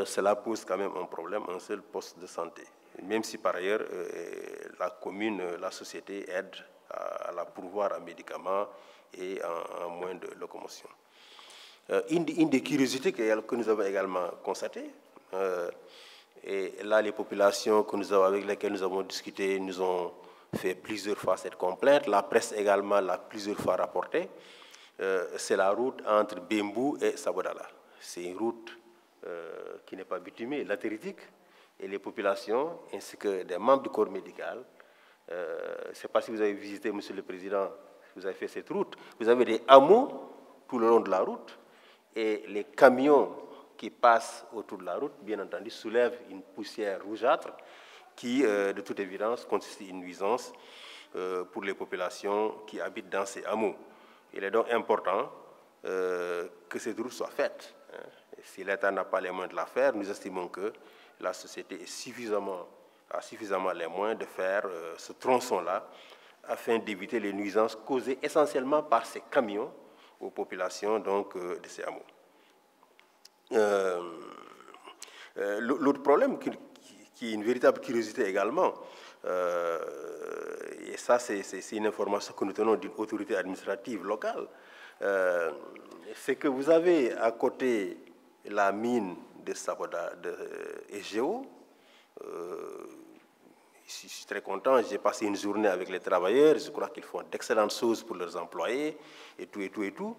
cela pose quand même un problème, un seul poste de santé. Même si par ailleurs la commune, la société aide à, la pourvoir en médicaments et en, moins de locomotion. Une, des curiosités que, nous avons également constatées, et là les populations que nous avons, avec lesquelles nous avons discuté nous ont fait plusieurs fois cette complainte, la presse également l'a plusieurs fois rapporté, c'est la route entre Bembou et Sabodala. C'est une route euh, qui n'est pas bitumée, latéritique, et les populations, ainsi que des membres du corps médical, euh, je ne sais pas si vous avez visité, Monsieur le Président, vous avez fait cette route, vous avez des hameaux tout le long de la route, et les camions qui passent autour de la route, bien entendu, soulèvent une poussière rougeâtre qui, euh, de toute évidence, constitue une nuisance pour les populations qui habitent dans ces hameaux. Il est donc important que cette route soit faite. Hein. Si l'État n'a pas les moyens de la faire, nous estimons que la société a suffisamment les moyens de faire euh, ce tronçon-là afin d'éviter les nuisances causées essentiellement par ces camions aux populations donc, euh, de ces hameaux. Euh, l'autre problème qui, est une véritable curiosité également, et ça c'est une information que nous tenons d'une autorité administrative locale, c'est que vous avez à côté la mine de Saboda de Egeo. Euh, je suis très content, j'ai passé une journée avec les travailleurs, je crois qu'ils font d'excellentes choses pour leurs employés, et tout, et tout, et tout.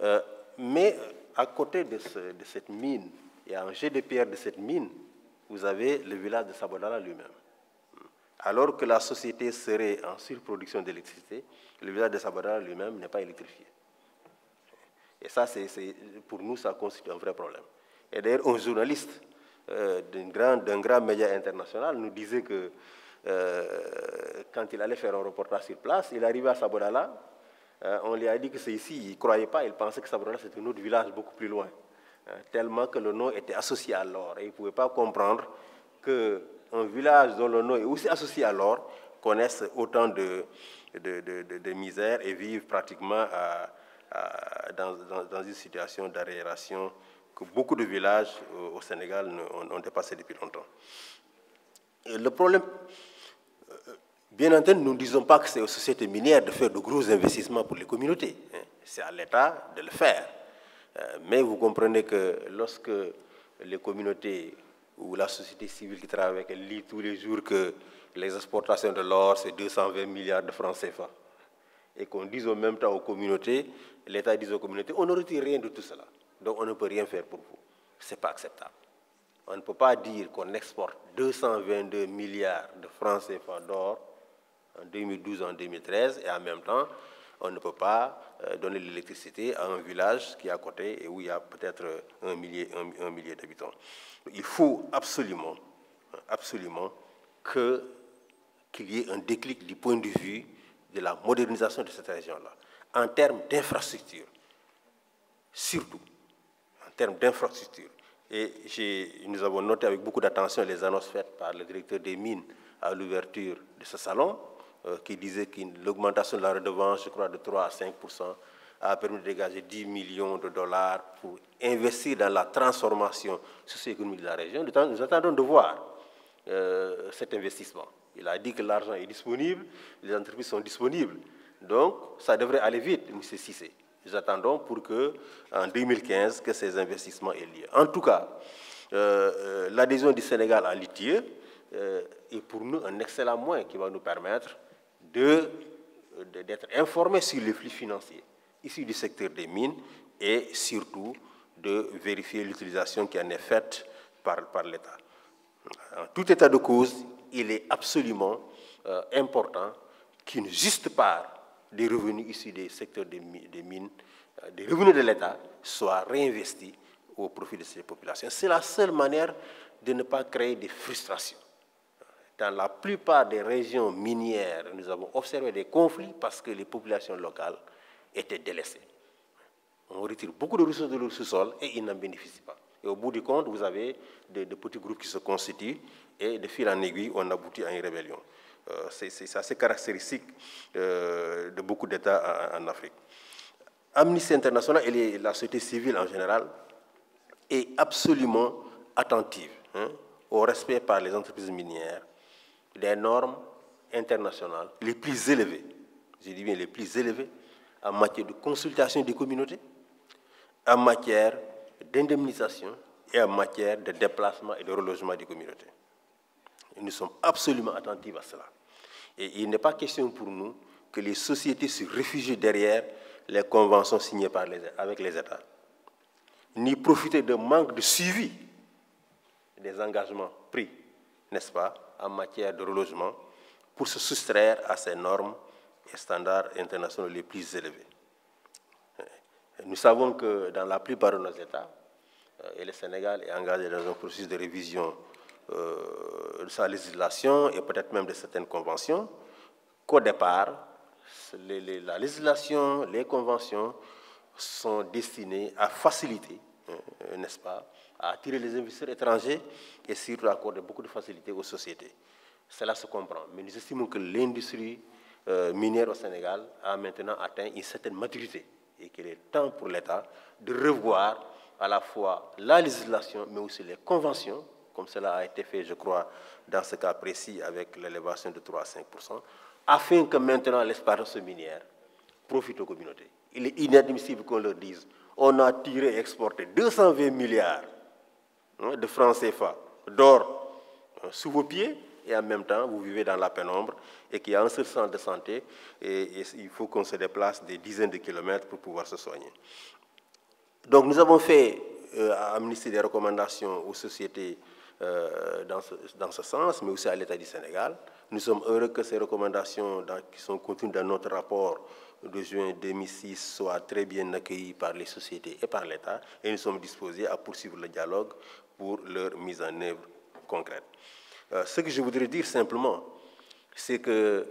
Euh, mais à côté de, cette mine, et en jet de pierre de cette mine, vous avez le village de Sabodala lui-même. Alors que la société serait en surproduction d'électricité, le village de Sabodala lui-même n'est pas électrifié. Et ça, c'est, pour nous, ça constitue un vrai problème. Et d'ailleurs, un journaliste euh, d'un grand, grand, média international nous disait que euh, quand il allait faire un reportage sur place, il arrivait à Sabodala, euh, on lui a dit que c'est ici, il ne croyait pas, il pensait que Sabodala c'était un autre village beaucoup plus loin, tellement que le nom était associé à l'or. Et il ne pouvait pas comprendre qu'un village dont le nom est aussi associé à l'or connaisse autant de, de, de, misère et vive pratiquement à dans, dans, une situation d'arriération que beaucoup de villages au, Sénégal ont, dépassé depuis longtemps. le problème, euh, bien entendu, nous ne disons pas que c'est aux sociétés minières de faire de gros investissements pour les communautés. Hein. C'est à l'État de le faire. Euh, mais vous comprenez que lorsque les communautés ou la société civile qui travaille avec elle lit tous les jours que les exportations de l'or, c'est 220 milliards de francs CFA, et qu'on dise en même temps aux communautés, l'État dit aux communautés, on ne retire rien de tout cela. Donc on ne peut rien faire pour vous. Ce n'est pas acceptable. On ne peut pas dire qu'on exporte 222 milliards de francs CFA d'or en 2012 en 2013 et en même temps, on ne peut pas euh, donner l'électricité à un village qui est à côté et où il y a peut-être un millier, un, millier d'habitants. Il faut absolument, absolument qu'il y ait un déclic du point de vue de la modernisation de cette région-là, en termes d'infrastructures, surtout termes d'infrastructures. Et nous avons noté avec beaucoup d'attention les annonces faites par le directeur des mines à l'ouverture de ce salon, euh, qui disait que l'augmentation de la redevance, je crois, de 3 à 5% a permis de dégager 10 millions de dollars pour investir dans la transformation socio-économique de la région. Nous attendons de voir euh, cet investissement. Il a dit que l'argent est disponible, les entreprises sont disponibles. Donc, ça devrait aller vite, M. Sissé. Nous attendons pour que, en 2015, que ces investissements aient lieu. En tout cas, euh, euh, l'adhésion du Sénégal à l'ITIE euh, est pour nous un excellent moyen qui va nous permettre d'être informés sur les flux financiers issus du secteur des mines et surtout de vérifier l'utilisation qui en est faite par, l'État. En tout état de cause, il est absolument important qu'une juste part des revenus issus des secteurs des, mines, euh, des revenus de l'État, soit réinvestis au profit de ces populations. C'est la seule manière de ne pas créer des frustrations. Dans la plupart des régions minières, nous avons observé des conflits parce que les populations locales étaient délaissées. On retire beaucoup de ressources de leur sous-sol et ils n'en bénéficient pas. Et au bout du compte, vous avez des, petits groupes qui se constituent et de fil en aiguille, on aboutit à une rébellion. Euh, c'est assez caractéristique euh, de beaucoup d'États en, Afrique. Amnesty International et la société civile en général est absolument attentive hein, au respect par les entreprises minières des normes internationales les plus élevées, je dis bien les plus élevées, en matière de consultation des communautés, en matière d'indemnisation et en matière de déplacement et de relogement des communautés. Nous sommes absolument attentifs à cela. Et il n'est pas question pour nous que les sociétés se réfugient derrière les conventions signées avec les États, ni profiter de manque de suivi des engagements pris, n'est-ce pas, en matière de relogement pour se soustraire à ces normes et standards internationaux les plus élevés. Nous savons que dans la plupart de nos États, euh, et le Sénégal est engagé dans un processus de révision de sa législation et peut-être même de certaines conventions, qu'au départ, la législation, les conventions sont destinées à faciliter, euh, n'est-ce pas, à attirer les investisseurs étrangers et surtout à accorder beaucoup de facilité aux sociétés. Cela se comprend. Mais nous estimons que l'industrie euh, minière au Sénégal a maintenant atteint une certaine maturité et qu'il est temps pour l'État de revoir à la fois la législation, mais aussi les conventions, comme cela a été fait, je crois, dans ce cas précis avec l'élévation de 3 à 5% afin que maintenant l'exploitation minière profite aux communautés. Il est inadmissible qu'on leur dise on a tiré et exporté 220 milliards hein, de francs CFA d'or hein, sous vos pieds et en même temps vous vivez dans la pénombre et qu'il y a un seul centre de santé et, il faut qu'on se déplace des dizaines de kilomètres pour pouvoir se soigner. Donc nous avons fait euh, à des recommandations aux sociétés euh, dans, ce, sens, mais aussi à l'État du Sénégal. Nous sommes heureux que ces recommandations qui sont contenues dans notre rapport de juin 2006 soient très bien accueillies par les sociétés et par l'État, et nous sommes disposés à poursuivre le dialogue pour leur mise en œuvre concrète. Euh, ce que je voudrais dire simplement, c'est que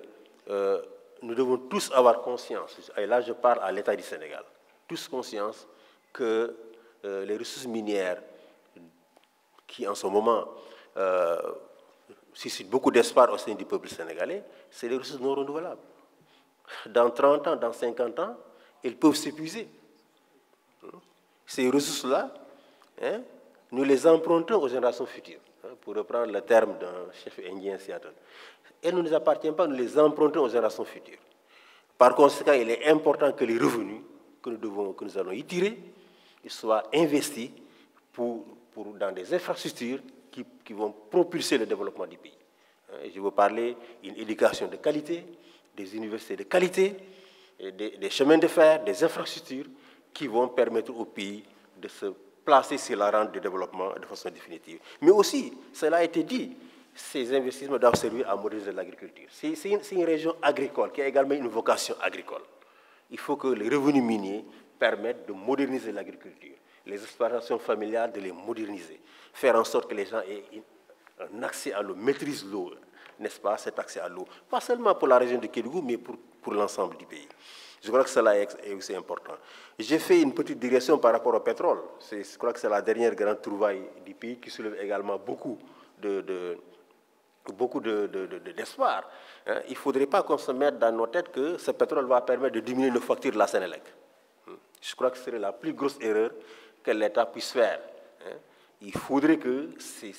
euh, nous devons tous avoir conscience, et là je parle à l'État du Sénégal, tous conscience que les ressources minières qui en ce moment euh, suscitent beaucoup d'espoir au sein du peuple sénégalais, c'est les ressources non renouvelables. Dans 30 ans, dans 50 ans, elles peuvent s'épuiser. Ces ressources-là, hein, nous les empruntons aux générations futures, hein, pour reprendre le terme d'un chef indien Seattle. Elles ne nous appartiennent pas, nous les empruntons aux générations futures. Par conséquent, il est important que les revenus que nous, devons, que nous allons y tirer soient investis pour dans des infrastructures qui, vont propulser le développement du pays. Hein, je veux parler d'une éducation de qualité, des universités de qualité, des, chemins de fer, des infrastructures qui vont permettre au pays de se placer sur la rente du développement de façon définitive. Mais aussi, cela a été dit, ces investissements doivent servir à moderniser l'agriculture. C'est une, région agricole qui a également une vocation agricole. Il faut que les revenus miniers permettent de moderniser l'agriculture les exploitations familiales, de les moderniser, faire en sorte que les gens aient un accès à l'eau, maîtrisent l'eau, n'est-ce pas, cet accès à l'eau, pas seulement pour la région de Kédougou, mais pour, l'ensemble du pays. Je crois que cela est aussi important. J'ai fait une petite digression par rapport au pétrole. Je crois que c'est la dernière grande trouvaille du pays qui soulève également beaucoup de, de beaucoup d'espoir. De, hein. Il ne faudrait pas qu'on se mette dans nos têtes que ce pétrole va permettre de diminuer nos factures de la Sénélec. Je crois que ce serait la plus grosse erreur que l'État puisse faire. Hein. Il faudrait que ces,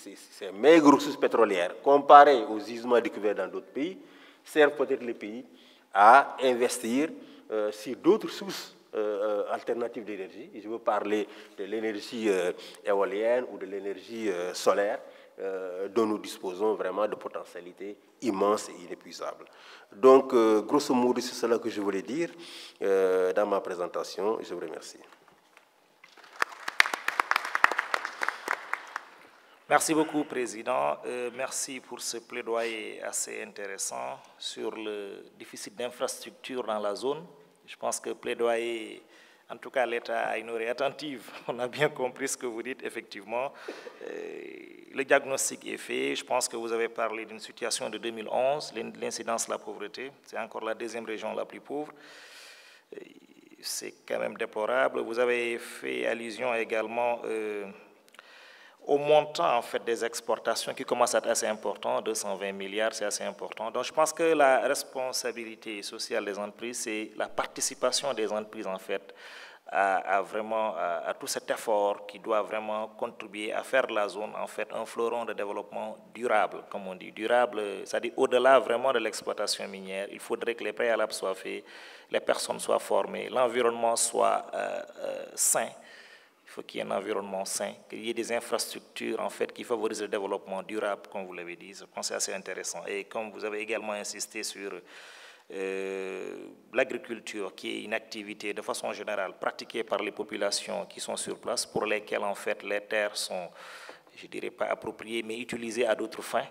maigres ressources pétrolières, comparées aux gisements découverts dans d'autres pays, servent peut-être les pays à investir euh, sur d'autres sources euh, euh, alternatives d'énergie. Je veux parler de l'énergie éolienne ou de l'énergie solaire, dont nous disposons vraiment de potentialités immenses et inépuisables. Donc, grosso modo, c'est cela que je voulais dire dans ma présentation. Je vous remercie. Merci beaucoup, Président. Euh, merci pour ce plaidoyer assez intéressant sur le déficit d'infrastructures dans la zone. Je pense que plaidoyer, en tout cas l'État a une oreille attentive. On a bien compris ce que vous dites, effectivement. Euh, le diagnostic est fait. Je pense que vous avez parlé d'une situation de 2011, l'incidence de la pauvreté. C'est encore la deuxième région la plus pauvre. Euh, c'est quand même déplorable. Vous avez fait allusion également au montant en fait, des exportations qui commence à être assez important, 220 milliards, c'est assez important. Donc je pense que la responsabilité sociale des entreprises, c'est la participation des entreprises en fait à, vraiment à, tout cet effort qui doit vraiment contribuer à faire de la zone en fait un fleuron de développement durable, comme on dit. Durable, c'est-à-dire au-delà vraiment de l'exploitation minière, il faudrait que les préalables soient faits, les personnes soient formées, l'environnement soit euh, euh, sain. Faut qu'il y ait un environnement sain, qu'il y ait des infrastructures en fait qui favorisent le développement durable, comme vous l'avez dit. Je pense que c'est assez intéressant. Et comme vous avez également insisté sur euh, l'agriculture, qui est une activité de façon générale pratiquée par les populations qui sont sur place, pour lesquelles en fait les terres sont, je dirais pas appropriées, mais utilisées à d'autres fins.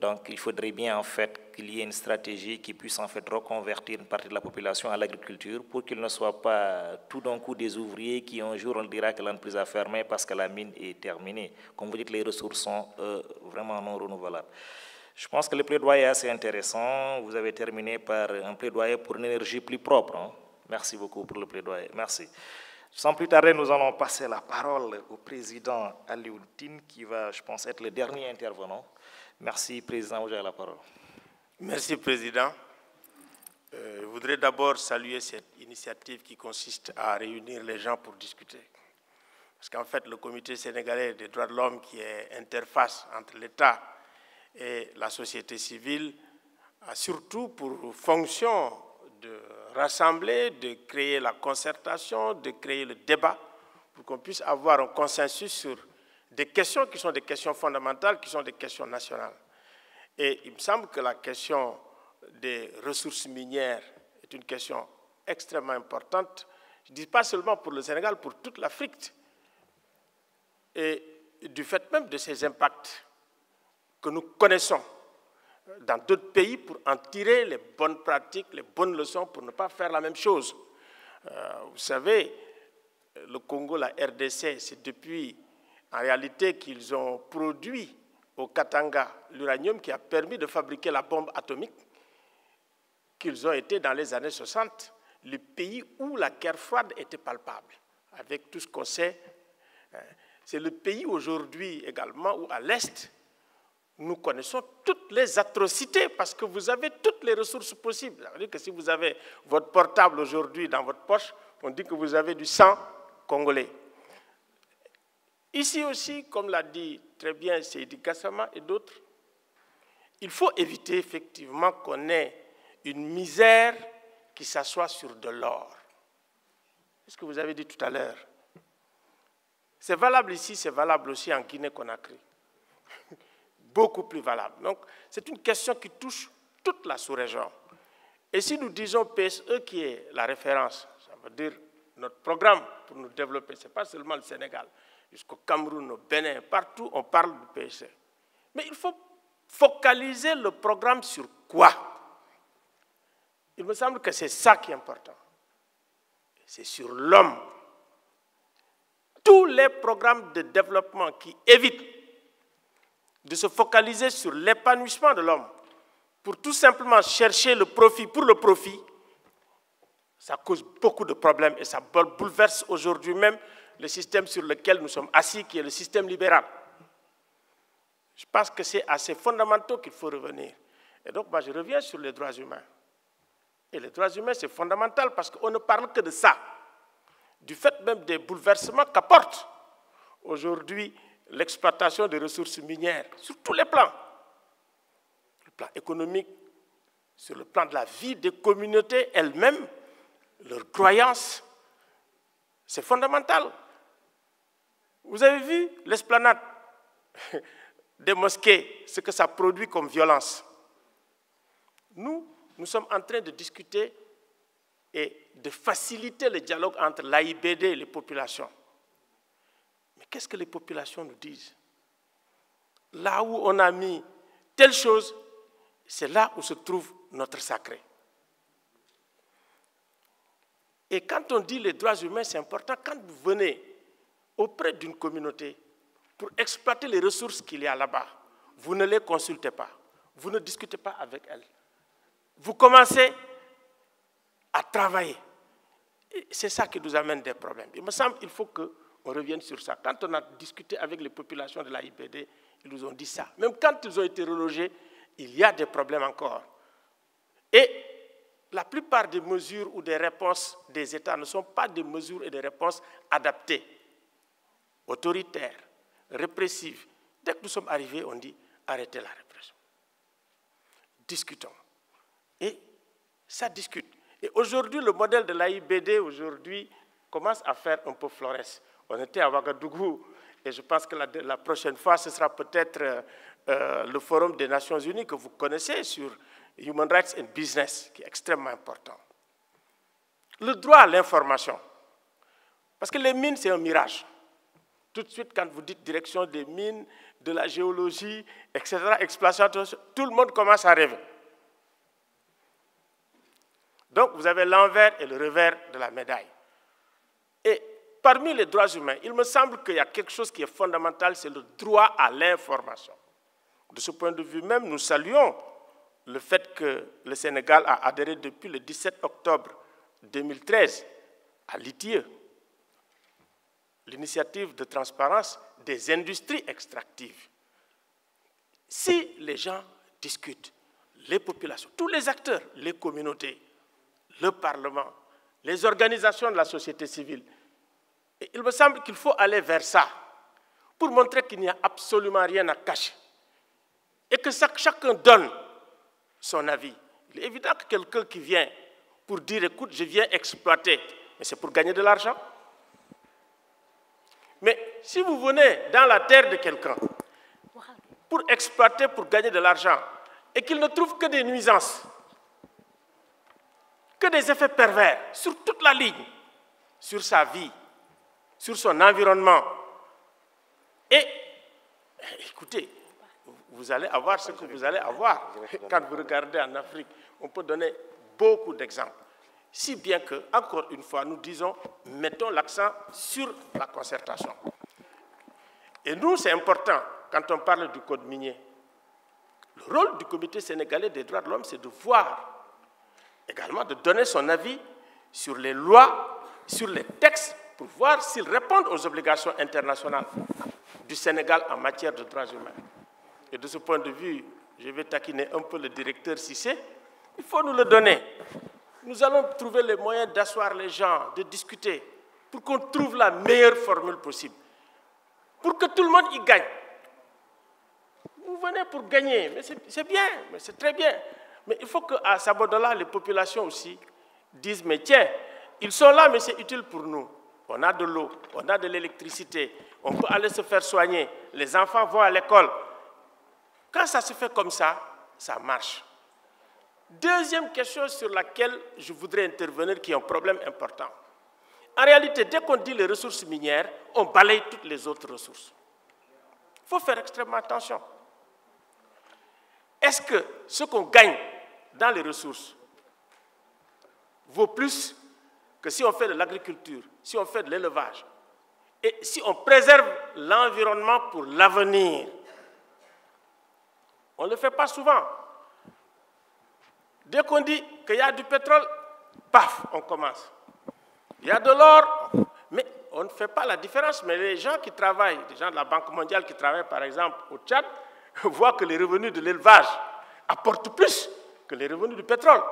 Donc il faudrait bien en fait qu'il y ait une stratégie qui puisse en fait reconvertir une partie de la population à l'agriculture pour qu'il ne soit pas tout d'un coup des ouvriers qui un jour on dira que l'entreprise a fermé parce que la mine est terminée. Comme vous dites, les ressources sont euh, vraiment non renouvelables. Je pense que le plaidoyer est assez intéressant. Vous avez terminé par un plaidoyer pour une énergie plus propre. Hein. Merci beaucoup pour le plaidoyer. Merci. Sans plus tarder, nous allons passer la parole au président Alioudine, qui va, je pense, être le dernier intervenant. Merci, président. La parole. Merci, président. Euh, je voudrais d'abord saluer cette initiative qui consiste à réunir les gens pour discuter. Parce qu'en fait, le comité sénégalais des droits de l'homme, qui est interface entre l'État et la société civile a surtout pour fonction de rassembler, de créer la concertation, de créer le débat pour qu'on puisse avoir un consensus sur des questions qui sont des questions fondamentales, qui sont des questions nationales. Et il me semble que la question des ressources minières est une question extrêmement importante, je ne dis pas seulement pour le Sénégal, pour toute l'Afrique, et du fait même de ses impacts que nous connaissons dans d'autres pays pour en tirer les bonnes pratiques, les bonnes leçons pour ne pas faire la même chose. Euh, vous savez, le Congo, la RDC, c'est depuis en réalité qu'ils ont produit au Katanga l'uranium qui a permis de fabriquer la bombe atomique, qu'ils ont été dans les années 60 le pays où la guerre froide était palpable, avec tout ce qu'on sait. Hein. C'est le pays aujourd'hui également où à l'Est, nous connaissons toutes les atrocités parce que vous avez toutes les ressources possibles. Ça veut dire que si vous avez votre portable aujourd'hui dans votre poche, on dit que vous avez du sang congolais. Ici aussi, comme l'a dit très bien Seydi Gassama et d'autres, il faut éviter effectivement qu'on ait une misère qui s'assoit sur de l'or. C'est ce que vous avez dit tout à l'heure. C'est valable ici, c'est valable aussi en Guinée-Conakry beaucoup plus valable. Donc, c'est une question qui touche toute la sous-région. Et si nous disons PSE qui est la référence, ça veut dire notre programme pour nous développer, ce n'est pas seulement le Sénégal, jusqu'au Cameroun, au Bénin, partout on parle du PSE. Mais il faut focaliser le programme sur quoi? Il me semble que c'est ça qui est important. C'est sur l'homme. Tous les programmes de développement qui évitent de se focaliser sur l'épanouissement de l'homme pour tout simplement chercher le profit pour le profit, ça cause beaucoup de problèmes et ça bouleverse aujourd'hui même le système sur lequel nous sommes assis, qui est le système libéral. Je pense que c'est à ces fondamentaux qu'il faut revenir. Et donc, moi, je reviens sur les droits humains. Et les droits humains, c'est fondamental parce qu'on ne parle que de ça. Du fait même des bouleversements qu'apporte aujourd'hui l'exploitation des ressources minières sur tous les plans. Le plan économique, sur le plan de la vie des communautés elles-mêmes, leurs croyances, c'est fondamental. Vous avez vu l'esplanade des mosquées, ce que ça produit comme violence. Nous, nous sommes en train de discuter et de faciliter le dialogue entre l'AIBD et les populations. Mais qu'est-ce que les populations nous disent? Là où on a mis telle chose, c'est là où se trouve notre sacré. Et quand on dit les droits humains, c'est important. Quand vous venez auprès d'une communauté pour exploiter les ressources qu'il y a là-bas, vous ne les consultez pas, vous ne discutez pas avec elles. Vous commencez à travailler. C'est ça qui nous amène des problèmes. Il me semble qu'il faut que on revient sur ça. Quand on a discuté avec les populations de la IPD, ils nous ont dit ça. Même quand ils ont été relogés, il y a des problèmes encore. Et la plupart des mesures ou des réponses des États ne sont pas des mesures et des réponses adaptées, autoritaires, répressives. Dès que nous sommes arrivés, on dit arrêtez la répression. Discutons. Et ça discute. Et aujourd'hui, le modèle de l'AIBD aujourd'hui commence à faire un peu florès. On était à Ouagadougou et je pense que la, prochaine fois, ce sera peut-être euh, euh, le Forum des Nations Unies que vous connaissez sur Human Rights and Business, qui est extrêmement important. Le droit à l'information. Parce que les mines, c'est un mirage. Tout de suite, quand vous dites direction des mines, de la géologie, etc., exploitation, tout le monde commence à rêver. Donc, vous avez l'envers et le revers de la médaille. Et parmi les droits humains, il me semble qu'il y a quelque chose qui est fondamental, c'est le droit à l'information. De ce point de vue même, nous saluons le fait que le Sénégal a adhéré depuis le 17 octobre 2013 à l'ITIE, l'initiative de transparence des industries extractives. Si les gens discutent, les populations, tous les acteurs, les communautés, le Parlement, les organisations de la société civile, il me semble qu'il faut aller vers ça pour montrer qu'il n'y a absolument rien à cacher et que chacun donne son avis. Il est évident que quelqu'un qui vient pour dire, écoute, je viens exploiter, mais c'est pour gagner de l'argent. Mais si vous venez dans la terre de quelqu'un pour exploiter, pour gagner de l'argent, et qu'il ne trouve que des nuisances, que des effets pervers sur toute la ligne, sur sa vie, sur son environnement, et écoutez, vous allez avoir ce que vous allez avoir. Quand vous regardez en Afrique, on peut donner beaucoup d'exemples. Si bien que, encore une fois, nous disons, mettons l'accent sur la concertation. Et nous, c'est important, quand on parle du code minier, le rôle du comité sénégalais des droits de l'homme, c'est de voir, également de donner son avis sur les lois, sur les textes, pour voir s'ils répondent aux obligations internationales du Sénégal en matière de droits humains. Et de ce point de vue, je vais taquiner un peu le directeur Cissé. Il faut nous le donner. Nous allons trouver les moyens d'asseoir les gens, de discuter, pour qu'on trouve la meilleure formule possible. Pour que tout le monde y gagne. Vous venez pour gagner, mais c'est bien, mais c'est très bien. Mais il faut qu'à Sabodola, les populations aussi disent, mais tiens, ils sont là, mais c'est utile pour nous. On a de l'eau, on a de l'électricité, on peut aller se faire soigner, les enfants vont à l'école, quand ça se fait comme ça, ça marche. Deuxième question sur laquelle je voudrais intervenir, qui est un problème important. En réalité, dès qu'on dit les ressources minières, on balaye toutes les autres ressources. Il faut faire extrêmement attention. Est-ce que ce qu'on gagne dans les ressources vaut plus que si on fait de l'agriculture, si on fait de l'élevage, et si on préserve l'environnement pour l'avenir? On ne le fait pas souvent. Dès qu'on dit qu'il y a du pétrole, paf, on commence. Il y a de l'or, mais on ne fait pas la différence. Mais les gens qui travaillent, les gens de la Banque mondiale qui travaillent par exemple au Tchad, voient que les revenus de l'élevage apportent plus que les revenus du pétrole.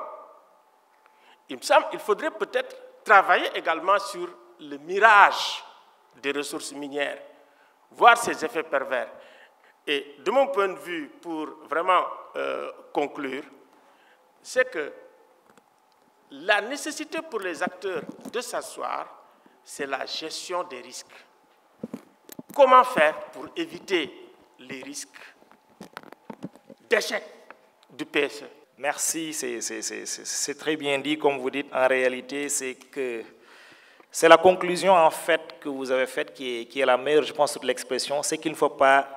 Il me semble qu'il faudrait peut-être travailler également sur le mirage des ressources minières, voir ses effets pervers. Et de mon point de vue, pour vraiment euh, conclure, c'est que la nécessité pour les acteurs de s'asseoir, c'est la gestion des risques. Comment faire pour éviter les risques d'échec du PSE Merci, c'est très bien dit. Comme vous dites, en réalité, c'est que c'est la conclusion en fait que vous avez faite qui est, la meilleure, je pense, de l'expression, c'est qu'il ne faut pas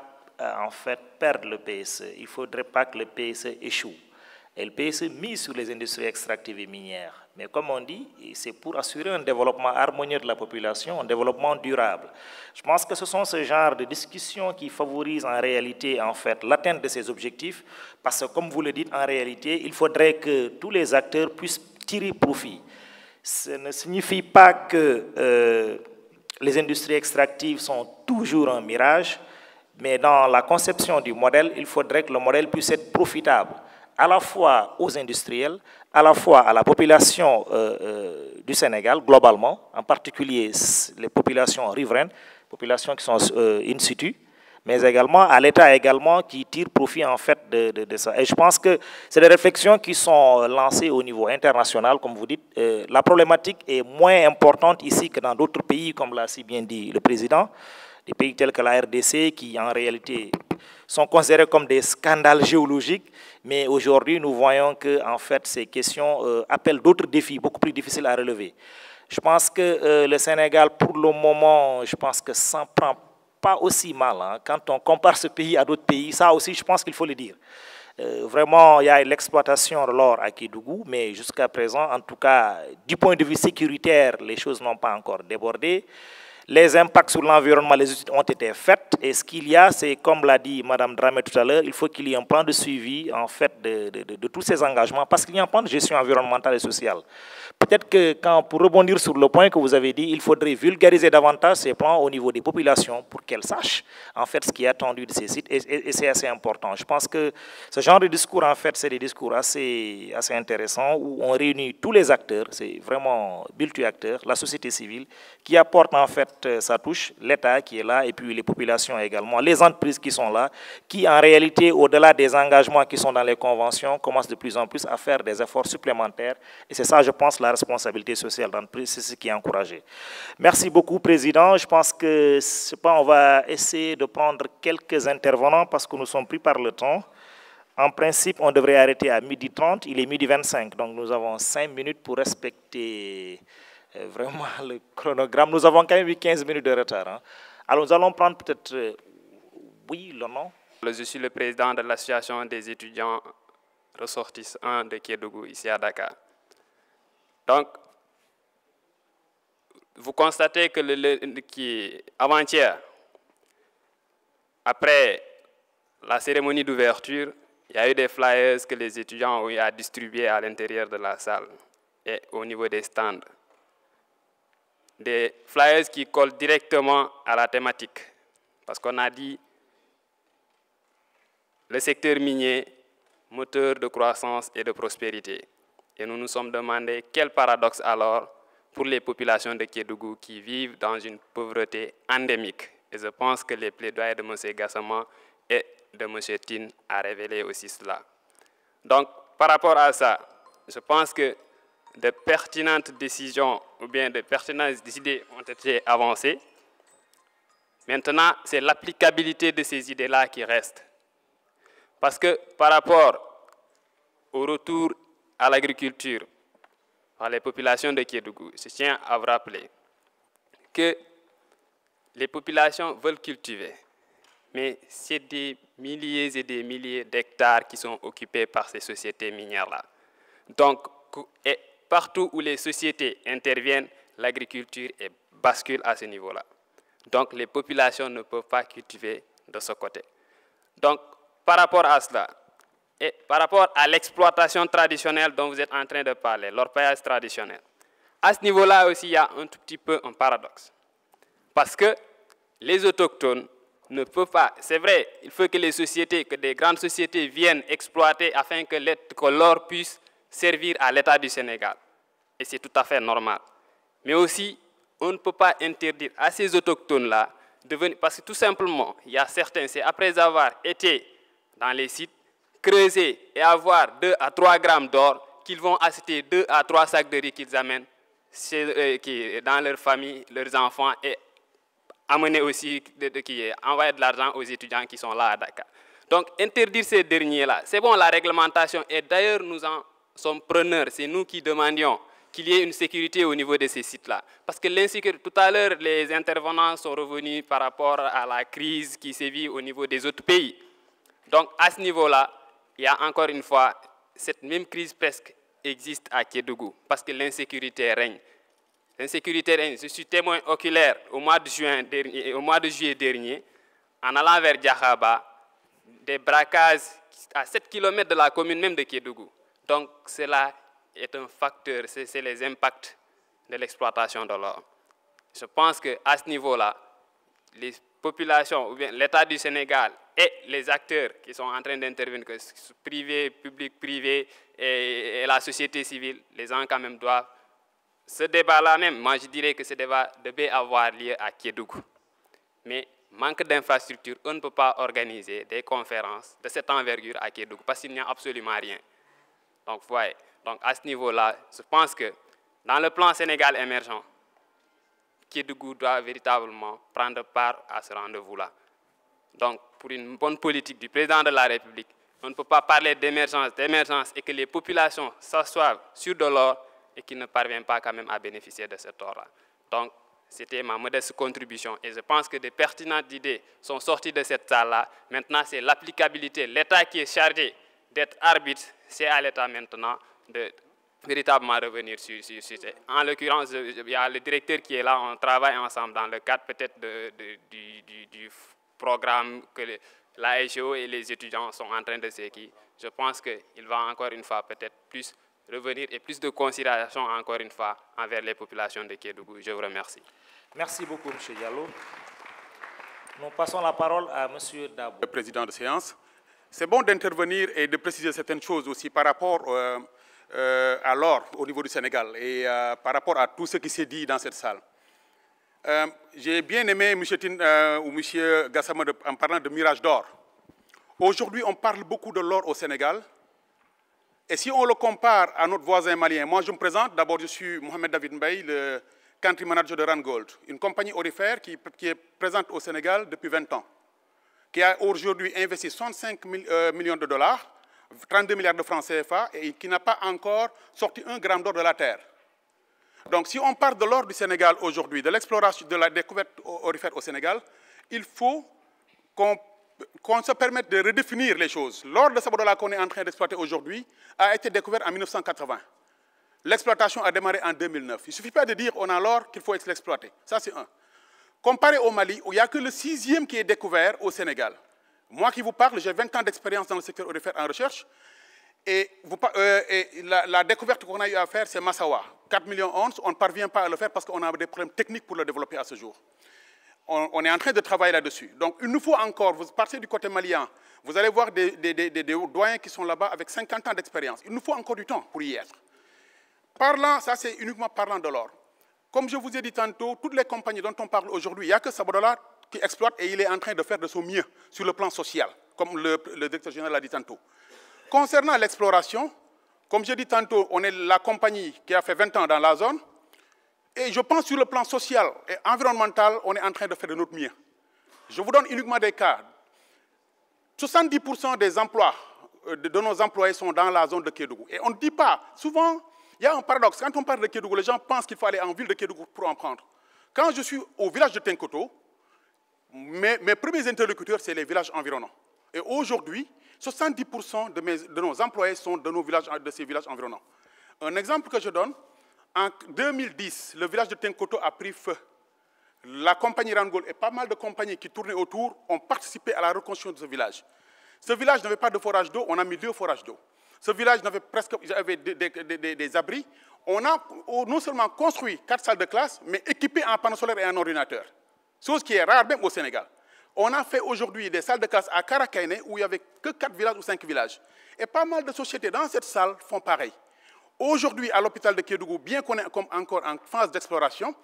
euh, en fait perdre le PSE. Il ne faudrait pas que le PSE échoue. Le PSE mise sur les industries extractives et minières. Mais comme on dit, c'est pour assurer un développement harmonieux de la population, un développement durable. Je pense que ce sont ce genre de discussions qui favorisent en réalité en fait l'atteinte de ces objectifs, parce que comme vous le dites, en réalité, il faudrait que tous les acteurs puissent tirer profit. Ce ne signifie pas que euh, les industries extractives sont toujours un mirage, mais dans la conception du modèle, il faudrait que le modèle puisse être profitable à la fois aux industriels, à la fois à la population euh, euh, du Sénégal globalement, en particulier les populations riveraines, populations qui sont euh, in situ, mais également à l'État également qui tire profit en fait de, de, ça. Et je pense que c'est des réflexions qui sont lancées au niveau international, comme vous dites. la problématique est moins importante ici que dans d'autres pays, comme l'a si bien dit le président, des pays tels que la RDC qui en réalité sont considérés comme des scandales géologiques, mais aujourd'hui nous voyons que en fait ces questions euh, appellent d'autres défis beaucoup plus difficiles à relever. Je pense que euh, le Sénégal, pour le moment, je pense que s'en prend pas aussi mal. Hein. Quand on compare ce pays à d'autres pays, ça aussi, je pense qu'il faut le dire. Euh, vraiment, il y a l'exploitation de l'or à Kédougou, mais jusqu'à présent, en tout cas, du point de vue sécuritaire, les choses n'ont pas encore débordé. Les impacts sur l'environnement, les études ont été faites. Et ce qu'il y a, c'est, comme l'a dit Mme Dramé tout à l'heure, il faut qu'il y ait un plan de suivi en fait, de, de tous ces engagements, parce qu'il y a un plan de gestion environnementale et sociale. Peut-être que, pour rebondir sur le point que vous avez dit, il faudrait vulgariser davantage ces plans au niveau des populations pour qu'elles sachent en fait ce qui est attendu de ces sites. Et, c'est assez important. Je pense que ce genre de discours, en fait, c'est des discours assez, assez intéressants où on réunit tous les acteurs, c'est vraiment multi-acteurs, la société civile, qui apporte en fait euh, sa touche, l'État qui est là et puis les populations également, les entreprises qui sont là, qui en réalité, au-delà des engagements qui sont dans les conventions, commencent de plus en plus à faire des efforts supplémentaires. Et c'est ça, je pense, la responsabilité sociale d'entreprise, c'est ce qui est encouragé. Merci beaucoup, Président. Je pense que pas, on va essayer de prendre quelques intervenants parce que nous sommes pris par le temps. En principe, on devrait arrêter à midi 30, il est midi 25, donc nous avons 5 minutes pour respecter euh, vraiment le chronogramme. Nous avons quand même eu 15 minutes de retard. Hein. Alors nous allons prendre peut-être, euh, oui, le nom. Je suis le président de l'association des étudiants ressortissants de Kédougou, ici à Dakar. Donc, vous constatez que avant-hier, après la cérémonie d'ouverture, il y a eu des flyers que les étudiants ont eu à distribuer à l'intérieur de la salle et au niveau des stands. Des flyers qui collent directement à la thématique. Parce qu'on a dit le secteur minier, moteur de croissance et de prospérité. Et nous nous sommes demandé quel paradoxe alors pour les populations de Kédougou qui vivent dans une pauvreté endémique. Et je pense que les plaidoyers de M. Gassama et de M. Tin a révélé aussi cela. Donc, par rapport à ça, je pense que de pertinentes décisions ou bien de pertinentes idées ont été avancées. Maintenant, c'est l'applicabilité de ces idées-là qui reste. Parce que par rapport au retour à l'agriculture par les populations de Kédougou, je tiens à vous rappeler que les populations veulent cultiver, mais c'est des milliers et des milliers d'hectares qui sont occupés par ces sociétés minières-là. Donc, partout où les sociétés interviennent, l'agriculture bascule à ce niveau-là. Donc, les populations ne peuvent pas cultiver de ce côté. Donc, par rapport à cela, et par rapport à l'exploitation traditionnelle dont vous êtes en train de parler, l'orpaillage traditionnel, à ce niveau-là aussi, il y a un tout petit peu un paradoxe. Parce que les autochtones ne peuvent pas, c'est vrai, il faut que les sociétés, que des grandes sociétés viennent exploiter afin que l'or puisse servir à l'État du Sénégal. Et c'est tout à fait normal. Mais aussi, on ne peut pas interdire à ces autochtones-là de venir, parce que tout simplement, il y a certains, c'est après avoir été dans les sites, creuser et avoir 2 à 3 grammes d'or qu'ils vont acheter 2 à 3 sacs de riz qu'ils amènent euh, dans leur famille, leurs enfants et amener aussi, qui envoyer de l'argent aux étudiants qui sont là à Dakar. Donc interdire ces derniers-là, c'est bon la réglementation et d'ailleurs nous en sommes preneurs, c'est nous qui demandions qu'il y ait une sécurité au niveau de ces sites-là. Parce que l'insécurité, tout à l'heure, les intervenants sont revenus par rapport à la crise qui sévit au niveau des autres pays. Donc à ce niveau-là, il y a encore une fois, cette même crise presque existe à Kédougou, parce que l'insécurité règne. L'insécurité règne. Je suis témoin oculaire au mois de, juin dernier, au mois de juillet dernier, en allant vers Djahaba, des braquages à 7 km de la commune même de Kédougou. Donc cela est un facteur, c'est les impacts de l'exploitation de l'or. Je pense qu'à ce niveau-là, les population ou bien l'État du Sénégal et les acteurs qui sont en train d'intervenir, que ce soit privé, public, privé et, la société civile, les gens quand même doivent ce débat-là même, moi je dirais que ce débat devait avoir lieu à Kédougou. Mais manque d'infrastructure, on ne peut pas organiser des conférences de cette envergure à Kédougou parce qu'il n'y a absolument rien. Donc, voyez, donc à ce niveau-là, je pense que dans le plan Sénégal émergent, Kédougou doit véritablement prendre part à ce rendez-vous-là. Donc, pour une bonne politique du président de la République, on ne peut pas parler d'émergence, d'émergence et que les populations s'assoient sur de l'or et qu'ils ne parviennent pas quand même à bénéficier de cet or-là. Donc, c'était ma modeste contribution et je pense que des pertinentes idées sont sorties de cette salle-là. Maintenant, c'est l'applicabilité. L'État qui est chargé d'être arbitre, c'est à l'État maintenant de véritablement revenir sur, sur, sur En l'occurrence, il y a le directeur qui est là, on travaille ensemble dans le cadre peut-être de, de, du, du, du, programme que l'ASO et les étudiants sont en train de s'équiper. Je pense qu'il va encore une fois peut-être plus revenir et plus de considération encore une fois envers les populations de Kédougou. Je vous remercie. Merci beaucoup, M. Diallo. Nous passons la parole à M. Dabo. Le président de séance. C'est bon d'intervenir et de préciser certaines choses aussi par rapport euh, euh, à l'or au niveau du Sénégal et euh, par rapport à tout ce qui s'est dit dans cette salle. Euh, J'ai bien aimé M. Euh, ou M. Gassama en parlant de mirage d'or. Aujourd'hui, on parle beaucoup de l'or au Sénégal. Et si on le compare à notre voisin malien, moi je me présente, d'abord je suis Mohamed David Mbaye, le country manager de Rangold, une compagnie orifère qui, est présente au Sénégal depuis 20 ans, qui a aujourd'hui investi 65 000, euh, millions de dollars, 32 milliards de francs CFA, et qui n'a pas encore sorti un gramme d'or de la terre. Donc si on parle de l'or du Sénégal aujourd'hui, de l'exploration, de la découverte orifère au Sénégal, il faut qu'on qu se permette de redéfinir les choses. L'or de Sabodola qu'on est en train d'exploiter aujourd'hui a été découvert en 1980. L'exploitation a démarré en 2009. Il ne suffit pas de dire on a l'or qu'il faut l'exploiter. Ça, c'est un. Comparé au Mali, où il n'y a que le sixième qui est découvert au Sénégal. Moi qui vous parle, j'ai 20 ans d'expérience dans le secteur orifère en recherche. Et, euh, la, découverte qu'on a eu à faire, c'est Massawa. 4 millions 11, on ne parvient pas à le faire parce qu'on a des problèmes techniques pour le développer à ce jour. On, est en train de travailler là-dessus. Donc il nous faut encore, vous partez du côté malien, vous allez voir des, des doyens qui sont là-bas avec 50 ans d'expérience. Il nous faut encore du temps pour y être. Parlant, ça c'est uniquement parlant de l'or. Comme je vous ai dit tantôt, toutes les compagnies dont on parle aujourd'hui, il n'y a que Sabodola qui exploite et il est en train de faire de son mieux sur le plan social, comme le, directeur général l'a dit tantôt. Concernant l'exploration, comme je dis tantôt, on est la compagnie qui a fait 20 ans dans la zone. Et je pense sur le plan social et environnemental, on est en train de faire de notre mieux. Je vous donne uniquement des cas. 70% des emplois de nos employés sont dans la zone de Kédougou. Et on ne dit pas, souvent, il y a un paradoxe. Quand on parle de Kédougou, les gens pensent qu'il faut aller en ville de Kédougou pour en prendre. Quand je suis au village de Tenkoto, mes, premiers interlocuteurs, c'est les villages environnants. Et aujourd'hui, 70% de, nos employés sont de, nos villages, de ces villages environnants. Un exemple que je donne, en 2010, le village de Tenkoto a pris feu. La compagnie Rangol et pas mal de compagnies qui tournaient autour ont participé à la reconstruction de ce village. Ce village n'avait pas de forage d'eau, on a mis deux forages d'eau. Ce village n'avait presque avait des, abris. On a non seulement construit quatre salles de classe, mais équipé en panneau solaire et en ordinateur. Chose qui est rare même au Sénégal. On a fait aujourd'hui des salles de classe à Karakaine où il n'y avait que 4 villages ou 5 villages. Et pas mal de sociétés dans cette salle font pareil. Aujourd'hui, à l'hôpital de Kédougou, bien qu'on est encore en phase d'exploration,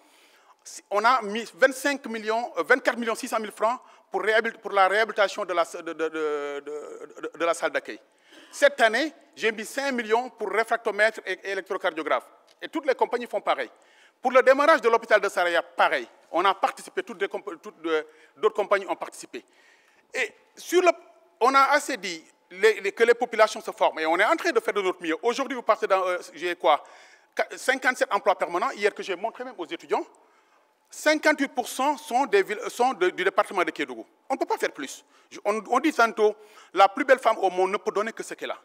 on a mis 25 millions, 24 millions 600 000 francs pour, la réhabilitation de la, de la salle d'accueil. Cette année, j'ai mis 5 millions pour réfractomètre et électrocardiographe. Et toutes les compagnies font pareil. Pour le démarrage de l'hôpital de Saraya, pareil. On a participé, toutes d'autres compagnies ont participé. Et sur le, on a assez dit les, les, que les populations se forment. Et on est en train de faire de notre mieux. Aujourd'hui, vous partez dans, euh, j'ai quoi 57 emplois permanents, hier que j'ai montré même aux étudiants. 58% sont, des sont du département de Kédougou. On ne peut pas faire plus. On, dit tantôt, la plus belle femme au monde ne peut donner que ce qu'elle a.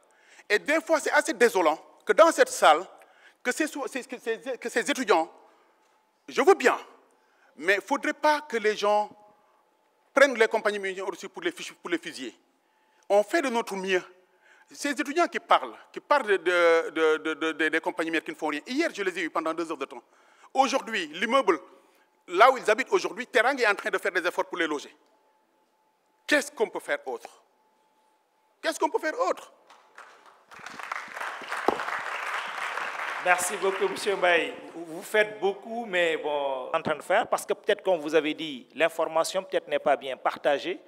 Et des fois, c'est assez désolant que dans cette salle, que ces, que ces étudiants, je veux bien, mais il ne faudrait pas que les gens prennent les compagnies minières aussi pour les, pour fusiller. On fait de notre mieux. Ces étudiants qui parlent, qui parlent de, de, de, des compagnies minières qui ne font rien, hier, je les ai eus pendant deux heures de temps. Aujourd'hui, l'immeuble, là où ils habitent aujourd'hui, Terang est en train de faire des efforts pour les loger. qu'est-ce qu'on peut faire autre? Qu'est-ce qu'on peut faire autre? Merci beaucoup, M. Mbaye. Vous faites beaucoup, mais bon, en train de faire, parce que peut-être, comme vous avez dit, l'information peut-être n'est pas bien partagée.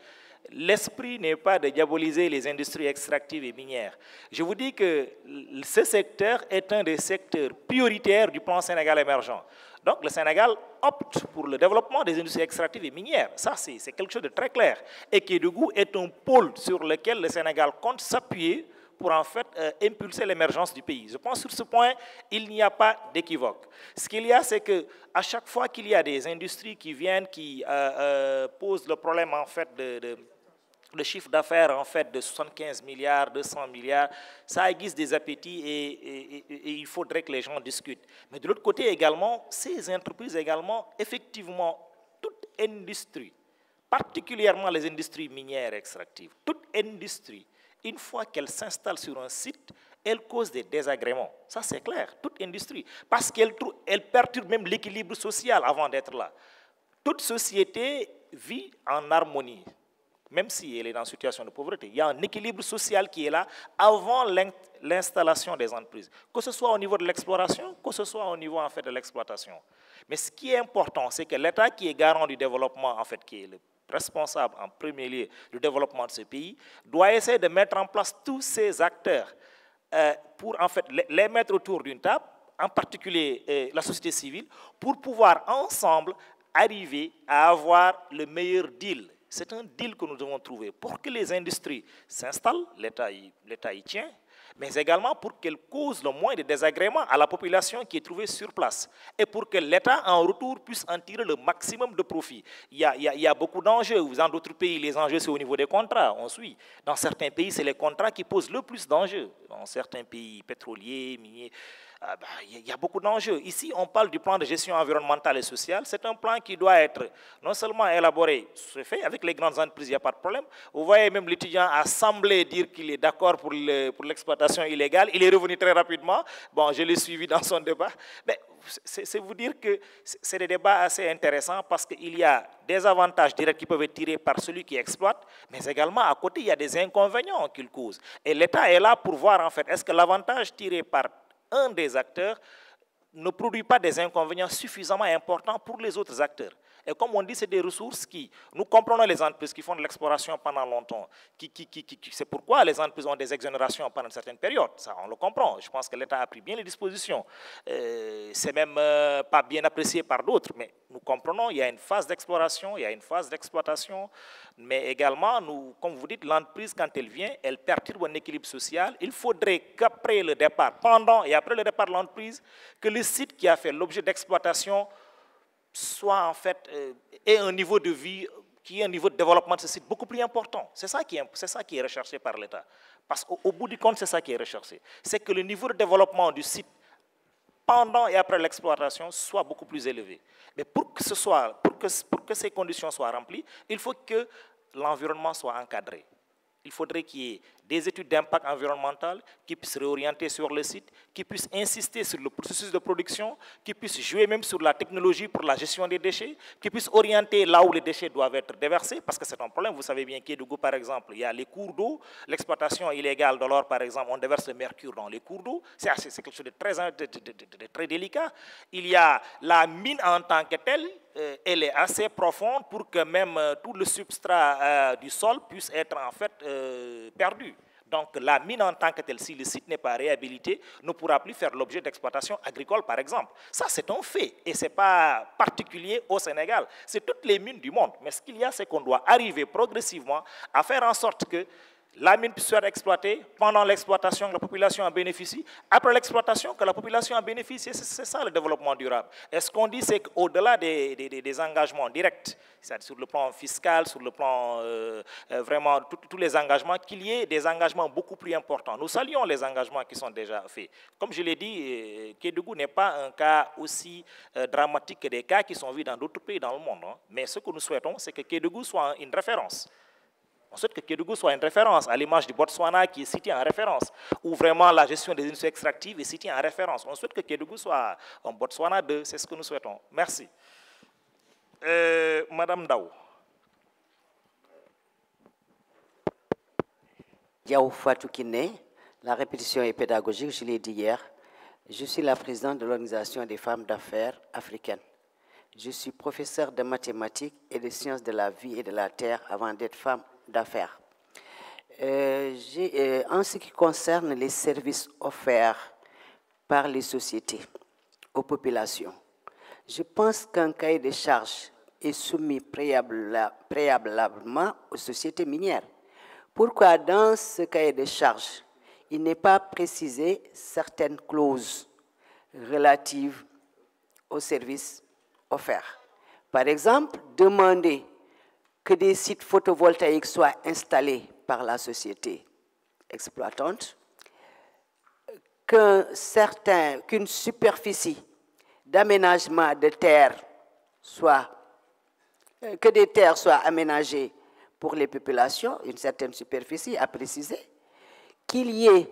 L'esprit n'est pas de diaboliser les industries extractives et minières. Je vous dis que ce secteur est un des secteurs prioritaires du plan Sénégal émergent. Donc le Sénégal opte pour le développement des industries extractives et minières. Ça, c'est quelque chose de très clair. Et Kédougou est un pôle sur lequel le Sénégal compte s'appuyer pour en fait euh, impulser l'émergence du pays. Je pense que sur ce point, il n'y a pas d'équivoque. Ce qu'il y a, c'est que à chaque fois qu'il y a des industries qui viennent, qui euh, euh, posent le problème en fait de, le chiffre d'affaires en fait de 75 milliards, 200 milliards, ça aiguise des appétits et, et, il faudrait que les gens discutent. Mais de l'autre côté également, ces entreprises également, effectivement, toute industrie, particulièrement les industries minières extractives, toute industrie une fois qu'elle s'installe sur un site, elle cause des désagréments. Ça, c'est clair, toute industrie. Parce qu'elle elle perturbe même l'équilibre social avant d'être là. Toute société vit en harmonie, même si elle est dans une situation de pauvreté. Il y a un équilibre social qui est là avant l'installation des entreprises, que ce soit au niveau de l'exploration, que ce soit au niveau en fait, de l'exploitation. Mais ce qui est important, c'est que l'État qui est garant du développement, en fait, qui est le responsable en premier lieu du développement de ce pays, doit essayer de mettre en place tous ces acteurs euh, pour en fait les mettre autour d'une table, en particulier euh, la société civile, pour pouvoir ensemble arriver à avoir le meilleur deal. C'est un deal que nous devons trouver pour que les industries s'installent, l'État y tient, mais également pour qu'elle cause le moins de désagréments à la population qui est trouvée sur place et pour que l'État, en retour, puisse en tirer le maximum de profit. Il y a, beaucoup d'enjeux. Dans d'autres pays, les enjeux, c'est au niveau des contrats, on suit. Dans certains pays, c'est les contrats qui posent le plus d'enjeux. Dans certains pays pétroliers, miniers, ah bah, il y a beaucoup d'enjeux. Ici, on parle du plan de gestion environnementale et sociale. C'est un plan qui doit être non seulement élaboré, c'est fait, avec les grandes entreprises, il n'y a pas de problème. Vous voyez, même l'étudiant a semblé dire qu'il est d'accord pour l'exploitation illégale. Il est revenu très rapidement. Bon, je l'ai suivi dans son débat. Mais c'est vous dire que c'est des débats assez intéressants parce qu'il y a des avantages directs qui peuvent être tirés par celui qui exploite, mais également à côté, il y a des inconvénients qu'il cause. Et l'État est là pour voir en fait, est-ce que l'avantage tiré par un des acteurs ne produit pas des inconvénients suffisamment importants pour les autres acteurs. Et comme on dit, c'est des ressources qui, nous comprenons les entreprises qui font de l'exploration pendant longtemps. C'est pourquoi les entreprises ont des exonérations pendant une certaine période. Ça, on le comprend. Je pense que l'État a pris bien les dispositions. Euh, c'est même euh, pas bien apprécié par d'autres, mais nous comprenons, il y a une phase d'exploration, il y a une phase d'exploitation, mais également, nous, comme vous dites, l'entreprise, quand elle vient, elle perturbe un équilibre social. Il faudrait qu'après le départ, pendant et après le départ de l'entreprise, que le site qui a fait l'objet d'exploitation soit en fait, euh, un niveau de vie qui est un niveau de développement de ce site beaucoup plus important. C'est ça, qui est, ça qui est recherché par l'État. Parce qu'au bout du compte, c'est ça qui est recherché. C'est que le niveau de développement du site pendant et après l'exploitation soit beaucoup plus élevé. Mais pour que, ce soit, pour que, pour que ces conditions soient remplies, il faut que l'environnement soit encadré. Il faudrait qu'il y ait des études d'impact environnemental qui puissent réorienter sur le site, qui puissent insister sur le processus de production, qui puissent jouer même sur la technologie pour la gestion des déchets, qui puissent orienter là où les déchets doivent être déversés, parce que c'est un problème. Vous savez bien qu'Edougou, par exemple, il y a les cours d'eau, l'exploitation illégale de l'or, par exemple, on déverse le mercure dans les cours d'eau. C'est quelque chose de très, très délicat. Il y a la mine en tant que telle, euh, elle est assez profonde pour que même euh, tout le substrat euh, du sol puisse être en fait perdu. Donc la mine en tant que telle, si le site n'est pas réhabilité, ne pourra plus faire l'objet d'exploitation agricole, par exemple. Ça, c'est un fait, et ce n'est pas particulier au Sénégal. C'est toutes les mines du monde. Mais ce qu'il y a, c'est qu'on doit arriver progressivement à faire en sorte que la mine être exploitée, pendant l'exploitation, la population en bénéficie, après l'exploitation, que la population en bénéficie. C'est ça le développement durable. Et ce qu'on dit, c'est qu'au-delà des, engagements directs, c'est-à-dire sur le plan fiscal, sur le plan euh, euh, vraiment, tous les engagements, qu'il y ait des engagements beaucoup plus importants. Nous saluons les engagements qui sont déjà faits. Comme je l'ai dit, euh, Kédougou n'est pas un cas aussi dramatique que des cas qui sont vus dans d'autres pays dans le monde. Hein. Mais ce que nous souhaitons, c'est que Kédougou soit une référence. On souhaite que Kédougou soit une référence, à l'image du Botswana qui est cité en référence, où vraiment la gestion des industries extractives est citée en référence. On souhaite que Kédougou soit un Botswana 2, c'est ce que nous souhaitons. Merci. Euh, Madame Dao. Diaw Fatou la répétition est pédagogique, je l'ai dit hier. Je suis la présidente de l'Organisation des femmes d'affaires africaines. Je suis professeur de mathématiques et de sciences de la vie et de la terre avant d'être femme d'affaires. Euh, euh, en ce qui concerne les services offerts par les sociétés aux populations, je pense qu'un cahier de charges est soumis préalablement aux sociétés minières. Pourquoi dans ce cahier de charges, il n'est pas précisé certaines clauses relatives aux services offerts? Par exemple, demander que des sites photovoltaïques soient installés par la société exploitante, qu'une superficie d'aménagement de terre soit, euh, que des terres soient aménagées pour les populations, une certaine superficie à préciser, qu'il y ait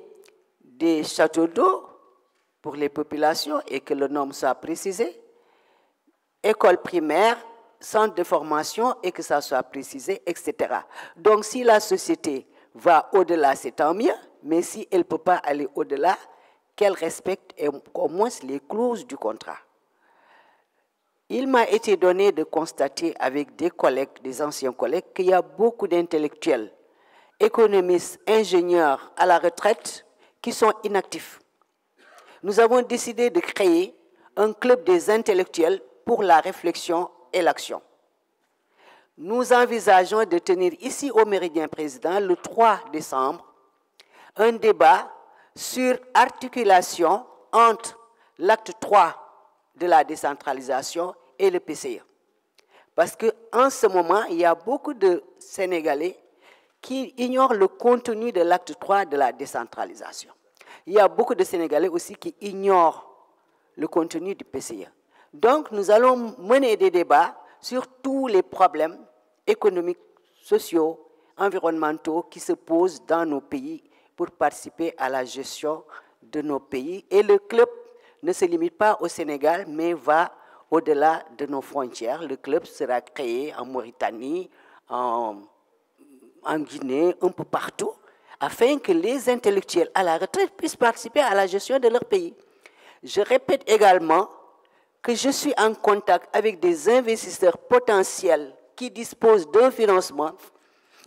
des châteaux d'eau pour les populations et que le nom soit précisé, école primaire, centre de formation et que ça soit précisé, etc. Donc si la société va au-delà, c'est tant mieux, mais si elle ne peut pas aller au-delà, qu'elle respecte au moins les clauses du contrat. Il m'a été donné de constater avec des collègues, des anciens collègues, qu'il y a beaucoup d'intellectuels, économistes, ingénieurs à la retraite qui sont inactifs. Nous avons décidé de créer un club des intellectuels pour la réflexion et l'action. Nous envisageons de tenir ici au Méridien Président le 3 décembre un débat sur articulation entre l'acte 3 de la décentralisation et le PCE. Parce qu'en ce moment, il y a beaucoup de Sénégalais qui ignorent le contenu de l'acte 3 de la décentralisation. Il y a beaucoup de Sénégalais aussi qui ignorent le contenu du PCE. Donc, nous allons mener des débats sur tous les problèmes économiques, sociaux, environnementaux qui se posent dans nos pays pour participer à la gestion de nos pays. Et le club ne se limite pas au Sénégal, mais va au-delà de nos frontières. Le club sera créé en Mauritanie, en, en Guinée, un peu partout, afin que les intellectuels à la retraite puissent participer à la gestion de leur pays. Je répète également que je suis en contact avec des investisseurs potentiels qui disposent d'un financement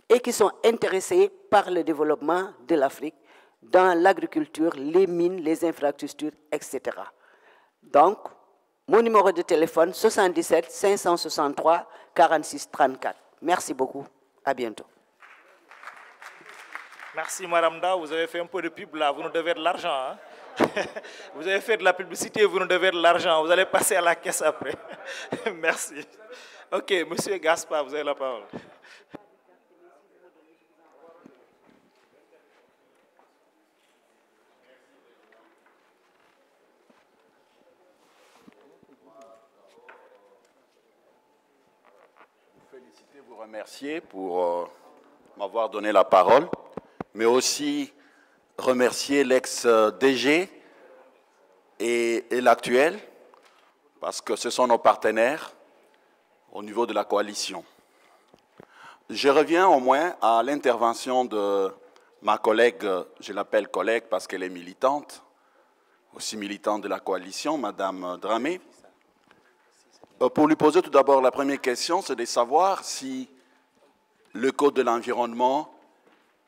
et qui sont intéressés par le développement de l'Afrique dans l'agriculture, les mines, les infrastructures, etc. Donc, mon numéro de téléphone 77 563 46 34. Merci beaucoup. À bientôt. Merci Madame Da, vous avez fait un peu de pub là, vous nous devez de l'argent. Hein. vous avez fait de la publicité, vous nous devez de l'argent. Vous allez passer à la caisse après. Merci. Ok, Monsieur Gaspard, vous avez la parole. féliciter, vous remercier pour euh, m'avoir donné la parole, mais aussi remercier l'ex-DG et, l'actuel, parce que ce sont nos partenaires au niveau de la coalition. Je reviens au moins à l'intervention de ma collègue, je l'appelle collègue parce qu'elle est militante, aussi militante de la coalition, Madame Dramé, euh, pour lui poser tout d'abord la première question, c'est de savoir si le Code de l'environnement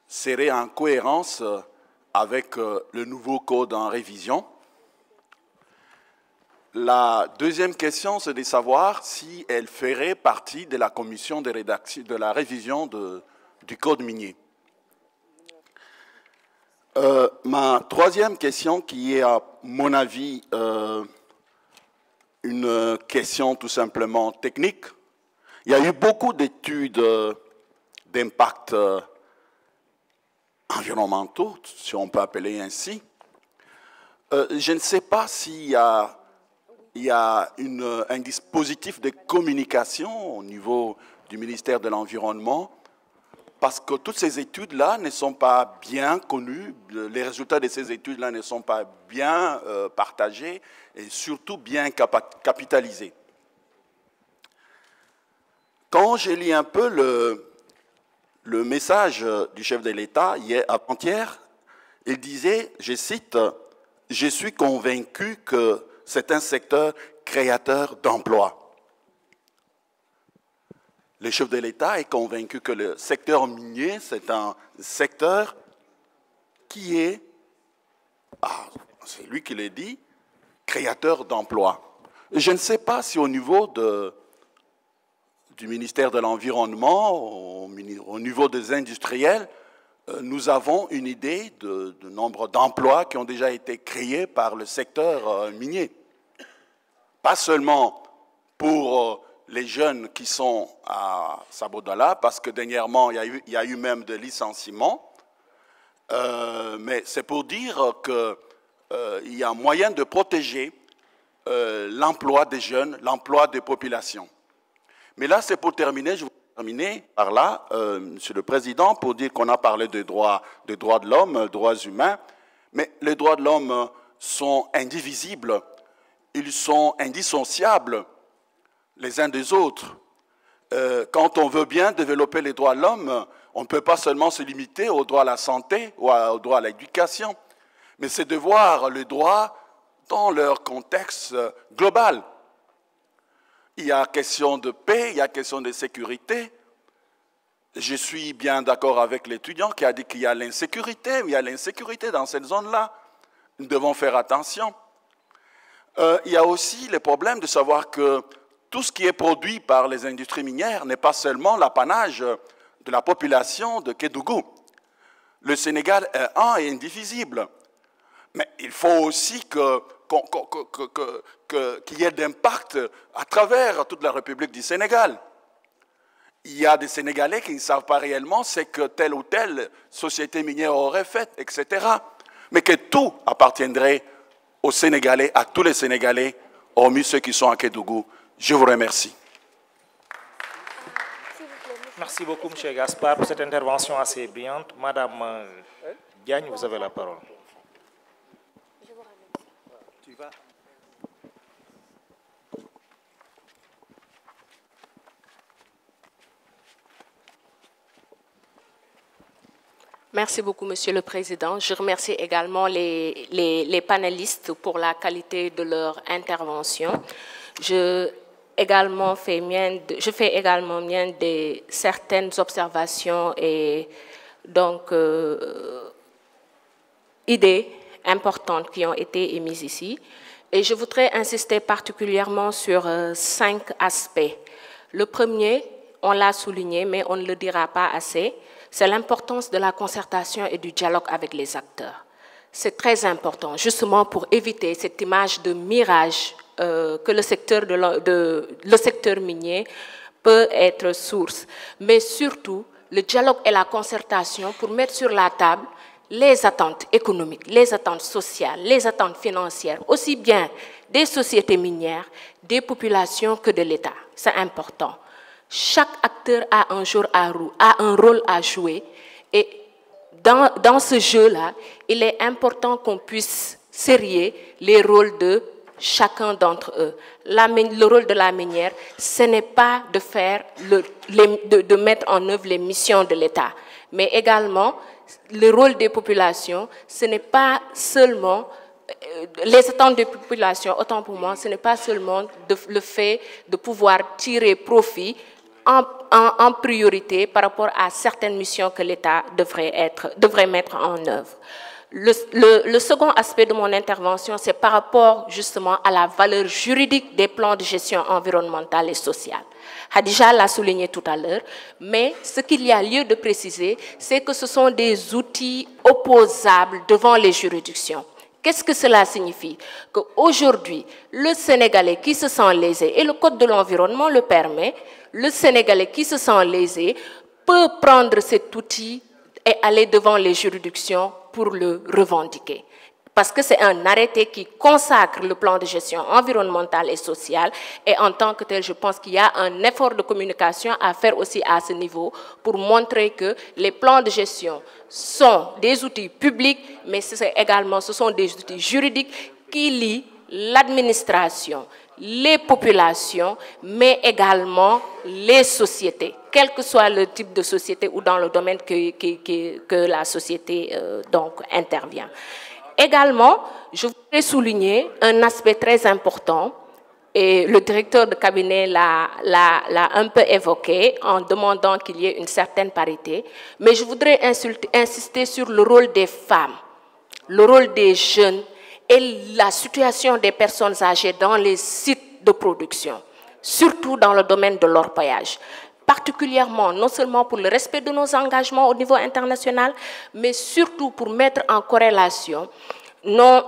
serait en cohérence euh, avec euh, le nouveau code en révision. La deuxième question, c'est de savoir si elle ferait partie de la commission de, rédaction, de la révision du code minier. Euh, ma troisième question, qui est à mon avis euh, une question tout simplement technique, il y a eu beaucoup d'études d'impact environnementaux, si on peut appeler ainsi. Euh, je ne sais pas s'il y a, un dispositif de communication au niveau du ministère de l'Environnement, parce que toutes ces études-là ne sont pas bien connues, les résultats de ces études-là ne sont pas bien euh, partagés et surtout bien capitalisés. Quand je lis un peu le, le message du chef de l'État hier avant-hier, il disait, je cite, Je suis convaincu que c'est un secteur créateur d'emplois. Le chef de l'État est convaincu que le secteur minier, c'est un secteur qui est, ah, c'est lui qui l'a dit, créateur d'emplois. Je ne sais pas si au niveau de, du ministère de l'Environnement, au, au, niveau des industriels, euh, nous avons une idée de nombre d'emplois qui ont déjà été créés par le secteur euh, minier. Pas seulement pour euh, les jeunes qui sont à Sabodala, parce que dernièrement, il y a eu, même des licenciements, mais c'est pour dire qu'il y a moyen de protéger l'emploi des jeunes, l'emploi des populations. Mais là, c'est pour terminer, je voudrais terminer par là, euh, Monsieur le Président, pour dire qu'on a parlé des droits, des droits de l'homme, droits humains, mais les droits de l'homme sont indivisibles, ils sont indissociables les uns des autres. Euh, quand on veut bien développer les droits de l'homme, on ne peut pas seulement se limiter au droit à la santé ou au droit à l'éducation, mais c'est de voir les droits dans leur contexte global. Il y a question de paix, il y a question de sécurité. Je suis bien d'accord avec l'étudiant qui a dit qu'il y a l'insécurité, il y a l'insécurité dans cette zone-là. Nous devons faire attention. Euh, il y a aussi le problème de savoir que tout ce qui est produit par les industries minières n'est pas seulement l'apanage de la population de Kédougou. Le Sénégal est un et indivisible. Mais il faut aussi que, qu'il y ait d'impact à travers toute la République du Sénégal. Il y a des Sénégalais qui ne savent pas réellement ce que telle ou telle société minière aurait fait, etc. Mais que tout appartiendrait aux Sénégalais, à tous les Sénégalais, hormis ceux qui sont à Kédougou. Je vous remercie. Merci beaucoup, M. Gaspard, pour cette intervention assez brillante. Madame Diagne, vous avez la parole. Merci beaucoup, Monsieur le Président. Je remercie également les, panélistes pour la qualité de leur intervention. Je fais également mienne de certaines observations et donc euh, idées importantes qui ont été émises ici. Et je voudrais insister particulièrement sur euh, cinq aspects. Le premier, on l'a souligné, mais on ne le dira pas assez, c'est l'importance de la concertation et du dialogue avec les acteurs. C'est très important, justement pour éviter cette image de mirage euh, que le secteur, minier peut être source. Mais surtout, le dialogue et la concertation pour mettre sur la table les attentes économiques, les attentes sociales, les attentes financières, aussi bien des sociétés minières, des populations que de l'État. C'est important. Chaque acteur a un, jour à a un rôle à jouer et dans, dans ce jeu-là, il est important qu'on puisse serrer les rôles de chacun d'entre eux. Le rôle de la minière, ce n'est pas de, faire le, de, mettre en œuvre les missions de l'État, mais également le rôle des populations, ce n'est pas seulement les attentes des populations, autant pour moi, ce n'est pas seulement le fait de pouvoir tirer profit en, priorité par rapport à certaines missions que l'État devrait, devrait mettre en œuvre. Le, le, second aspect de mon intervention, c'est par rapport justement à la valeur juridique des plans de gestion environnementale et sociale. Hadija l'a souligné tout à l'heure, mais ce qu'il y a lieu de préciser, c'est que ce sont des outils opposables devant les juridictions. Qu'est-ce que cela signifie? Qu'aujourd'hui, le Sénégalais qui se sent lésé, et le Code de l'environnement le permet, le Sénégalais qui se sent lésé peut prendre cet outil et aller devant les juridictions pour le revendiquer. Parce que c'est un arrêté qui consacre le plan de gestion environnementale et sociale. Et en tant que tel, je pense qu'il y a un effort de communication à faire aussi à ce niveau pour montrer que les plans de gestion sont des outils publics, mais également ce sont des outils juridiques qui lient l'administration, les populations, mais également les sociétés. quel que soit le type de société ou dans le domaine que, la société euh, donc, intervient. Également, je voudrais souligner un aspect très important et le directeur de cabinet l'a un peu évoqué en demandant qu'il y ait une certaine parité. Mais je voudrais insister sur le rôle des femmes, le rôle des jeunes et la situation des personnes âgées dans les sites de production, surtout dans le domaine de l'orpaillage particulièrement non seulement pour le respect de nos engagements au niveau international, mais surtout pour mettre en corrélation nos,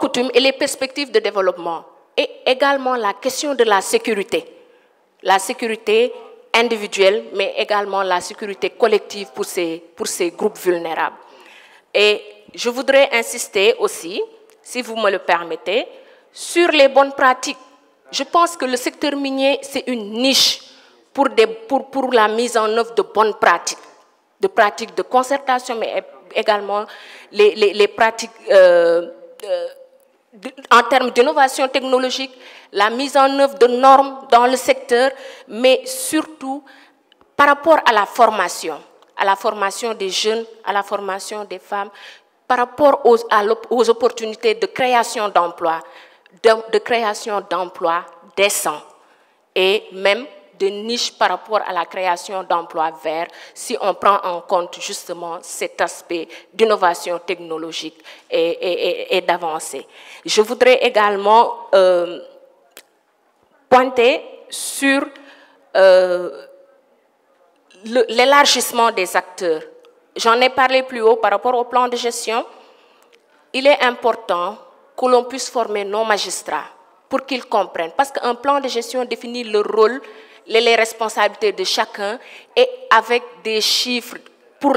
coutumes et les perspectives de développement et également la question de la sécurité. La sécurité individuelle, mais également la sécurité collective pour ces, pour ces groupes vulnérables. Et je voudrais insister aussi, si vous me le permettez, sur les bonnes pratiques. Je pense que le secteur minier, c'est une niche pour, la mise en œuvre de bonnes pratiques, de pratiques de concertation, mais également les pratiques euh, euh, en termes d'innovation technologique, la mise en œuvre de normes dans le secteur, mais surtout par rapport à la formation, à la formation des jeunes, à la formation des femmes, par rapport aux, opportunités de création d'emplois, de, création d'emplois décents et même de niches par rapport à la création d'emplois verts si on prend en compte justement cet aspect d'innovation technologique et d'avancée. Je voudrais également euh, pointer sur euh, l'élargissement des acteurs. J'en ai parlé plus haut par rapport au plan de gestion. Il est important que l'on puisse former nos magistrats pour qu'ils comprennent. Parce qu'un plan de gestion définit le rôle les responsabilités de chacun et avec des chiffres pour,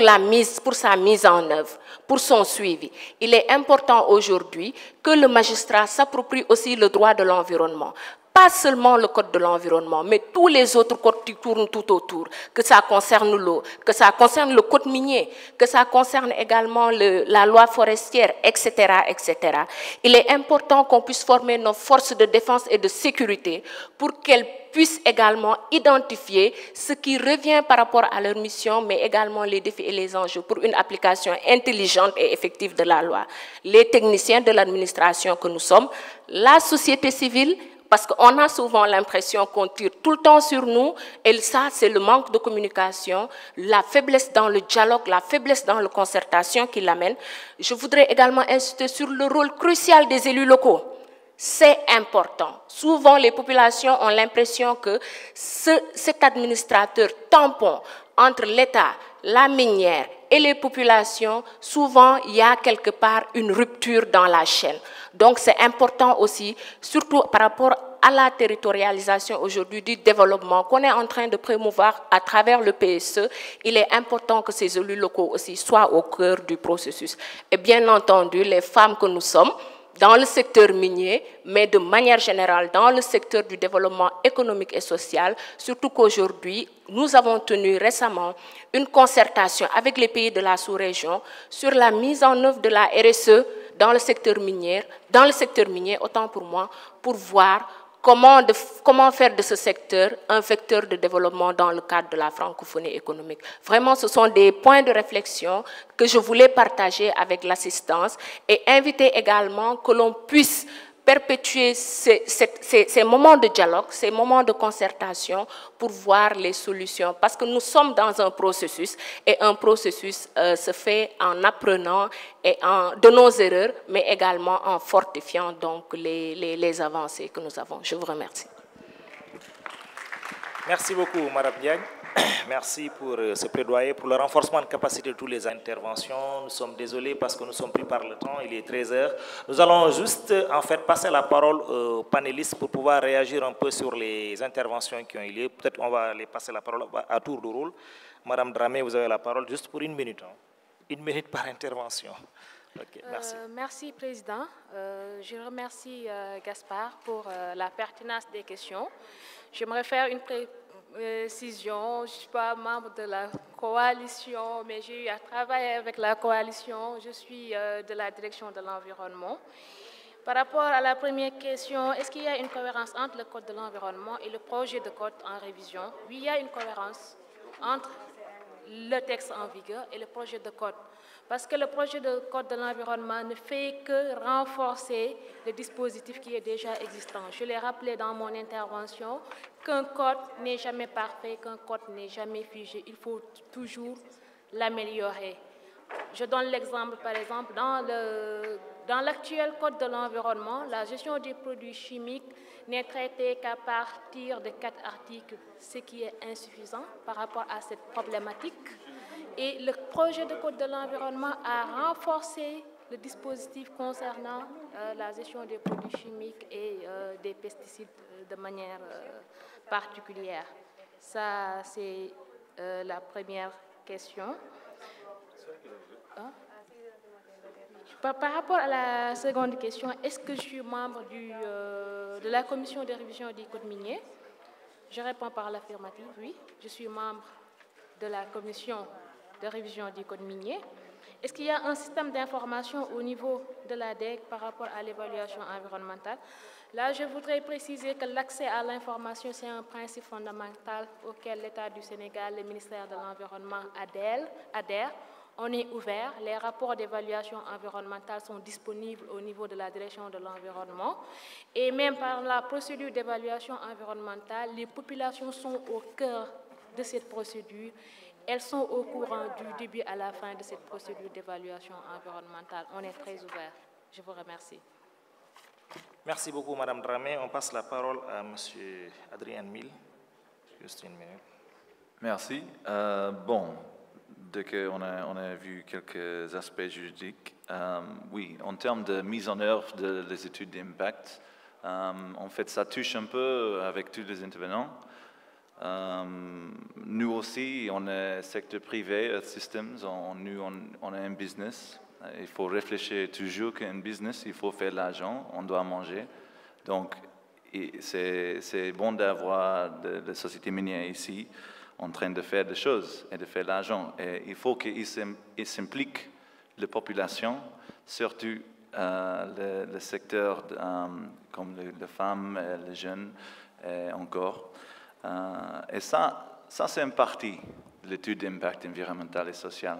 pour sa mise en œuvre, pour son suivi. Il est important aujourd'hui que le magistrat s'approprie aussi le droit de l'environnement pas seulement le code de l'environnement, mais tous les autres codes qui tournent tout autour, que ça concerne l'eau, que ça concerne le code minier, que ça concerne également le, la loi forestière, etc., etc. Il est important qu'on puisse former nos forces de défense et de sécurité pour qu'elles puissent également identifier ce qui revient par rapport à leur mission, mais également les défis et les enjeux pour une application intelligente et effective de la loi. Les techniciens de l'administration que nous sommes, la société civile, parce qu'on a souvent l'impression qu'on tire tout le temps sur nous, et ça, c'est le manque de communication, la faiblesse dans le dialogue, la faiblesse dans la concertation qui l'amène. Je voudrais également insister sur le rôle crucial des élus locaux. C'est important. Souvent, les populations ont l'impression que ce, cet administrateur tampon entre l'État, la minière et les populations, souvent, il y a quelque part une rupture dans la chaîne. Donc, c'est important aussi, surtout par rapport à la territorialisation aujourd'hui du développement qu'on est en train de promouvoir à travers le PSE, il est important que ces élus locaux aussi soient au cœur du processus. Et bien entendu, les femmes que nous sommes, dans le secteur minier, mais de manière générale dans le secteur du développement économique et social, surtout qu'aujourd'hui, nous avons tenu récemment une concertation avec les pays de la sous-région sur la mise en œuvre de la RSE dans le secteur minier, dans le secteur minier, autant pour moi, pour voir comment, comment faire de ce secteur un vecteur de développement dans le cadre de la francophonie économique. Vraiment, ce sont des points de réflexion que je voulais partager avec l'assistance et inviter également que l'on puisse perpétuer ces, moments de dialogue, ces moments de concertation pour voir les solutions. Parce que nous sommes dans un processus et un processus euh, se fait en apprenant et en, de nos erreurs, mais également en fortifiant donc les, les, les avancées que nous avons. Je vous remercie. Merci beaucoup, Madame Diagne. Merci pour euh, ce plaidoyer, pour le renforcement de capacité de toutes les interventions. Nous sommes désolés parce que nous sommes pris par le temps, il est 13 heures. Nous allons juste en fait passer la parole aux panélistes pour pouvoir réagir un peu sur les interventions qui ont eu lieu. Peut-être on va les passer la parole à tour de rôle. Madame Dramé, vous avez la parole juste pour une minute. Hein. Une minute par intervention. Okay, merci. Euh, merci, Président. Euh, je remercie euh, Gaspard pour euh, la pertinence des questions. J'aimerais faire une précision. Je ne suis pas membre de la coalition, mais j'ai eu à travailler avec la coalition. Je suis euh, de la direction de l'environnement. Par rapport à la première question, est-ce qu'il y a une cohérence entre le Code de l'environnement et le projet de code en révision? Oui, il y a une cohérence entre le texte en vigueur et le projet de code. Parce que le projet de code de l'environnement ne fait que renforcer le dispositif qui est déjà existant. Je l'ai rappelé dans mon intervention qu'un code n'est jamais parfait, qu'un code n'est jamais figé. Il faut toujours l'améliorer. Je donne l'exemple, par exemple, dans le dans l'actuel Code de l'environnement, la gestion des produits chimiques n'est traitée qu'à partir de quatre articles, ce qui est insuffisant par rapport à cette problématique. Et le projet de Code de l'environnement a renforcé le dispositif concernant euh, la gestion des produits chimiques et euh, des pesticides euh, de manière particulière. Ça, c'est la première question. Hein? Par, rapport à la seconde question, est-ce que je suis membre de la commission de révision du code minier Je réponds par l'affirmative, oui. Je suis membre de la commission de révision du code minier. Est-ce qu'il y a un système d'information au niveau de la DEC par rapport à l'évaluation environnementale? Là, je voudrais préciser que l'accès à l'information, c'est un principe fondamental auquel l'État du Sénégal, le ministère de l'Environnement adhère on est ouvert. Les rapports d'évaluation environnementale sont disponibles au niveau de la direction de l'environnement. Et même par la procédure d'évaluation environnementale, les populations sont au cœur de cette procédure. Elles sont au courant du début à la fin de cette procédure d'évaluation environnementale. On est très ouvert. Je vous remercie. Merci beaucoup, Madame Dramé. On passe la parole à M. Adrien Mille. Juste une minute. Merci. Euh, bon, dès qu'on a, on a vu quelques aspects juridiques, euh, oui, en termes de mise en œuvre des études d'impact, euh, en fait, ça touche un peu avec tous les intervenants. Euh, nous aussi, on est secteur privé, Earth Systems, on, nous, on, est un business. Il faut réfléchir toujours qu'un business, il faut faire de l'argent, on doit manger. Donc, c'est bon d'avoir des sociétés minières ici en train de faire des choses et de faire l'argent. Et il faut qu'ils s'impliquent, la population, surtout euh, le, secteur euh, comme les, femmes, les jeunes encore. Euh, et ça, ça c'est une partie de l'étude d'impact environnemental et social.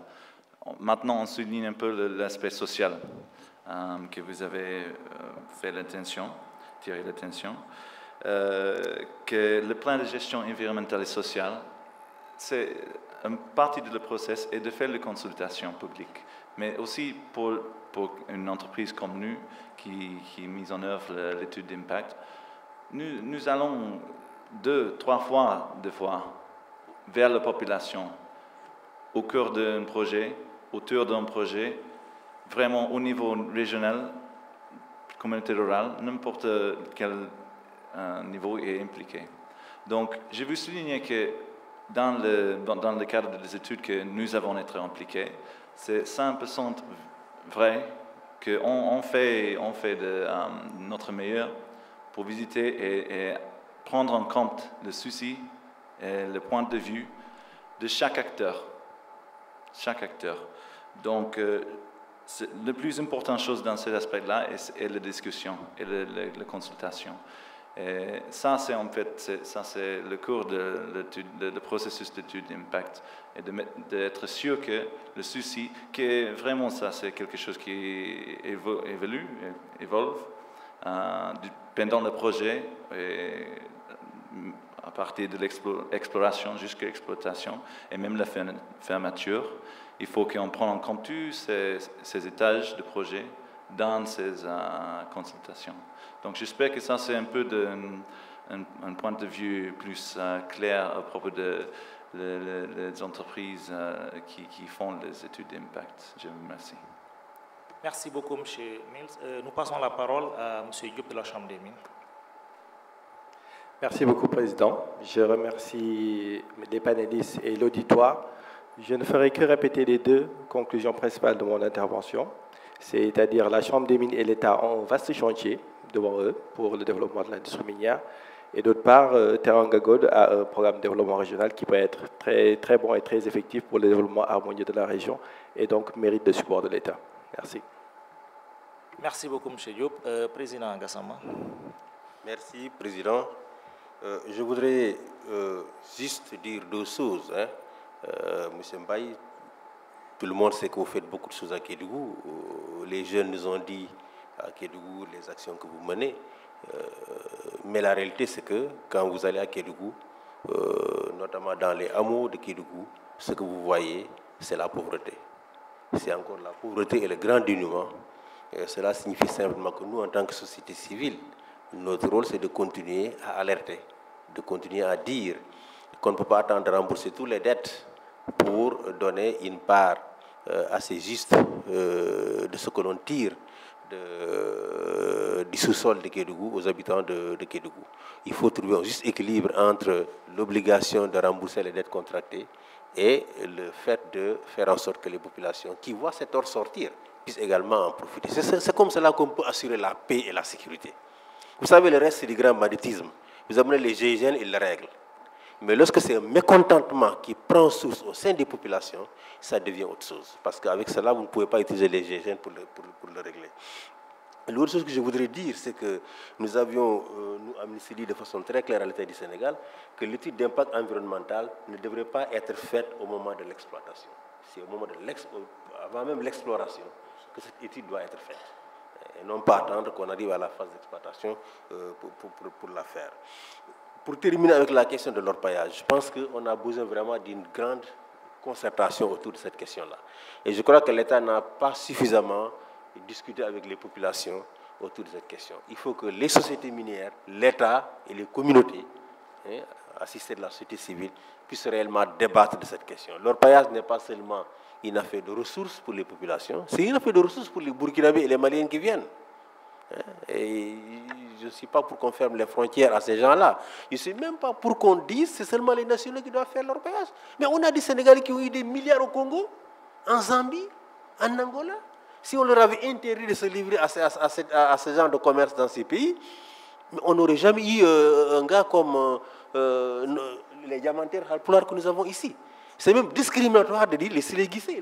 Maintenant, on souligne un peu l'aspect social que vous avez fait l'attention, tiré l'attention. que le plan de gestion environnementale et sociale c'est une partie du processus est de faire les consultations publiques, mais aussi pour, une entreprise comme nous qui, qui mise en œuvre l'étude d'impact, nous allons deux, trois fois, deux fois vers la population, au cœur d'un projet, autour d'un projet, vraiment au niveau régional, communauté rurale, n'importe quel euh, niveau est impliqué. Donc, je veux souligner que dans le, dans le cadre des études que nous avons été impliqués, c'est 100% vrai qu'on on fait, on fait euh, notre meilleur pour visiter et, prendre en compte le souci et le point de vue de chaque acteur. Chaque acteur. Donc, euh, la plus importante chose dans cet aspect-là est, la discussion et la consultation. Et ça, c'est en fait ça, le cours de, de, processus d'étude d'impact et d'être sûr que le souci, que vraiment ça, c'est quelque chose qui évolue, évolue euh, pendant le projet, et à partir de l'exploration jusqu'à l'exploitation et même la fermeture. Il faut qu'on prenne en compte tous ces, étages de projet dans ces euh, consultations. Donc j'espère que ça, c'est un peu un, point de vue plus euh, clair à propos de entreprises euh, qui, qui, font les études d'impact. Je vous remercie. Merci beaucoup, M. Mills. nous passons la parole à M. Diop de la Chambre des mines. Merci beaucoup, Président. Je remercie les panélistes et l'auditoire. Je ne ferai que répéter les deux conclusions principales de mon intervention c'est-à-dire la Chambre des mines et l'État ont un vaste chantier devant eux pour le développement de l'industrie minière. Et d'autre part, euh, Teranga God a un programme de développement régional qui peut être très, très bon et très effectif pour le développement harmonieux de la région et donc mérite le support de l'État. Merci. Merci beaucoup, M. Diop. Euh, président Gassama. Merci, Président. Euh, je voudrais euh, juste dire deux choses. Hein. M. Mbaye, tout le monde sait que vous faites beaucoup de choses à Kédougou. les jeunes nous ont dit à Kédougou les actions que vous menez. mais la réalité, c'est que quand vous allez à Kédougou, notamment dans les hameaux de Kédougou, ce que vous voyez, c'est la pauvreté. C'est encore la pauvreté et le grand dénuement et cela signifie simplement que nous, en tant que société civile, notre rôle, c'est de continuer à alerter, de continuer à dire qu'on ne peut pas attendre de rembourser toutes les dettes pour donner une part euh, assez juste euh, de ce que l'on tire du sous-sol de Kédougou aux habitants de, de Kédougou. Il faut trouver un juste équilibre entre l'obligation de rembourser les dettes contractées et le fait de faire en sorte que les populations qui voient cet or sortir également en profiter. C'est comme cela qu'on peut assurer la paix et la sécurité. Vous savez, le reste, c'est du grand banditisme. Vous amenez les GIGN, ils le règlent. Mais lorsque c'est un mécontentement qui prend source au sein des populations, ça devient autre chose. Parce qu'avec cela, vous ne pouvez pas utiliser les GIGN pour le, pour, le régler. L'autre chose que je voudrais dire, c'est que nous avions, euh, nous, dit de façon très claire à l'État du Sénégal que l'étude d'impact environnemental ne devrait pas être faite au moment de l'exploitation. C'est au moment de avant même l'exploration que cette étude doit être faite. Et non pas attendre qu'on arrive à la phase d'exploitation euh, pour, la faire. Pour terminer avec la question de l'orpaillage, je pense qu'on a besoin vraiment d'une grande concertation autour de cette question-là. Et je crois que l'État n'a pas suffisamment discuté avec les populations autour de cette question. Il faut que les sociétés minières, l'État et les communautés, hein, assistés de la société civile, puissent réellement débattre de cette question. L'orpaillage n'est pas seulement une affaire de ressources pour les populations, c'est une affaire de ressources pour les Burkinabés et les Maliens qui viennent. Hein? Et je ne suis pas pour qu'on ferme les frontières à ces gens-là. Je ne suis même pas pour qu'on dise que c'est seulement les nationaux qui doivent faire leur péage. Mais on a des Sénégalais qui ont eu des milliards au Congo, en Zambie, en Angola. Si on leur avait interdit de se livrer à ce, genre de commerce dans ces pays, on n'aurait jamais eu euh, un gars comme euh, euh, les diamantaires que nous avons ici. C'est même discriminatoire de dire les Séléguissés,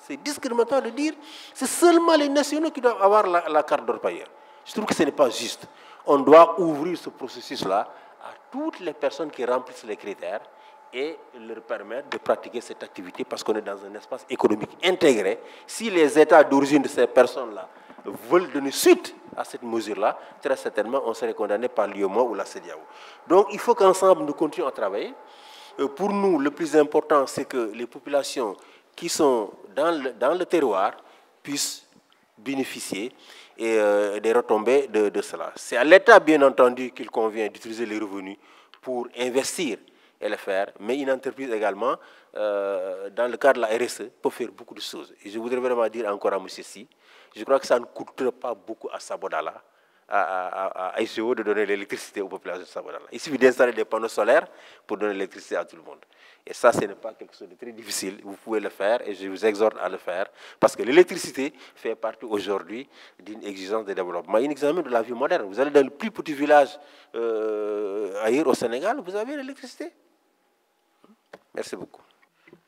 C'est discriminatoire de dire c'est seulement les nationaux qui doivent avoir la, carte d'orpailleur. Je trouve que ce n'est pas juste. On doit ouvrir ce processus-là à toutes les personnes qui remplissent les critères et leur permettre de pratiquer cette activité parce qu'on est dans un espace économique intégré. Si les États d'origine de ces personnes-là veulent donner suite à cette mesure-là, très certainement, on serait condamné par l'IOMA ou la CEDIAO. Donc, il faut qu'ensemble, nous continuions à travailler. Euh, pour nous, le plus important, c'est que les populations qui sont dans le, terroir puissent bénéficier euh, des retombées de, cela. C'est à l'État, bien entendu, qu'il convient d'utiliser les revenus pour investir et le faire, mais une entreprise également, euh, dans le cadre de la RSE, peut faire beaucoup de choses. Et je voudrais vraiment dire encore à M. Si, je crois que ça ne coûtera pas beaucoup à Sabodala à, à, de donner l'électricité aux populations de Sabodala. Il suffit d'installer des panneaux solaires pour donner l'électricité à tout le monde. Et ça, ce n'est pas quelque chose de très difficile. Vous pouvez le faire et je vous exhorte à le faire parce que l'électricité fait partie aujourd'hui d'une exigence de développement. Une examen de la vie moderne. Vous allez dans le plus petit village euh, ailleurs au Sénégal, vous avez l'électricité. Merci beaucoup.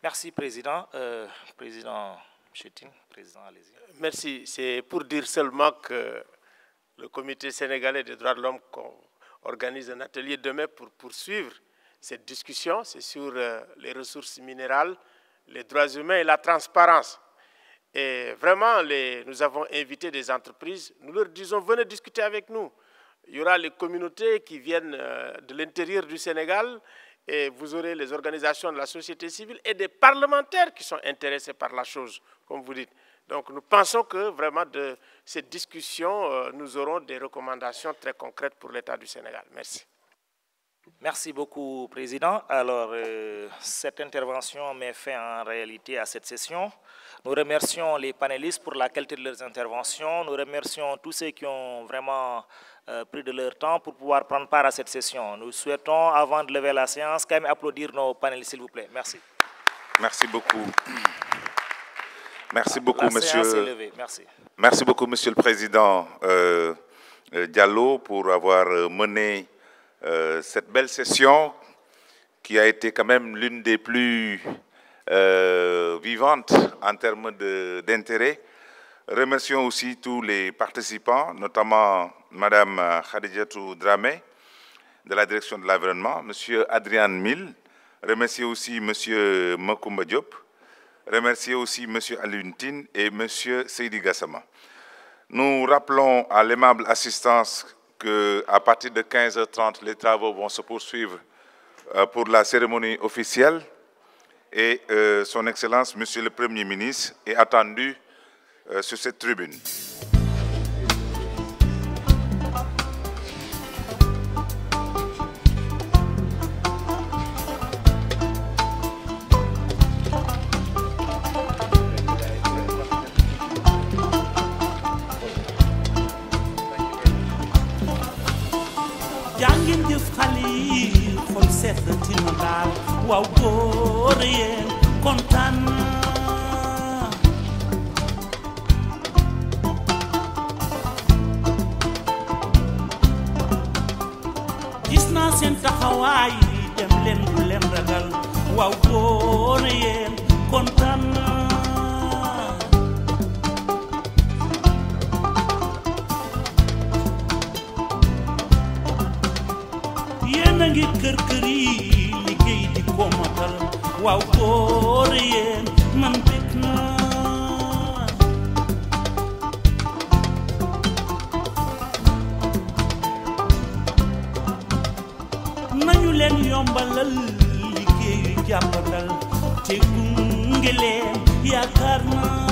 Merci, Président. Euh, président Chétin, Président, allez-y. Merci. C'est pour dire seulement que le comité sénégalais des droits de l'homme organise un atelier demain pour poursuivre cette discussion. C'est sur euh, les ressources minérales, les droits humains et la transparence. Et vraiment, nous avons invité des entreprises. Nous leur disons, venez discuter avec nous. Il y aura les communautés qui viennent euh, de l'intérieur du Sénégal et vous aurez les organisations de la société civile et des parlementaires qui sont intéressés par la chose, comme vous dites. Donc nous pensons que vraiment de cette discussion, euh, nous aurons des recommandations très concrètes pour l'État du Sénégal. Merci. Merci beaucoup, Président. Alors, euh, cette intervention met fin en réalité à cette session. Nous remercions les panélistes pour la qualité de leurs interventions. Nous remercions tous ceux qui ont vraiment euh, pris de leur temps pour pouvoir prendre part à cette session. Nous souhaitons, avant de lever la séance, quand même applaudir nos panélistes, s'il vous plaît. Merci. Merci beaucoup. Merci beaucoup, monsieur. Merci. beaucoup, monsieur le président euh, euh, Diallo, pour avoir euh, mené cette belle session qui a été quand même l'une des plus vivantes en termes d'intérêt. Remercions aussi tous les participants, notamment Madame Khadijatou Dramé de la direction de l'environnement, Monsieur Adrian Mille, remercier aussi Monsieur Makoumba Diop, remercier aussi Monsieur Aluntine et Monsieur Seydi Gassama. Nous rappelons à l'aimable assistance qu'à partir de 15h30, les travaux vont se poursuivre euh, pour la cérémonie officielle et euh, Son Excellence, Monsieur le Premier ministre, est attendu euh, sur cette tribune. Tinolan, Waworian, Contana. Gisna sent a Hawaii, them lem, lem, regal, Waworian, Contana. nangi kerkeri ligay di ko komatal waw koreyen man bekna nañu len yombalal liggéeyu jàppatal te gunge leen yaakaar naa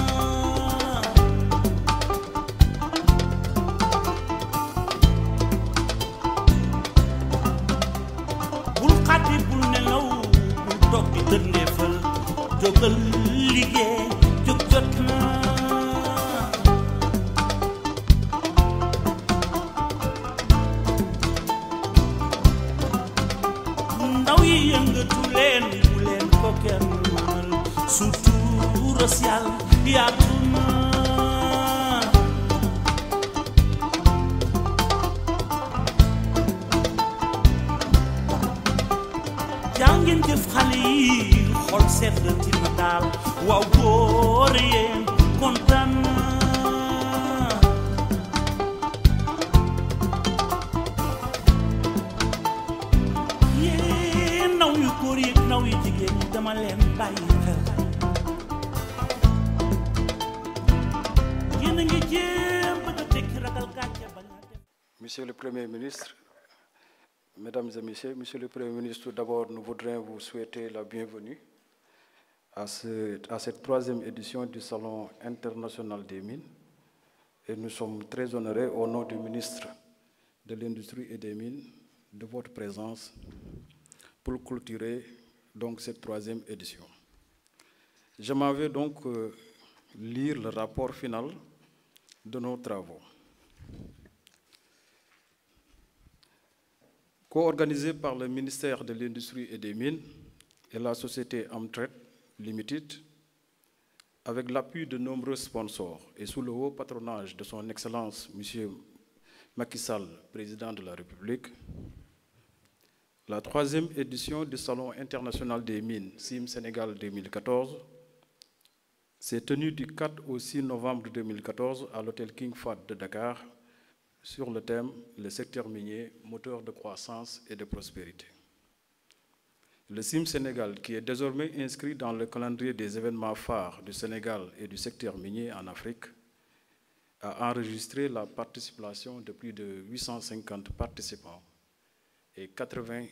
ministre, Mesdames et Messieurs, Monsieur le Premier ministre, d'abord, nous voudrions vous souhaiter la bienvenue à cette troisième édition du Salon international des mines. Et nous sommes très honorés, au nom du ministre de l'Industrie et des Mines, de votre présence pour clôturer donc cette troisième édition. Je m'en vais donc euh, lire le rapport final de nos travaux. Co-organisé par le ministère de l'Industrie et des Mines et la société Amtred Limited, avec l'appui de nombreux sponsors et sous le haut patronage de son Excellence M. Macky Sall, président de la République, la troisième édition du Salon international des mines SIM Sénégal 2014 s'est tenue du 4 au 6 novembre 2014 à l'hôtel King Fahd de Dakar sur le thème Le secteur minier, moteur de croissance et de prospérité. Le CIM Sénégal, qui est désormais inscrit dans le calendrier des événements phares du Sénégal et du secteur minier en Afrique, a enregistré la participation de plus de 850 participants et 80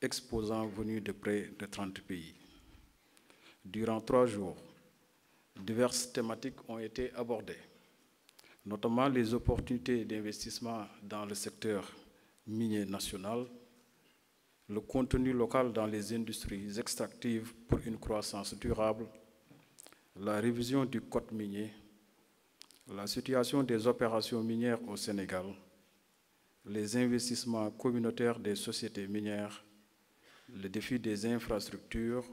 exposants venus de près de 30 pays. Durant trois jours, diverses thématiques ont été abordées, notamment les opportunités d'investissement dans le secteur minier national, le contenu local dans les industries extractives pour une croissance durable, la révision du code minier, la situation des opérations minières au Sénégal, les investissements communautaires des sociétés minières, le défi des infrastructures,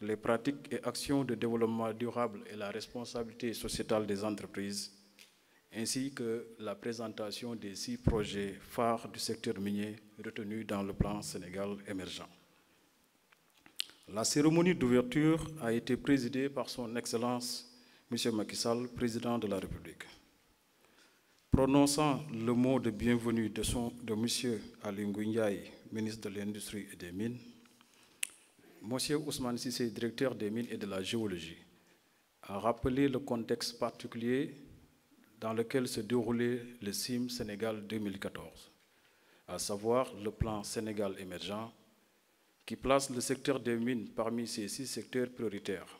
les pratiques et actions de développement durable et la responsabilité sociétale des entreprises, ainsi que la présentation des six projets phares du secteur minier retenus dans le plan Sénégal émergent. La cérémonie d'ouverture a été présidée par son Excellence M. Macky Sall, président de la République. Prononçant le mot de bienvenue de, son, de M. Ministre de l'Industrie et des Mines, M. Ousmane Sissé, directeur des mines et de la géologie, a rappelé le contexte particulier dans lequel se déroulait le CIM Sénégal 2014, à savoir le plan Sénégal émergent, qui place le secteur des mines parmi ces six secteurs prioritaires.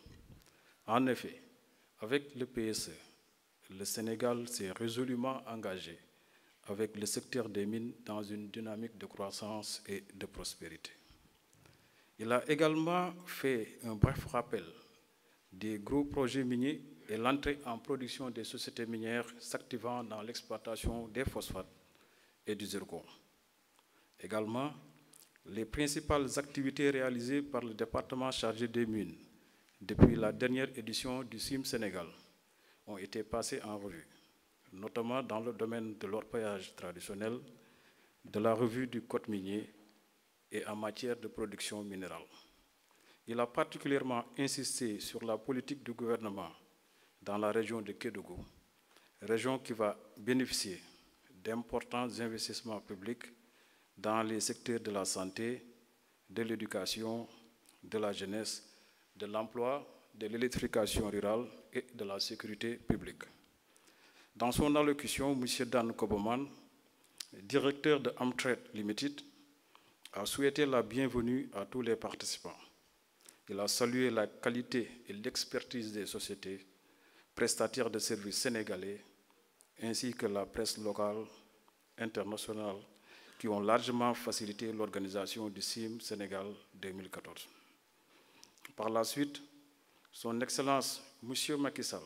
En effet, avec le PSE, le Sénégal s'est résolument engagé avec le secteur des mines dans une dynamique de croissance et de prospérité. Il a également fait un bref rappel des gros projets miniers et l'entrée en production des sociétés minières s'activant dans l'exploitation des phosphates et du zircon. Également, les principales activités réalisées par le département chargé des mines depuis la dernière édition du CIM Sénégal ont été passées en revue, notamment dans le domaine de l'orpaillage traditionnel, de la revue du code minier et en matière de production minérale. Il a particulièrement insisté sur la politique du gouvernement dans la région de Kédougou, région qui va bénéficier d'importants investissements publics dans les secteurs de la santé, de l'éducation, de la jeunesse, de l'emploi, de l'électrification rurale et de la sécurité publique. Dans son allocution, M. Dan Koboman, directeur de Amtred Limited, a souhaité la bienvenue à tous les participants. Il a salué la qualité et l'expertise des sociétés prestataires de services sénégalais, ainsi que la presse locale, internationale, qui ont largement facilité l'organisation du CIM Sénégal 2014. Par la suite, son Excellence M. Macky Sall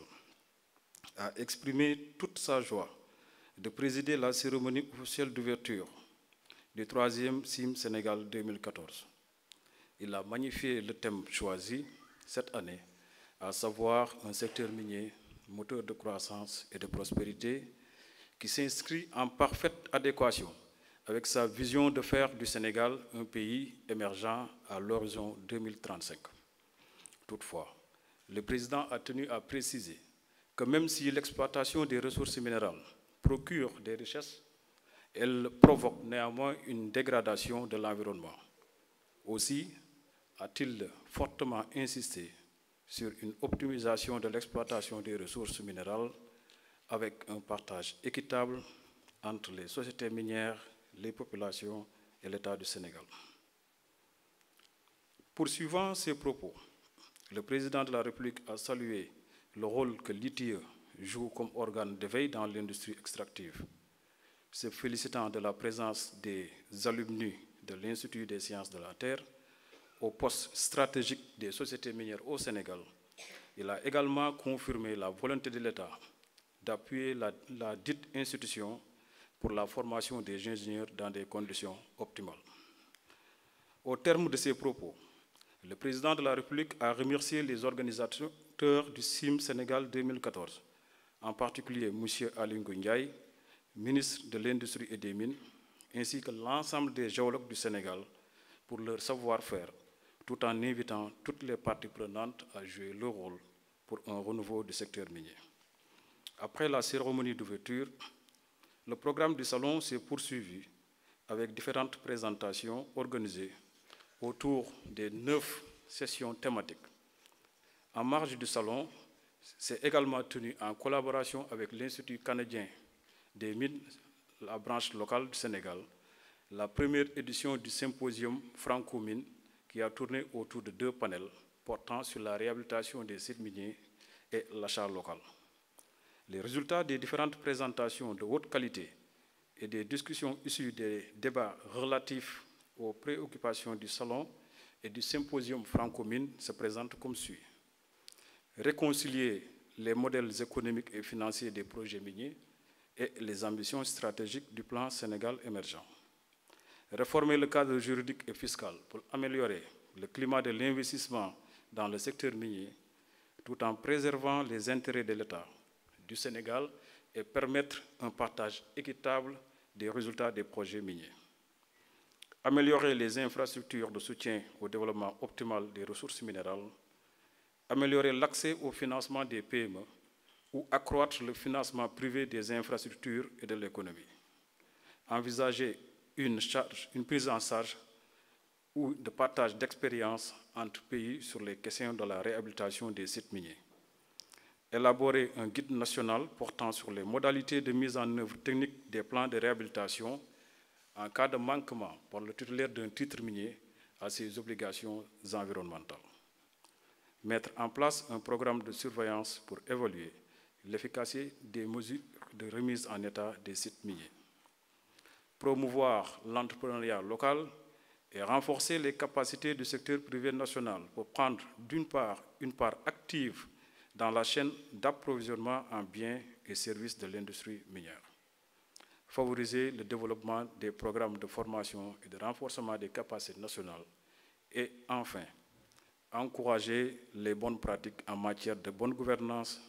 a exprimé toute sa joie de présider la cérémonie officielle d'ouverture du troisième CIM Sénégal 2014. Il a magnifié le thème choisi cette année, à savoir un secteur minier, moteur de croissance et de prospérité, qui s'inscrit en parfaite adéquation avec sa vision de faire du Sénégal un pays émergent à l'horizon 2035. Toutefois, le président a tenu à préciser que même si l'exploitation des ressources minérales procure des richesses, elle provoque néanmoins une dégradation de l'environnement. Aussi a-t-il fortement insisté sur une optimisation de l'exploitation des ressources minérales avec un partage équitable entre les sociétés minières, les populations et l'État du Sénégal. Poursuivant ces propos, le président de la République a salué le rôle que l'ITIE joue comme organe de veille dans l'industrie extractive, se félicitant de la présence des alumni de l'Institut des sciences de la Terre au poste stratégique des sociétés minières au Sénégal. Il a également confirmé la volonté de l'État d'appuyer la, dite institution pour la formation des ingénieurs dans des conditions optimales. Au terme de ces propos, le président de la République a remercié les organisateurs du CIM Sénégal 2014, en particulier M. Aline Ndiaye, ministre de l'Industrie et des Mines, ainsi que l'ensemble des géologues du Sénégal pour leur savoir-faire, tout en invitant toutes les parties prenantes à jouer leur rôle pour un renouveau du secteur minier. Après la cérémonie d'ouverture, le programme du salon s'est poursuivi avec différentes présentations organisées autour des neuf sessions thématiques. En marge du salon, c'est également tenu en collaboration avec l'Institut canadien des mines, la branche locale du Sénégal, la première édition du symposium Franco-Mine qui a tourné autour de deux panels portant sur la réhabilitation des sites miniers et l'achat local. Les résultats des différentes présentations de haute qualité et des discussions issues des débats relatifs aux préoccupations du salon et du symposium franco-mine se présentent comme suit. Réconcilier les modèles économiques et financiers des projets miniers et les ambitions stratégiques du plan Sénégal émergent. Réformer le cadre juridique et fiscal pour améliorer le climat de l'investissement dans le secteur minier tout en préservant les intérêts de l'État du Sénégal et permettre un partage équitable des résultats des projets miniers. Améliorer les infrastructures de soutien au développement optimal des ressources minérales, améliorer l'accès au financement des PME ou accroître le financement privé des infrastructures et de l'économie. Envisager une, prise en charge ou de partage d'expériences entre pays sur les questions de la réhabilitation des sites miniers. Élaborer un guide national portant sur les modalités de mise en œuvre technique des plans de réhabilitation en cas de manquement par le titulaire d'un titre minier à ses obligations environnementales. Mettre en place un programme de surveillance pour évaluer l'efficacité des mesures de remise en état des sites miniers. Promouvoir l'entrepreneuriat local et renforcer les capacités du secteur privé national pour prendre d'une part une part active dans la chaîne d'approvisionnement en biens et services de l'industrie minière. Favoriser le développement des programmes de formation et de renforcement des capacités nationales. Et enfin, encourager les bonnes pratiques en matière de bonne gouvernance,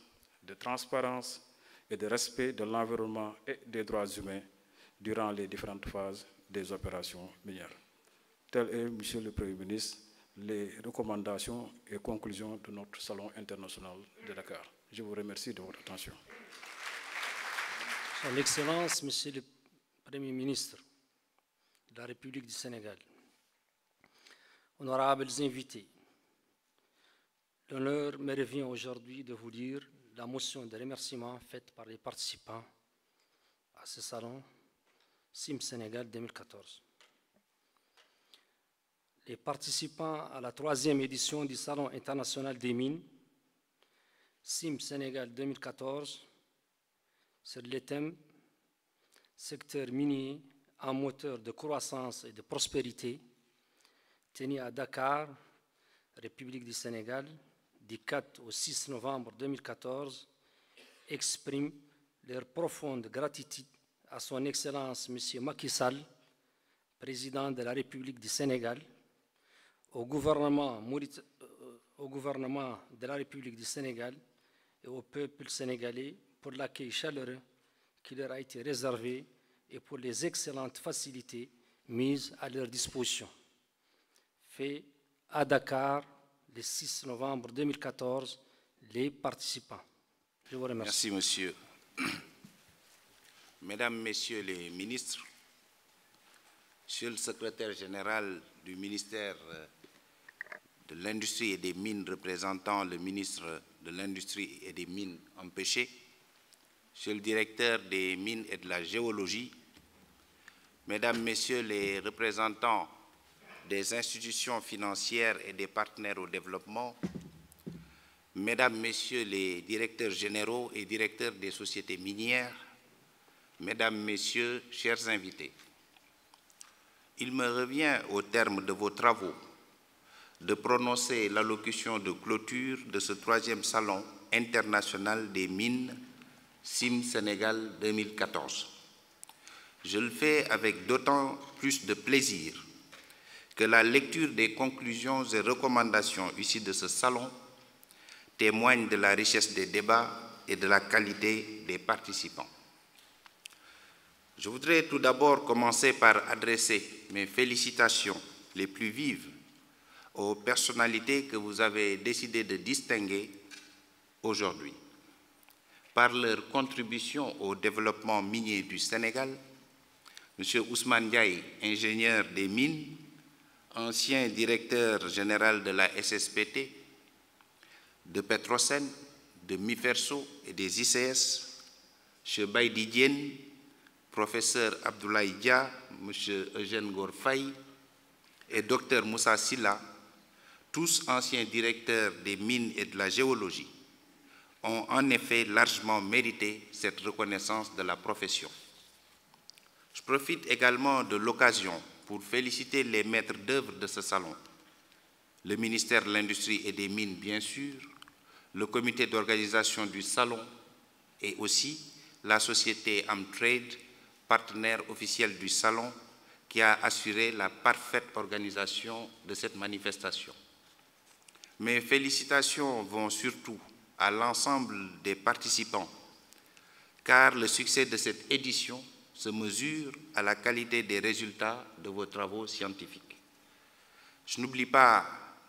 de transparence et de respect de l'environnement et des droits humains durant les différentes phases des opérations minières. Tel est, Monsieur le Premier ministre, les recommandations et conclusions de notre Salon international de Dakar. Je vous remercie de votre attention. Son Excellence, Monsieur le Premier ministre de la République du Sénégal, honorables invités, l'honneur me revient aujourd'hui de vous lire la motion de remerciement faite par les participants à ce salon SIM Sénégal 2014. Les participants à la troisième édition du Salon international des mines SIM Sénégal 2014 sur le thème secteur minier un moteur de croissance et de prospérité tenu à Dakar, République du Sénégal, du 4 au 6 novembre 2014, expriment leur profonde gratitude à son Excellence M. Macky Sall, président de la République du Sénégal, au gouvernement, au gouvernement de la République du Sénégal et au peuple sénégalais pour l'accueil chaleureux qui leur a été réservé et pour les excellentes facilités mises à leur disposition. Fait à Dakar le 6 novembre 2014, les participants. Je vous remercie. Merci, monsieur. Mesdames, Messieurs les ministres, Monsieur le secrétaire général du ministère de l'Industrie et des Mines représentant le ministre de l'Industrie et des Mines empêché, Monsieur le directeur des Mines et de la Géologie, Mesdames, Messieurs les représentants des institutions financières et des partenaires au développement, Mesdames, Messieurs les directeurs généraux et directeurs des sociétés minières, Mesdames, Messieurs, chers invités, il me revient au terme de vos travaux de prononcer l'allocution de clôture de ce troisième salon international des mines SIM Sénégal 2014. Je le fais avec d'autant plus de plaisir que la lecture des conclusions et recommandations ici de ce salon témoigne de la richesse des débats et de la qualité des participants. Je voudrais tout d'abord commencer par adresser mes félicitations les plus vives aux personnalités que vous avez décidé de distinguer aujourd'hui. Par leur contribution au développement minier du Sénégal, M. Ousmane Diaye, ingénieur des mines, ancien directeur général de la SSPT, de Petrosen, de MIFERSO et des ICS, M. Baïdi professeur Abdoulaye Dia, M. Eugène Gorfaï et Dr Moussa Silla, tous anciens directeurs des mines et de la géologie, ont en effet largement mérité cette reconnaissance de la profession. Je profite également de l'occasion pour féliciter les maîtres d'œuvre de ce salon, le ministère de l'Industrie et des Mines, bien sûr, le comité d'organisation du salon et aussi la société Amtrade, partenaire officiel du salon, qui a assuré la parfaite organisation de cette manifestation. Mes félicitations vont surtout à l'ensemble des participants, car le succès de cette édition se mesure à la qualité des résultats de vos travaux scientifiques. Je n'oublie pas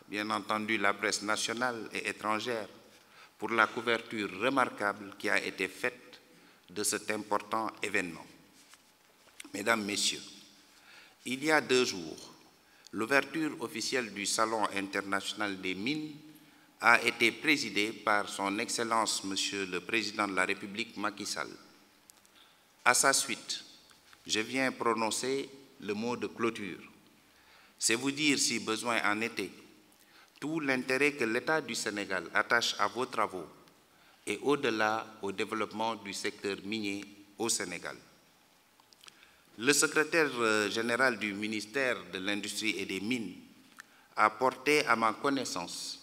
bien entendu la presse nationale et étrangère pour la couverture remarquable qui a été faite de cet important événement. Mesdames, Messieurs, il y a deux jours, l'ouverture officielle du Salon international des mines a été présidée par Son Excellence Monsieur le Président de la République Macky Sall. À sa suite, je viens prononcer le mot de clôture. C'est vous dire, si besoin en était, tout l'intérêt que l'État du Sénégal attache à vos travaux et au-delà au développement du secteur minier au Sénégal. Le secrétaire euh, général du ministère de l'Industrie et des Mines a porté à ma connaissance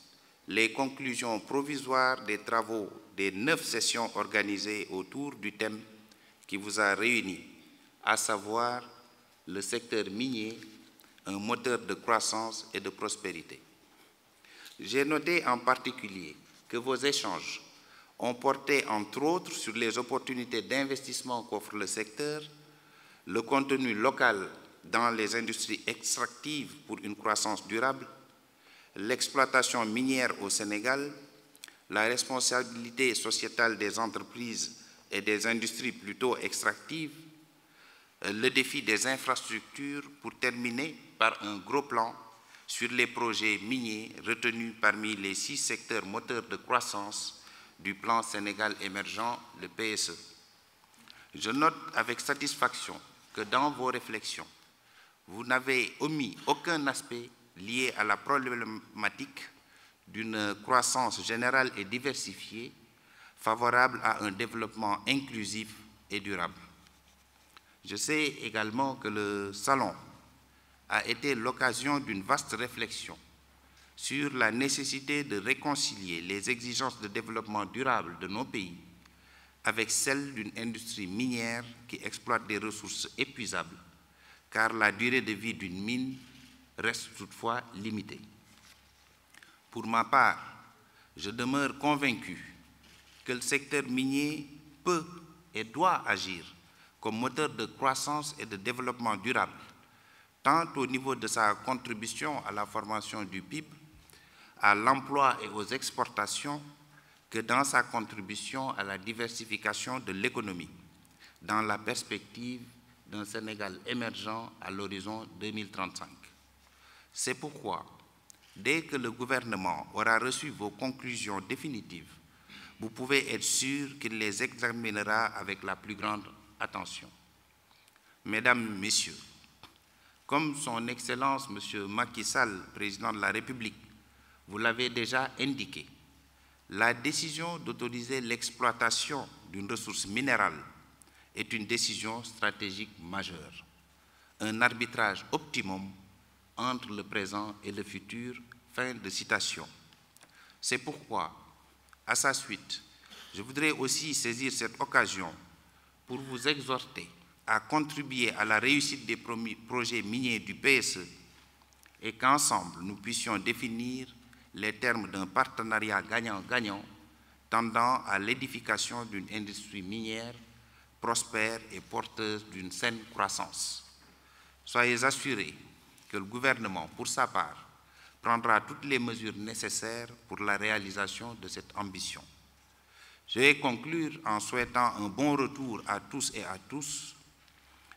les conclusions provisoires des travaux des neuf sessions organisées autour du thème qui vous a réunis, à savoir le secteur minier, un moteur de croissance et de prospérité. J'ai noté en particulier que vos échanges ont porté entre autres sur les opportunités d'investissement qu'offre le secteur, le contenu local dans les industries extractives pour une croissance durable, l'exploitation minière au Sénégal, la responsabilité sociétale des entreprises et des industries plutôt extractives, le défi des infrastructures pour terminer par un gros plan sur les projets miniers retenus parmi les six secteurs moteurs de croissance du plan Sénégal émergent, le PSE. Je note avec satisfaction que dans vos réflexions, vous n'avez omis aucun aspect lié à la problématique d'une croissance générale et diversifiée favorable à un développement inclusif et durable. Je sais également que le Salon a été l'occasion d'une vaste réflexion sur la nécessité de réconcilier les exigences de développement durable de nos pays avec celles d'une industrie minière qui exploite des ressources épuisables, car la durée de vie d'une mine reste toutefois limitée. Pour ma part, je demeure convaincu que le secteur minier peut et doit agir comme moteur de croissance et de développement durable, tant au niveau de sa contribution à la formation du PIB, à l'emploi et aux exportations, que dans sa contribution à la diversification de l'économie, dans la perspective d'un Sénégal émergent à l'horizon 2035. C'est pourquoi, dès que le gouvernement aura reçu vos conclusions définitives, vous pouvez être sûr qu'il les examinera avec la plus grande attention. Mesdames, Messieurs, comme son Excellence M. Macky Sall, Président de la République, vous l'avez déjà indiqué, la décision d'autoriser l'exploitation d'une ressource minérale est une décision stratégique majeure, un arbitrage optimum entre le présent et le futur. Fin de citation. C'est pourquoi, à sa suite, je voudrais aussi saisir cette occasion pour vous exhorter à contribuer à la réussite des projets miniers du PSE et qu'ensemble nous puissions définir les termes d'un partenariat gagnant-gagnant tendant à l'édification d'une industrie minière prospère et porteuse d'une saine croissance. Soyez assurés que le gouvernement, pour sa part, prendra toutes les mesures nécessaires pour la réalisation de cette ambition. Je vais conclure en souhaitant un bon retour à tous et à tous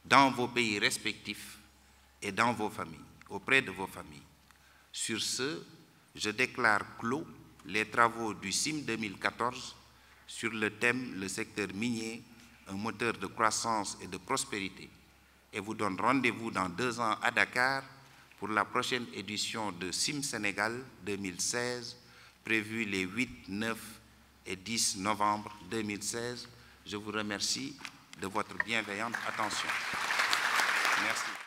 dans vos pays respectifs et dans vos familles, auprès de vos familles. Sur ce, je déclare clos les travaux du CIM 2014 sur le thème Le secteur minier, un moteur de croissance et de prospérité, et vous donne rendez-vous dans deux ans à Dakar pour la prochaine édition de CIM Sénégal 2016, prévue les 8, 9 et 10 novembre 2016. Je vous remercie de votre bienveillante attention. Merci.